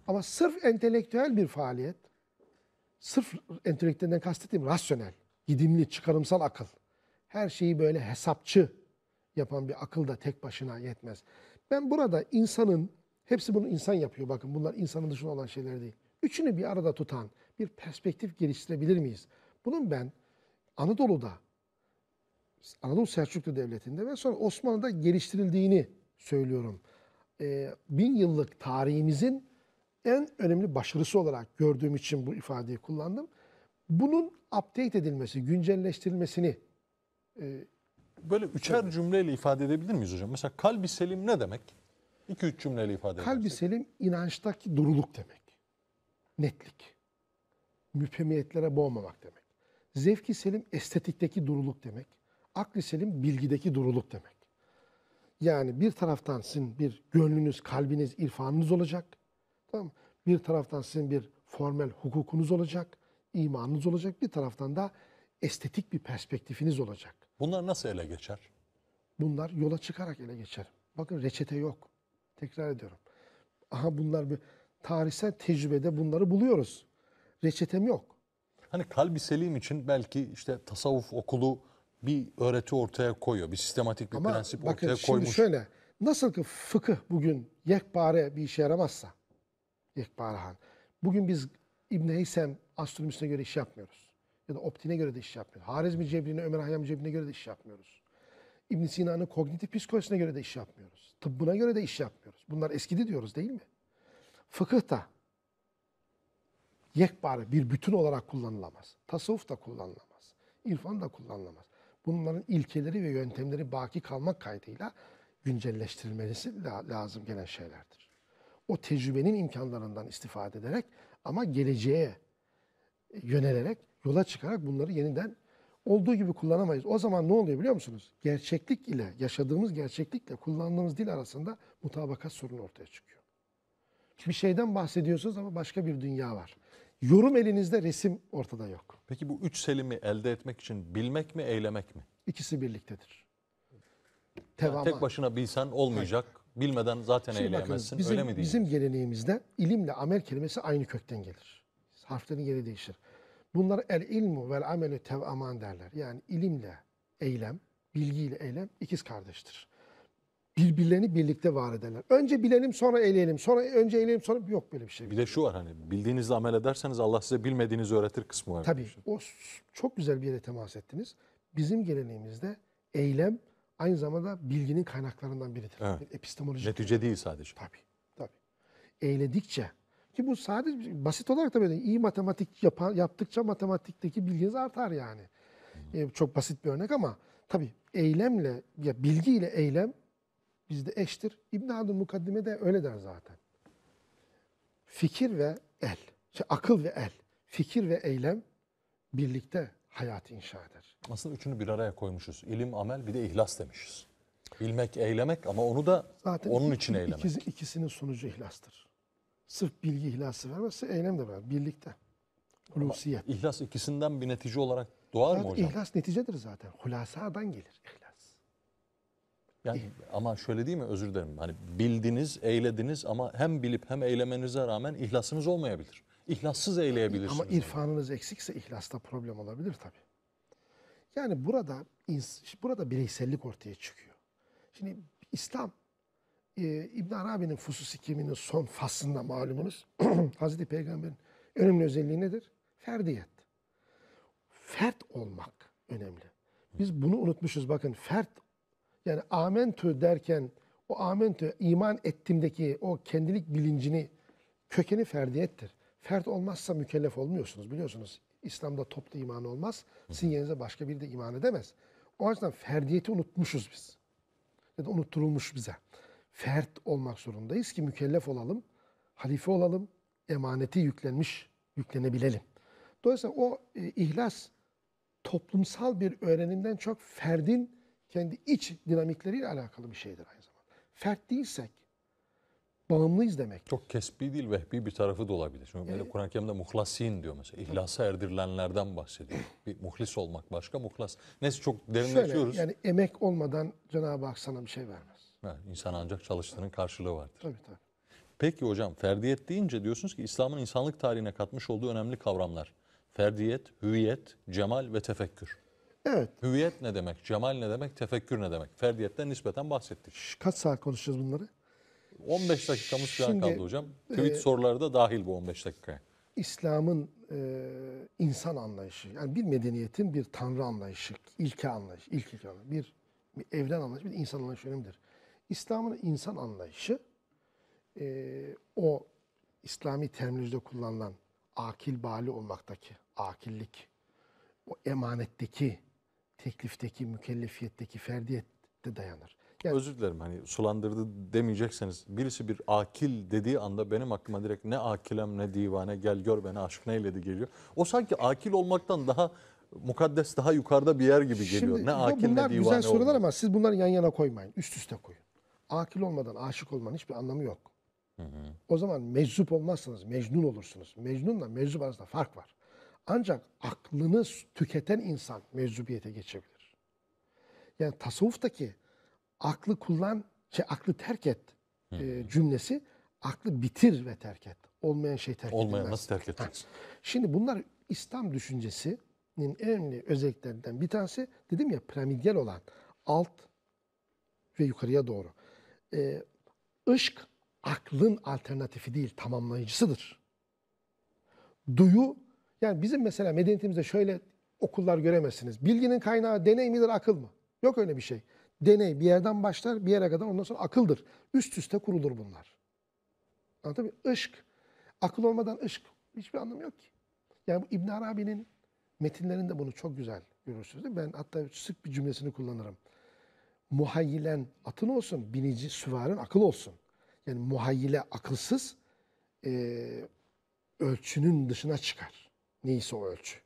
Ama sırf entelektüel bir faaliyet, sırf entelektüelden kastettiğim rasyonel, gidimli, çıkarımsal akıl. Her şeyi böyle hesapçı yapan bir akıl da tek başına yetmez. Ben burada insanın, hepsi bunu insan yapıyor bakın bunlar insanın dışında olan şeyler değil. Üçünü bir arada tutan bir perspektif geliştirebilir miyiz? Bunun ben Anadolu'da, Anadolu Selçuklu Devleti'nde ve sonra Osmanlı'da geliştirildiğini söylüyorum. Ee, bin yıllık tarihimizin en önemli başarısı olarak gördüğüm için bu ifadeyi kullandım. Bunun update edilmesi, güncelleştirilmesini e, Böyle üçer cümleyle ifade edebilir miyiz hocam? Mesela kalbi selim ne demek? İki üç cümleyle ifade Kalbi edersek. selim inançtaki duruluk demek. Netlik. Müphemiyetlere boğmamak demek. Zevki selim estetikteki duruluk demek. Akli selim bilgideki duruluk demek. Yani bir taraftan sizin bir gönlünüz, kalbiniz, irfanınız olacak. Tamam mı? Bir taraftan sizin bir formel hukukunuz olacak, imanınız olacak. Bir taraftan da estetik bir perspektifiniz olacak. Bunlar nasıl ele geçer? Bunlar yola çıkarak ele geçer. Bakın reçete yok. Tekrar ediyorum. Aha bunlar bir tarihsel tecrübede bunları buluyoruz. Reçetem yok. Hani kalbi selim için belki işte tasavvuf okulu bir öğreti ortaya koyuyor. Bir sistematik bir Ama prensip bakın ortaya şimdi koymuş. şöyle. Nasıl ki fıkıh bugün yekpare bir işe yaramazsa, yekpare han. Bugün biz İbn Heysem astronomisine göre iş yapmıyoruz. Ya da optine göre de iş yapmıyoruz. Harizmi cebrine, Ömer Hayyam cebrine göre de iş yapmıyoruz. İbn Sina'nın kognitif psikolojisine göre de iş yapmıyoruz. Tıbbına göre de iş yapmıyoruz. Bunlar eskidi diyoruz değil mi? Fıkıh da yekpare bir bütün olarak kullanılamaz. Tasavvuf da kullanılamaz. İrfan da kullanılamaz. Bunların ilkeleri ve yöntemleri baki kalmak kaydıyla güncelleştirilmesi la- lazım gelen şeylerdir. O tecrübenin imkanlarından istifade ederek ama geleceğe yönelerek, yola çıkarak bunları yeniden olduğu gibi kullanamayız. O zaman ne oluyor biliyor musunuz? Gerçeklik ile, yaşadığımız gerçeklikle kullandığımız dil arasında mutabakat sorunu ortaya çıkıyor. Bir şeyden bahsediyorsunuz ama başka bir dünya var. Yorum elinizde, resim ortada yok. Peki bu üç selimi elde etmek için bilmek mi, eylemek mi? İkisi birliktedir. Yani tek başına bilsen olmayacak. Bilmeden zaten Şimdi bakın, eyleyemezsin. bizim, Öyle mi değil? Bizim geleneğimizde ilimle amel kelimesi aynı kökten gelir. Harflerin yeri değişir. Bunlar el ilmu vel amelü tevaman derler. Yani ilimle eylem, bilgiyle eylem ikiz kardeştir. Birbirlerini birlikte var ederler. Önce bilelim sonra eyleyelim. Sonra önce eyleyelim sonra yok böyle bir şey. Bir de şu var hani bildiğinizle amel ederseniz Allah size bilmediğinizi öğretir kısmı var. Tabii o çok güzel bir yere temas ettiniz. Bizim geleneğimizde eylem aynı zamanda bilginin kaynaklarından biridir. Evet. Epistemolojik. Netice değil sadece. Tabii, tabii. Eyledikçe ki bu sadece basit olarak da böyle iyi matematik yapan, yaptıkça matematikteki bilginiz artar yani. Ee, çok basit bir örnek ama tabii eylemle ya bilgiyle eylem bizde eştir. İbn Haldun mukaddime de öyle der zaten. Fikir ve el, şey, akıl ve el, fikir ve eylem birlikte hayatı inşa eder. Aslında üçünü bir araya koymuşuz. İlim, amel bir de ihlas demişiz. Bilmek, eylemek ama onu da Zaten onun iki- için eylemek. ikisi- ikisinin sonucu ihlastır. Sırf bilgi ihlası vermezse eylem de ver. Birlikte. Hulusiyet. İhlas ikisinden bir netice olarak doğar mı Zaten hocam? ihlas neticedir zaten. Hulasadan gelir ihlas. Yani ama şöyle değil mi özür dilerim. Hani bildiniz, eylediniz ama hem bilip hem eylemenize rağmen ihlasınız olmayabilir. İhlassız eyleyebilirsiniz. Ama irfanınız eksikse ihlasta problem olabilir tabii. Yani burada burada bireysellik ortaya çıkıyor. Şimdi İslam e, İbn Arabi'nin Fusus-i Kimi'nin son faslında malumunuz (clears throat) Hazreti Peygamber'in önemli özelliği nedir? Ferdiyet. Fert olmak önemli. Biz bunu unutmuşuz. Bakın fert yani amentü derken o amentü iman ettimdeki o kendilik bilincini kökeni ferdiyettir. Fert olmazsa mükellef olmuyorsunuz biliyorsunuz. İslam'da toplu iman olmaz. Sizin yerinize başka biri de iman edemez. O açıdan ferdiyeti unutmuşuz biz. Ya da unutturulmuş bize. Fert olmak zorundayız ki mükellef olalım, halife olalım, emaneti yüklenmiş, yüklenebilelim. Dolayısıyla o e, ihlas toplumsal bir öğrenimden çok ferdin kendi iç dinamikleriyle alakalı bir şeydir aynı zamanda. Fert değilsek bağımlıyız demek. Çok kesbi değil vehbi bir tarafı da olabilir. Çünkü böyle Kur'an-ı Kerim'de muhlasin diyor mesela. İhlasa erdirilenlerden bahsediyor. Bir muhlis olmak başka, muhlas. Neyse çok Şöyle derinleşiyoruz. yani emek olmadan Cenab-ı Hak sana bir şey vermez. Evet, insan ancak çalıştığının karşılığı vardır. Tabii tabii. Peki hocam ferdiyet deyince diyorsunuz ki İslam'ın insanlık tarihine katmış olduğu önemli kavramlar. Ferdiyet, hüviyet, cemal ve tefekkür. Evet. Hüviyet ne demek, cemal ne demek, tefekkür ne demek? Ferdiyetten nispeten bahsettik. Ş- Kaç saat konuşacağız bunları? 15 dakikamız falan Şimdi, kaldı hocam. Tweet soruları da dahil bu 15 dakikaya. İslam'ın e, insan anlayışı, yani bir medeniyetin bir tanrı anlayışı, ilke anlayışı, ilk ilke anlayışı, bir, bir evren anlayışı, bir insan anlayışı önemlidir. İslam'ın insan anlayışı, e, o İslami terminolojide kullanılan akil bali olmaktaki akillik, o emanetteki, teklifteki, mükellefiyetteki ferdiyette dayanır. Yani Özür dilerim hani sulandırdı demeyecekseniz birisi bir akil dediği anda benim aklıma direkt ne akilem ne divane gel gör beni aşk neyledi geliyor. O sanki akil olmaktan daha mukaddes daha yukarıda bir yer gibi geliyor. Şimdi ne akil bunlar ne divane güzel sorular olmak. ama siz bunları yan yana koymayın. Üst üste koyun. Akil olmadan aşık olmanın hiçbir anlamı yok. O zaman meczup olmazsınız, mecnun olursunuz. Mecnunla meczup arasında fark var. Ancak aklını tüketen insan meczubiyete geçebilir. Yani tasavvuftaki aklı kullan, şey aklı terk et e, cümlesi aklı bitir ve terk et. Olmayan şey terk Olmayan edilmez. nasıl terk edeceksin? Şimdi bunlar İslam düşüncesinin en önemli özelliklerinden bir tanesi dedim ya piramidyal olan alt ve yukarıya doğru. Ee, ışk aklın alternatifi değil, tamamlayıcısıdır. Duyu, yani bizim mesela medeniyetimizde şöyle okullar göremezsiniz. Bilginin kaynağı deney midir, akıl mı? Yok öyle bir şey. Deney bir yerden başlar, bir yere kadar ondan sonra akıldır. Üst üste kurulur bunlar. Anladın mı? Işk. Akıl olmadan ışk. Hiçbir anlamı yok ki. Yani bu İbn Arabi'nin metinlerinde bunu çok güzel görürsünüz. Ben hatta sık bir cümlesini kullanırım. Muhayyilen atın olsun, binici süvarın akıl olsun. Yani muhayyile akılsız e, ölçünün dışına çıkar. Neyse o ölçü.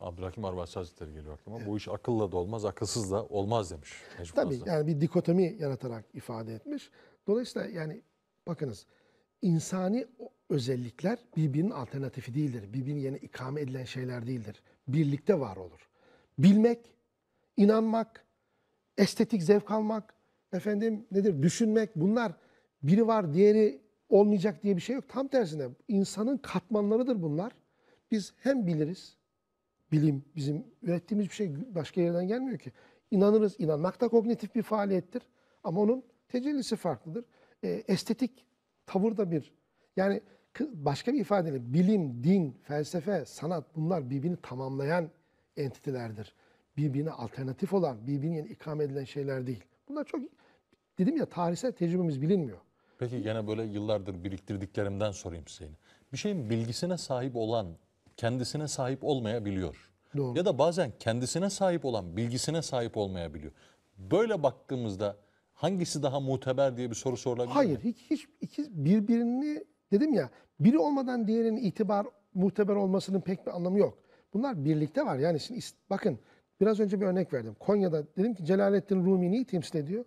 Abdülhakim Arvasi Hazretleri geliyor aklıma. Bu iş akılla da olmaz, akılsız da olmaz demiş. Necip Tabii Fazıl. yani bir dikotomi yaratarak ifade etmiş. Dolayısıyla yani bakınız insani özellikler birbirinin alternatifi değildir. Birbirinin yerine ikame edilen şeyler değildir. Birlikte var olur. Bilmek, inanmak, estetik zevk almak, efendim nedir düşünmek bunlar biri var diğeri olmayacak diye bir şey yok. Tam tersine insanın katmanlarıdır bunlar. Biz hem biliriz bilim, bizim ürettiğimiz bir şey başka yerden gelmiyor ki. İnanırız, inanmak da kognitif bir faaliyettir. Ama onun tecellisi farklıdır. E, estetik tavır da bir. Yani başka bir ifadeyle bilim, din, felsefe, sanat bunlar birbirini tamamlayan entitelerdir. Birbirine alternatif olan, birbirine ikame edilen şeyler değil. Bunlar çok, dedim ya tarihsel tecrübemiz bilinmiyor. Peki gene böyle yıllardır biriktirdiklerimden sorayım size. Bir şeyin bilgisine sahip olan kendisine sahip olmayabiliyor. Doğru. Ya da bazen kendisine sahip olan bilgisine sahip olmayabiliyor. Böyle baktığımızda hangisi daha muteber diye bir soru sorulabilir mi? Hayır, hiç, hiç iki birbirini dedim ya, biri olmadan diğerinin itibar, muteber olmasının pek bir anlamı yok. Bunlar birlikte var. Yani şimdi bakın biraz önce bir örnek verdim. Konya'da dedim ki Celaleddin Rumi neyi temsil ediyor?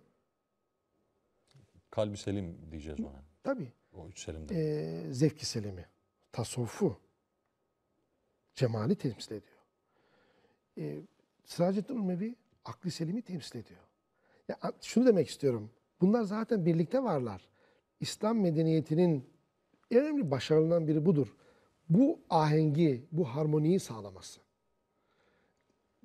Kalbi selim diyeceğiz ona. Tabii. O üç selimde. Ee, zevki selimi, tasavvufu, cemali temsil ediyor. Ee, Sıracettin Ulmevi akli selimi temsil ediyor. Ya, şunu demek istiyorum. Bunlar zaten birlikte varlar. İslam medeniyetinin en önemli başarılarından biri budur. Bu ahengi, bu harmoniyi sağlaması.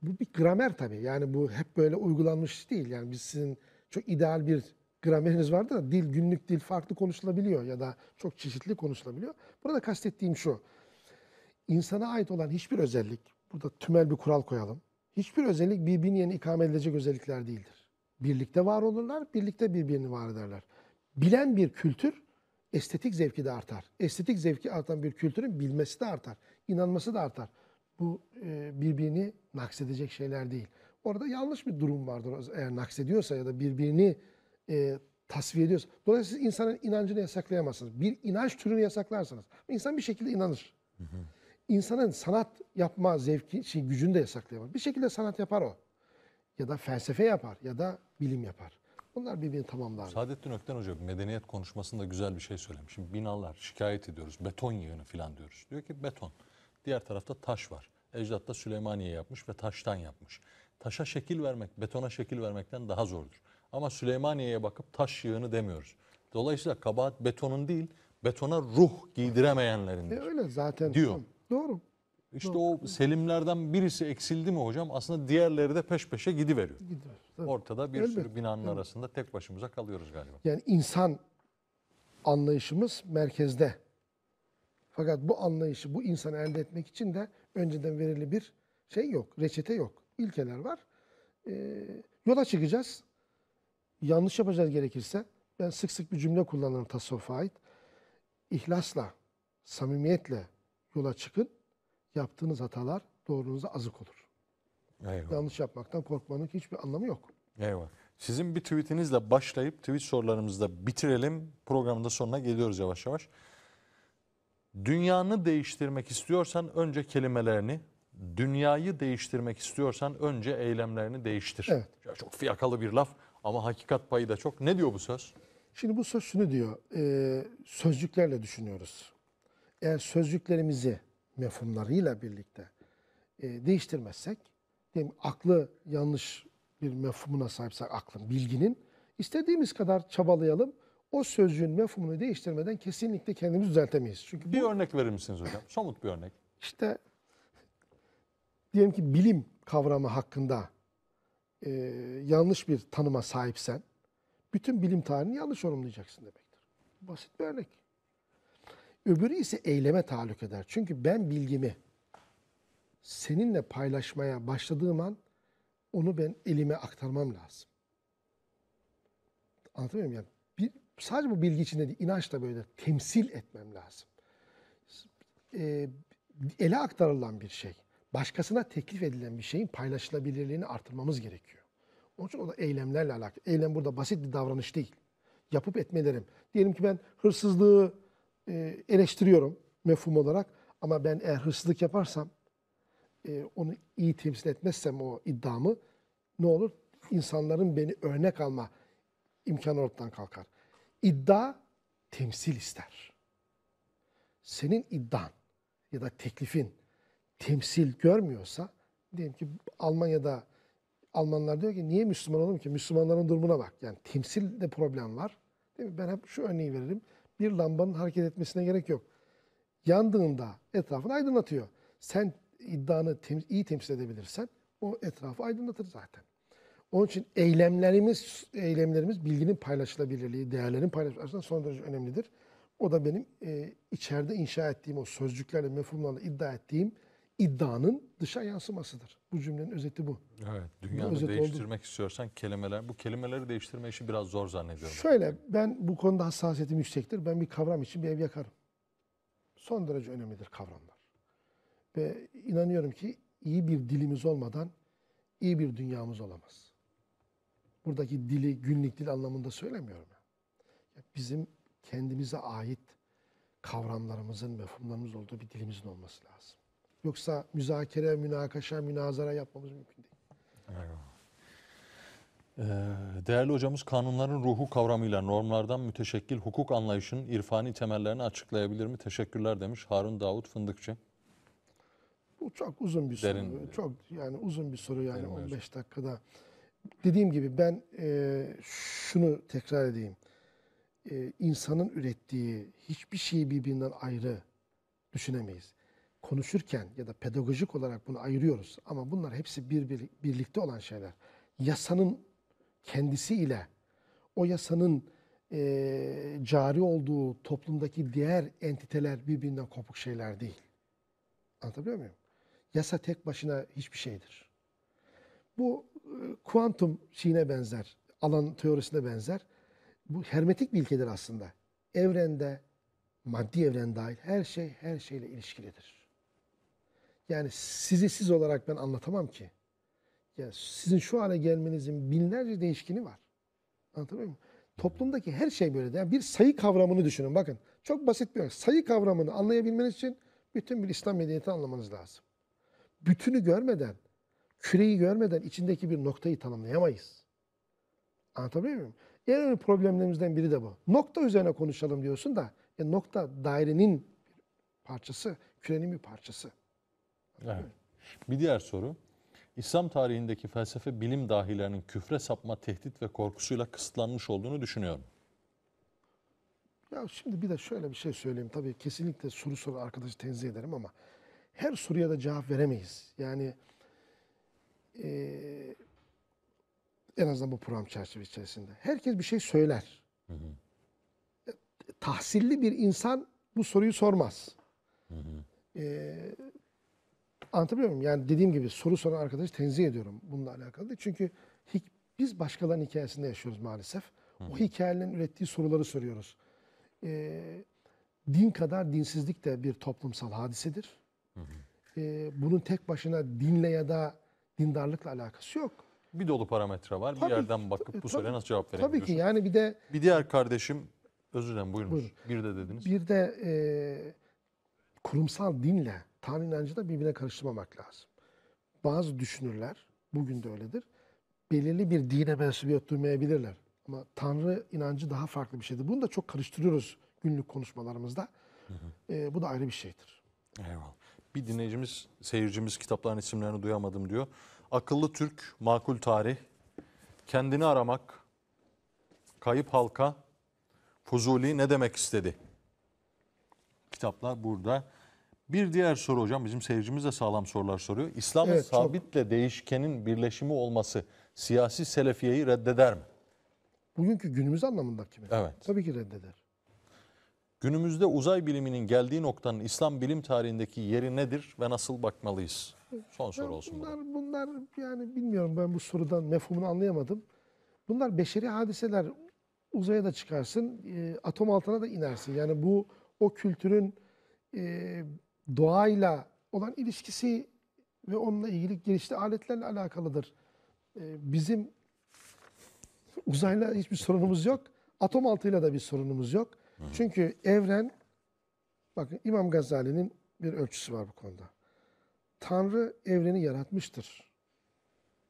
Bu bir gramer tabii. Yani bu hep böyle uygulanmış değil. Yani biz sizin çok ideal bir grameriniz vardır da dil, günlük dil farklı konuşulabiliyor ya da çok çeşitli konuşulabiliyor. Burada kastettiğim şu. İnsana ait olan hiçbir özellik, burada tümel bir kural koyalım. Hiçbir özellik birbirinin yerine ikame edilecek özellikler değildir. Birlikte var olurlar, birlikte birbirini var ederler. Bilen bir kültür estetik zevki de artar. Estetik zevki artan bir kültürün bilmesi de artar. inanması da artar. Bu e, birbirini naksedecek şeyler değil. Orada yanlış bir durum vardır eğer naksediyorsa ya da birbirini e, tasfiye ediyorsa. Dolayısıyla insanın inancını yasaklayamazsınız. Bir inanç türünü yasaklarsanız. insan bir şekilde inanır. İnsanın sanat yapma zevki, şey, gücünü de yasaklayamaz. Bir şekilde sanat yapar o. Ya da felsefe yapar ya da bilim yapar. Bunlar birbirini tamamlar. Saadettin Ökten Hoca medeniyet konuşmasında güzel bir şey söylemiş. Şimdi binalar şikayet ediyoruz. Beton yığını falan diyoruz. Diyor ki beton. Diğer tarafta taş var. Ecdat da Süleymaniye yapmış ve taştan yapmış. Taşa şekil vermek, betona şekil vermekten daha zordur. Ama Süleymaniye'ye bakıp taş yığını demiyoruz. Dolayısıyla kabahat betonun değil, betona ruh E giydiremeyenlerindir. öyle zaten. Diyor. Tamam, Doğru. İşte o selimlerden birisi eksildi mi hocam aslında diğerleri de peş peşe gidiveriyor. Tabii. Ortada bir Elbette, sürü binanın arasında tek başımıza kalıyoruz galiba. Yani insan anlayışımız merkezde. Fakat bu anlayışı, bu insanı elde etmek için de önceden verili bir şey yok, reçete yok. İlkeler var. Ee, yola çıkacağız. Yanlış yapacağız gerekirse. Ben sık sık bir cümle kullanırım tasavvufa ait. İhlasla, samimiyetle yola çıkın. Yaptığınız hatalar doğrunuza azık olur. Eyvallah. Yanlış yapmaktan korkmanın hiçbir anlamı yok. Eyvallah. Sizin bir tweetinizle başlayıp tweet sorularımızı da bitirelim. Programın da sonuna geliyoruz yavaş yavaş. Dünyanı değiştirmek istiyorsan önce kelimelerini, dünyayı değiştirmek istiyorsan önce eylemlerini değiştir. Evet. Ya Çok fiyakalı bir laf ama hakikat payı da çok. Ne diyor bu söz? Şimdi bu söz şunu diyor, e, sözcüklerle düşünüyoruz. Eğer sözcüklerimizi mefhumlarıyla birlikte e, değiştirmezsek, diyelim aklı yanlış bir mefhumuna sahipsek aklın, bilginin, istediğimiz kadar çabalayalım, o sözcüğün mefhumunu değiştirmeden kesinlikle kendimizi düzeltemeyiz. Çünkü Bir bu örnek verir misiniz hocam? Somut bir örnek. işte diyelim ki bilim kavramı hakkında e, yanlış bir tanıma sahipsen, bütün bilim tarihini yanlış yorumlayacaksın demektir. Basit bir örnek. Öbürü ise eyleme tahallük eder. Çünkü ben bilgimi seninle paylaşmaya başladığım an onu ben elime aktarmam lazım. Anlatabiliyor muyum? Yani sadece bu bilgi içinde değil, inanç da böyle temsil etmem lazım. E, ele aktarılan bir şey, başkasına teklif edilen bir şeyin paylaşılabilirliğini artırmamız gerekiyor. Onun için o da eylemlerle alakalı. Eylem burada basit bir davranış değil. Yapıp etmelerim. Diyelim ki ben hırsızlığı e, eleştiriyorum mefhum olarak ama ben eğer hırsızlık yaparsam e, onu iyi temsil etmezsem o iddiamı ne olur? İnsanların beni örnek alma imkanı ortadan kalkar. İddia temsil ister. Senin iddian ya da teklifin temsil görmüyorsa diyelim ki Almanya'da Almanlar diyor ki niye Müslüman olalım ki? Müslümanların durumuna bak. Yani temsilde problem var. Değil mi? Ben hep şu örneği veririm. Bir lambanın hareket etmesine gerek yok. Yandığında etrafını aydınlatıyor. Sen iddianı tem- iyi temsil edebilirsen o etrafı aydınlatır zaten. Onun için eylemlerimiz eylemlerimiz bilginin paylaşılabilirliği, değerlerin paylaşılması son derece önemlidir. O da benim e, içeride inşa ettiğim o sözcüklerle, mefhumlarla iddia ettiğim iddianın dışa yansımasıdır. Bu cümlenin özeti bu. Evet. Dünyayı özet oldu. değiştirmek istiyorsan kelimeler, bu kelimeleri değiştirme işi biraz zor zannediyorum. Şöyle ben bu konuda hassasiyetim yüksektir. Ben bir kavram için bir ev yakarım. Son derece önemlidir kavramlar. Ve inanıyorum ki iyi bir dilimiz olmadan iyi bir dünyamız olamaz. Buradaki dili günlük dil anlamında söylemiyorum. Ya Bizim kendimize ait kavramlarımızın, mefhumlarımız olduğu bir dilimizin olması lazım. Yoksa müzakere, münakaşa, münazara yapmamız mümkün değil. Ee, Değerli hocamız kanunların ruhu kavramıyla normlardan müteşekkil hukuk anlayışının irfani temellerini açıklayabilir mi? Teşekkürler demiş Harun Davut Fındıkçı. Bu çok uzun bir soru. Derin- Çok yani uzun bir soru yani Derin mevzu. 15 dakikada. Dediğim gibi ben e, şunu tekrar edeyim. E, insanın ürettiği hiçbir şeyi birbirinden ayrı düşünemeyiz. Konuşurken ya da pedagojik olarak bunu ayırıyoruz ama bunlar hepsi bir, bir birlikte olan şeyler. Yasanın kendisiyle o yasanın e, cari olduğu toplumdaki diğer entiteler birbirinden kopuk şeyler değil. Anlatabiliyor muyum? Yasa tek başına hiçbir şeydir. Bu kuantum şeyine benzer, alan teorisine benzer. Bu hermetik bir ilkedir aslında. Evrende, maddi evren dahil her şey her şeyle ilişkilidir. Yani sizi siz olarak ben anlatamam ki. Yani sizin şu hale gelmenizin binlerce değişkeni var. Anlatabiliyor muyum? Toplumdaki her şey böyle. Yani bir sayı kavramını düşünün. Bakın çok basit bir örnek. Sayı kavramını anlayabilmeniz için bütün bir İslam medeniyetini anlamanız lazım. Bütünü görmeden, küreyi görmeden içindeki bir noktayı tanımlayamayız. Anlatabiliyor muyum? En önemli problemlerimizden biri de bu. Nokta üzerine konuşalım diyorsun da e, nokta dairenin bir parçası, kürenin bir parçası. Evet. Bir diğer soru. İslam tarihindeki felsefe bilim dahilerinin küfre sapma, tehdit ve korkusuyla kısıtlanmış olduğunu düşünüyorum. Ya şimdi bir de şöyle bir şey söyleyeyim. Tabii kesinlikle soru soru arkadaşı tenzih ederim ama her soruya da cevap veremeyiz. Yani eee, en azından bu program çerçeve içerisinde. Herkes bir şey söyler. E, Tahsilli bir insan bu soruyu sormaz. Eee anlatabiliyor muyum? Yani dediğim gibi soru soran arkadaşı tenzih ediyorum bununla alakalı. Çünkü biz başkalarının hikayesinde yaşıyoruz maalesef. O hikayelerin ürettiği soruları soruyoruz. Ee, din kadar dinsizlik de bir toplumsal hadisedir. Ee, bunun tek başına dinle ya da dindarlıkla alakası yok. Bir dolu parametre var. Bir Tabii, yerden bakıp tabii, bu soruya tabii. nasıl cevap verelim Tabii ki yani bir de Bir diğer kardeşim, özür dilerim buyurunuz. Buyurun. Bir de dediniz. bir de e, kurumsal dinle Tanrı inancı da birbirine karıştırmamak lazım. Bazı düşünürler, bugün de öyledir, belirli bir dine mensubiyet duymayabilirler. Ama Tanrı inancı daha farklı bir şeydir. Bunu da çok karıştırıyoruz günlük konuşmalarımızda. E, bu da ayrı bir şeydir. Eyvallah. Bir dinleyicimiz, seyircimiz kitapların isimlerini duyamadım diyor. Akıllı Türk, makul tarih, kendini aramak, kayıp halka, Fuzuli ne demek istedi? Kitaplar burada. Bir diğer soru hocam, bizim seyircimiz de sağlam sorular soruyor. İslam'ın Evet, çok. sabitle değişkenin birleşimi olması siyasi selefiyeyi reddeder mi? Bugünkü günümüz anlamındaki mi? Evet. Tabii ki reddeder. Günümüzde uzay biliminin geldiği noktanın İslam bilim tarihindeki yeri nedir ve nasıl bakmalıyız? Son soru olsun bunlar, bunlar yani bilmiyorum ben bu sorudan mefhumunu anlayamadım. Bunlar beşeri hadiseler. Uzaya da çıkarsın, e, atom altına da inersin. Yani bu o kültürün e, doğayla olan ilişkisi ve onunla ilgili gelişti aletlerle alakalıdır. E, bizim uzayla hiçbir sorunumuz yok. Atom altıyla da bir sorunumuz yok. Çünkü evren, bakın İmam Gazali'nin bir ölçüsü var bu konuda. Tanrı evreni yaratmıştır.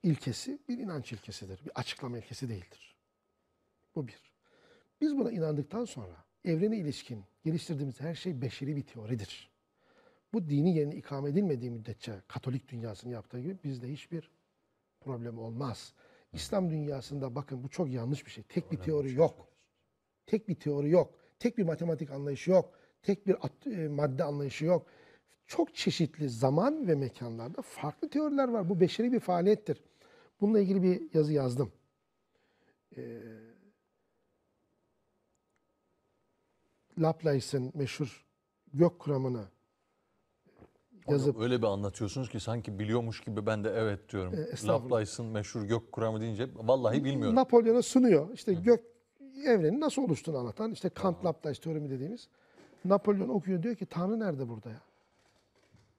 İlkesi bir inanç ilkesidir. Bir açıklama ilkesi değildir. Bu bir. Biz buna inandıktan sonra evrene ilişkin geliştirdiğimiz her şey beşeri bir teoridir. Bu dini yerine ikame edilmediği müddetçe Katolik dünyasının yaptığı gibi bizde hiçbir problem olmaz. İslam dünyasında bakın bu çok yanlış bir şey. Tek bir teori yok. Tek bir teori yok. Tek bir matematik anlayışı yok. Tek bir at- e, madde anlayışı yok. çok çeşitli zaman ve mekanlarda farklı teoriler var. Bu beşeri bir faaliyettir. Bununla ilgili bir yazı yazdım. Ee, Laplace'ın meşhur gök kuramını yazıp Hocam öyle bir anlatıyorsunuz ki sanki biliyormuş gibi ben de evet diyorum. E. Laplace'ın meşhur gök kuramı deyince vallahi bilmiyorum. Napolyon'a sunuyor. İşte gök evrenin nasıl oluştuğunu anlatan işte Kant Laplace teoremi dediğimiz. Napolyon okuyor diyor ki Tanrı nerede burada ya?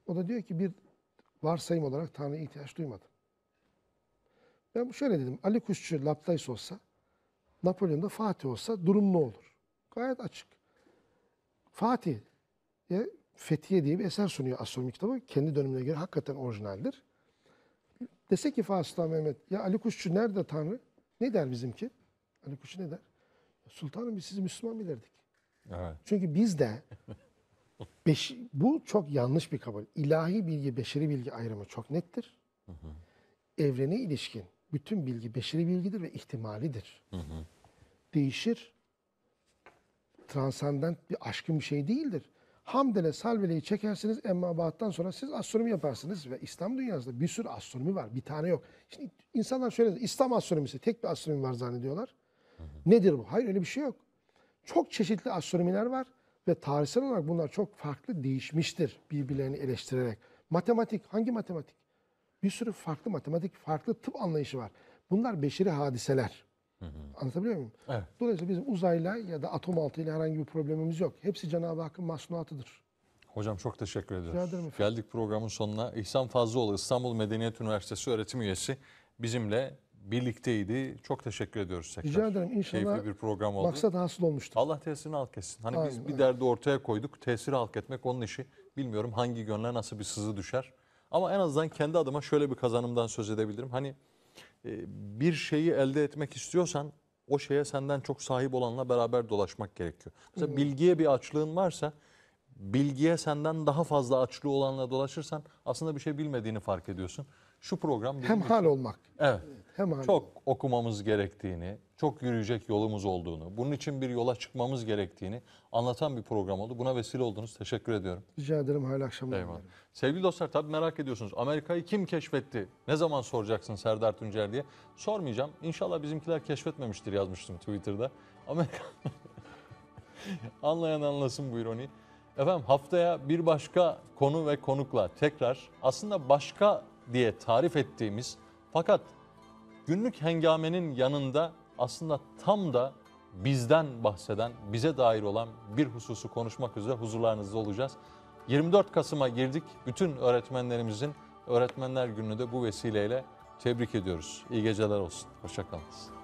O da diyor ki bir varsayım olarak Tanrı'ya ihtiyaç duymadım. Ben şöyle dedim. Ali Kuşçu Laplace olsa, Napolyon da Fatih olsa durum ne olur? Gayet açık. Fatih ya Fethiye diye bir eser sunuyor astronomi kitabı. Kendi dönemine göre hakikaten orijinaldir. Dese ki Fatih Sultan Mehmet, ya Ali Kuşçu nerede Tanrı? Ne der bizimki? Ali Kuşçu ne der? Sultanım biz sizi Müslüman bilirdik. Evet. Çünkü bizde (laughs) beş, bu çok yanlış bir kabul. İlahi bilgi, beşeri bilgi ayrımı çok nettir. Evrene ilişkin bütün bilgi beşeri bilgidir ve ihtimalidir. Değişir. Transandent bir aşkın bir şey değildir. Hamdele salveleyi çekersiniz emma baattan sonra siz astronomi yaparsınız ve İslam dünyasında bir sürü astronomi var. Bir tane yok. Şimdi insanlar şöyle İslam astronomisi tek bir astronomi var zannediyorlar. Nedir bu? Hayır öyle bir şey yok. Çok çeşitli astronomiler var ve tarihsel olarak bunlar çok farklı değişmiştir birbirlerini eleştirerek. Matematik, hangi matematik? Bir sürü farklı matematik, farklı tıp anlayışı var. Bunlar beşeri hadiseler. Anlatabiliyor muyum? Evet. Dolayısıyla bizim uzayla ya da atom altıyla herhangi bir problemimiz yok. Hepsi Cenab-ı Hakk'ın masnuatıdır. Hocam çok teşekkür ediyoruz. Geldik programın sonuna. İhsan Fazlıoğlu İstanbul Medeniyet Üniversitesi öğretim üyesi bizimle birlikteydi. Çok teşekkür ediyoruz tekrar. Rica ederim. İnşallah Keyifli bir program oldu. Maksat hasıl olmuştur. Allah tesirini halk etsin. Hani biz Amin, bir amin. derdi ortaya koyduk. Tesiri halk etmek onun işi. Bilmiyorum hangi gönle nasıl bir sızı düşer. Ama en azından kendi adıma şöyle bir kazanımdan söz edebilirim. Hani e, bir şeyi elde etmek istiyorsan o şeye senden çok sahip olanla beraber dolaşmak gerekiyor. Mesela bilgiye bir açlığın varsa bilgiye senden daha fazla açlığı olanla dolaşırsan aslında bir şey bilmediğini fark ediyorsun. Şu program bizim Hem hal olmak. Evet. Hem hal. Çok okumamız gerektiğini, çok yürüyecek yolumuz olduğunu, bunun için bir yola çıkmamız gerektiğini anlatan bir program oldu. Buna vesile oldunuz. Teşekkür ediyorum. Rica ederim. Hayırlı akşamlar. Eyvallah. Sevgili dostlar tabii merak ediyorsunuz. Amerika'yı kim keşfetti? Ne zaman soracaksın Serdar Tuncer diye? Sormayacağım. İnşallah bizimkiler keşfetmemiştir yazmıştım Twitter'da. Amerika (laughs) Anlayan anlasın bu ironi. Efendim haftaya bir başka konu ve konukla tekrar aslında başka diye tarif ettiğimiz fakat günlük hengamenin yanında aslında tam da bizden bahseden, bize dair olan bir hususu konuşmak üzere huzurlarınızda olacağız. 24 Kasım'a girdik. Bütün öğretmenlerimizin Öğretmenler Günü'nü de bu vesileyle tebrik ediyoruz. İyi geceler olsun. Hoşçakalın.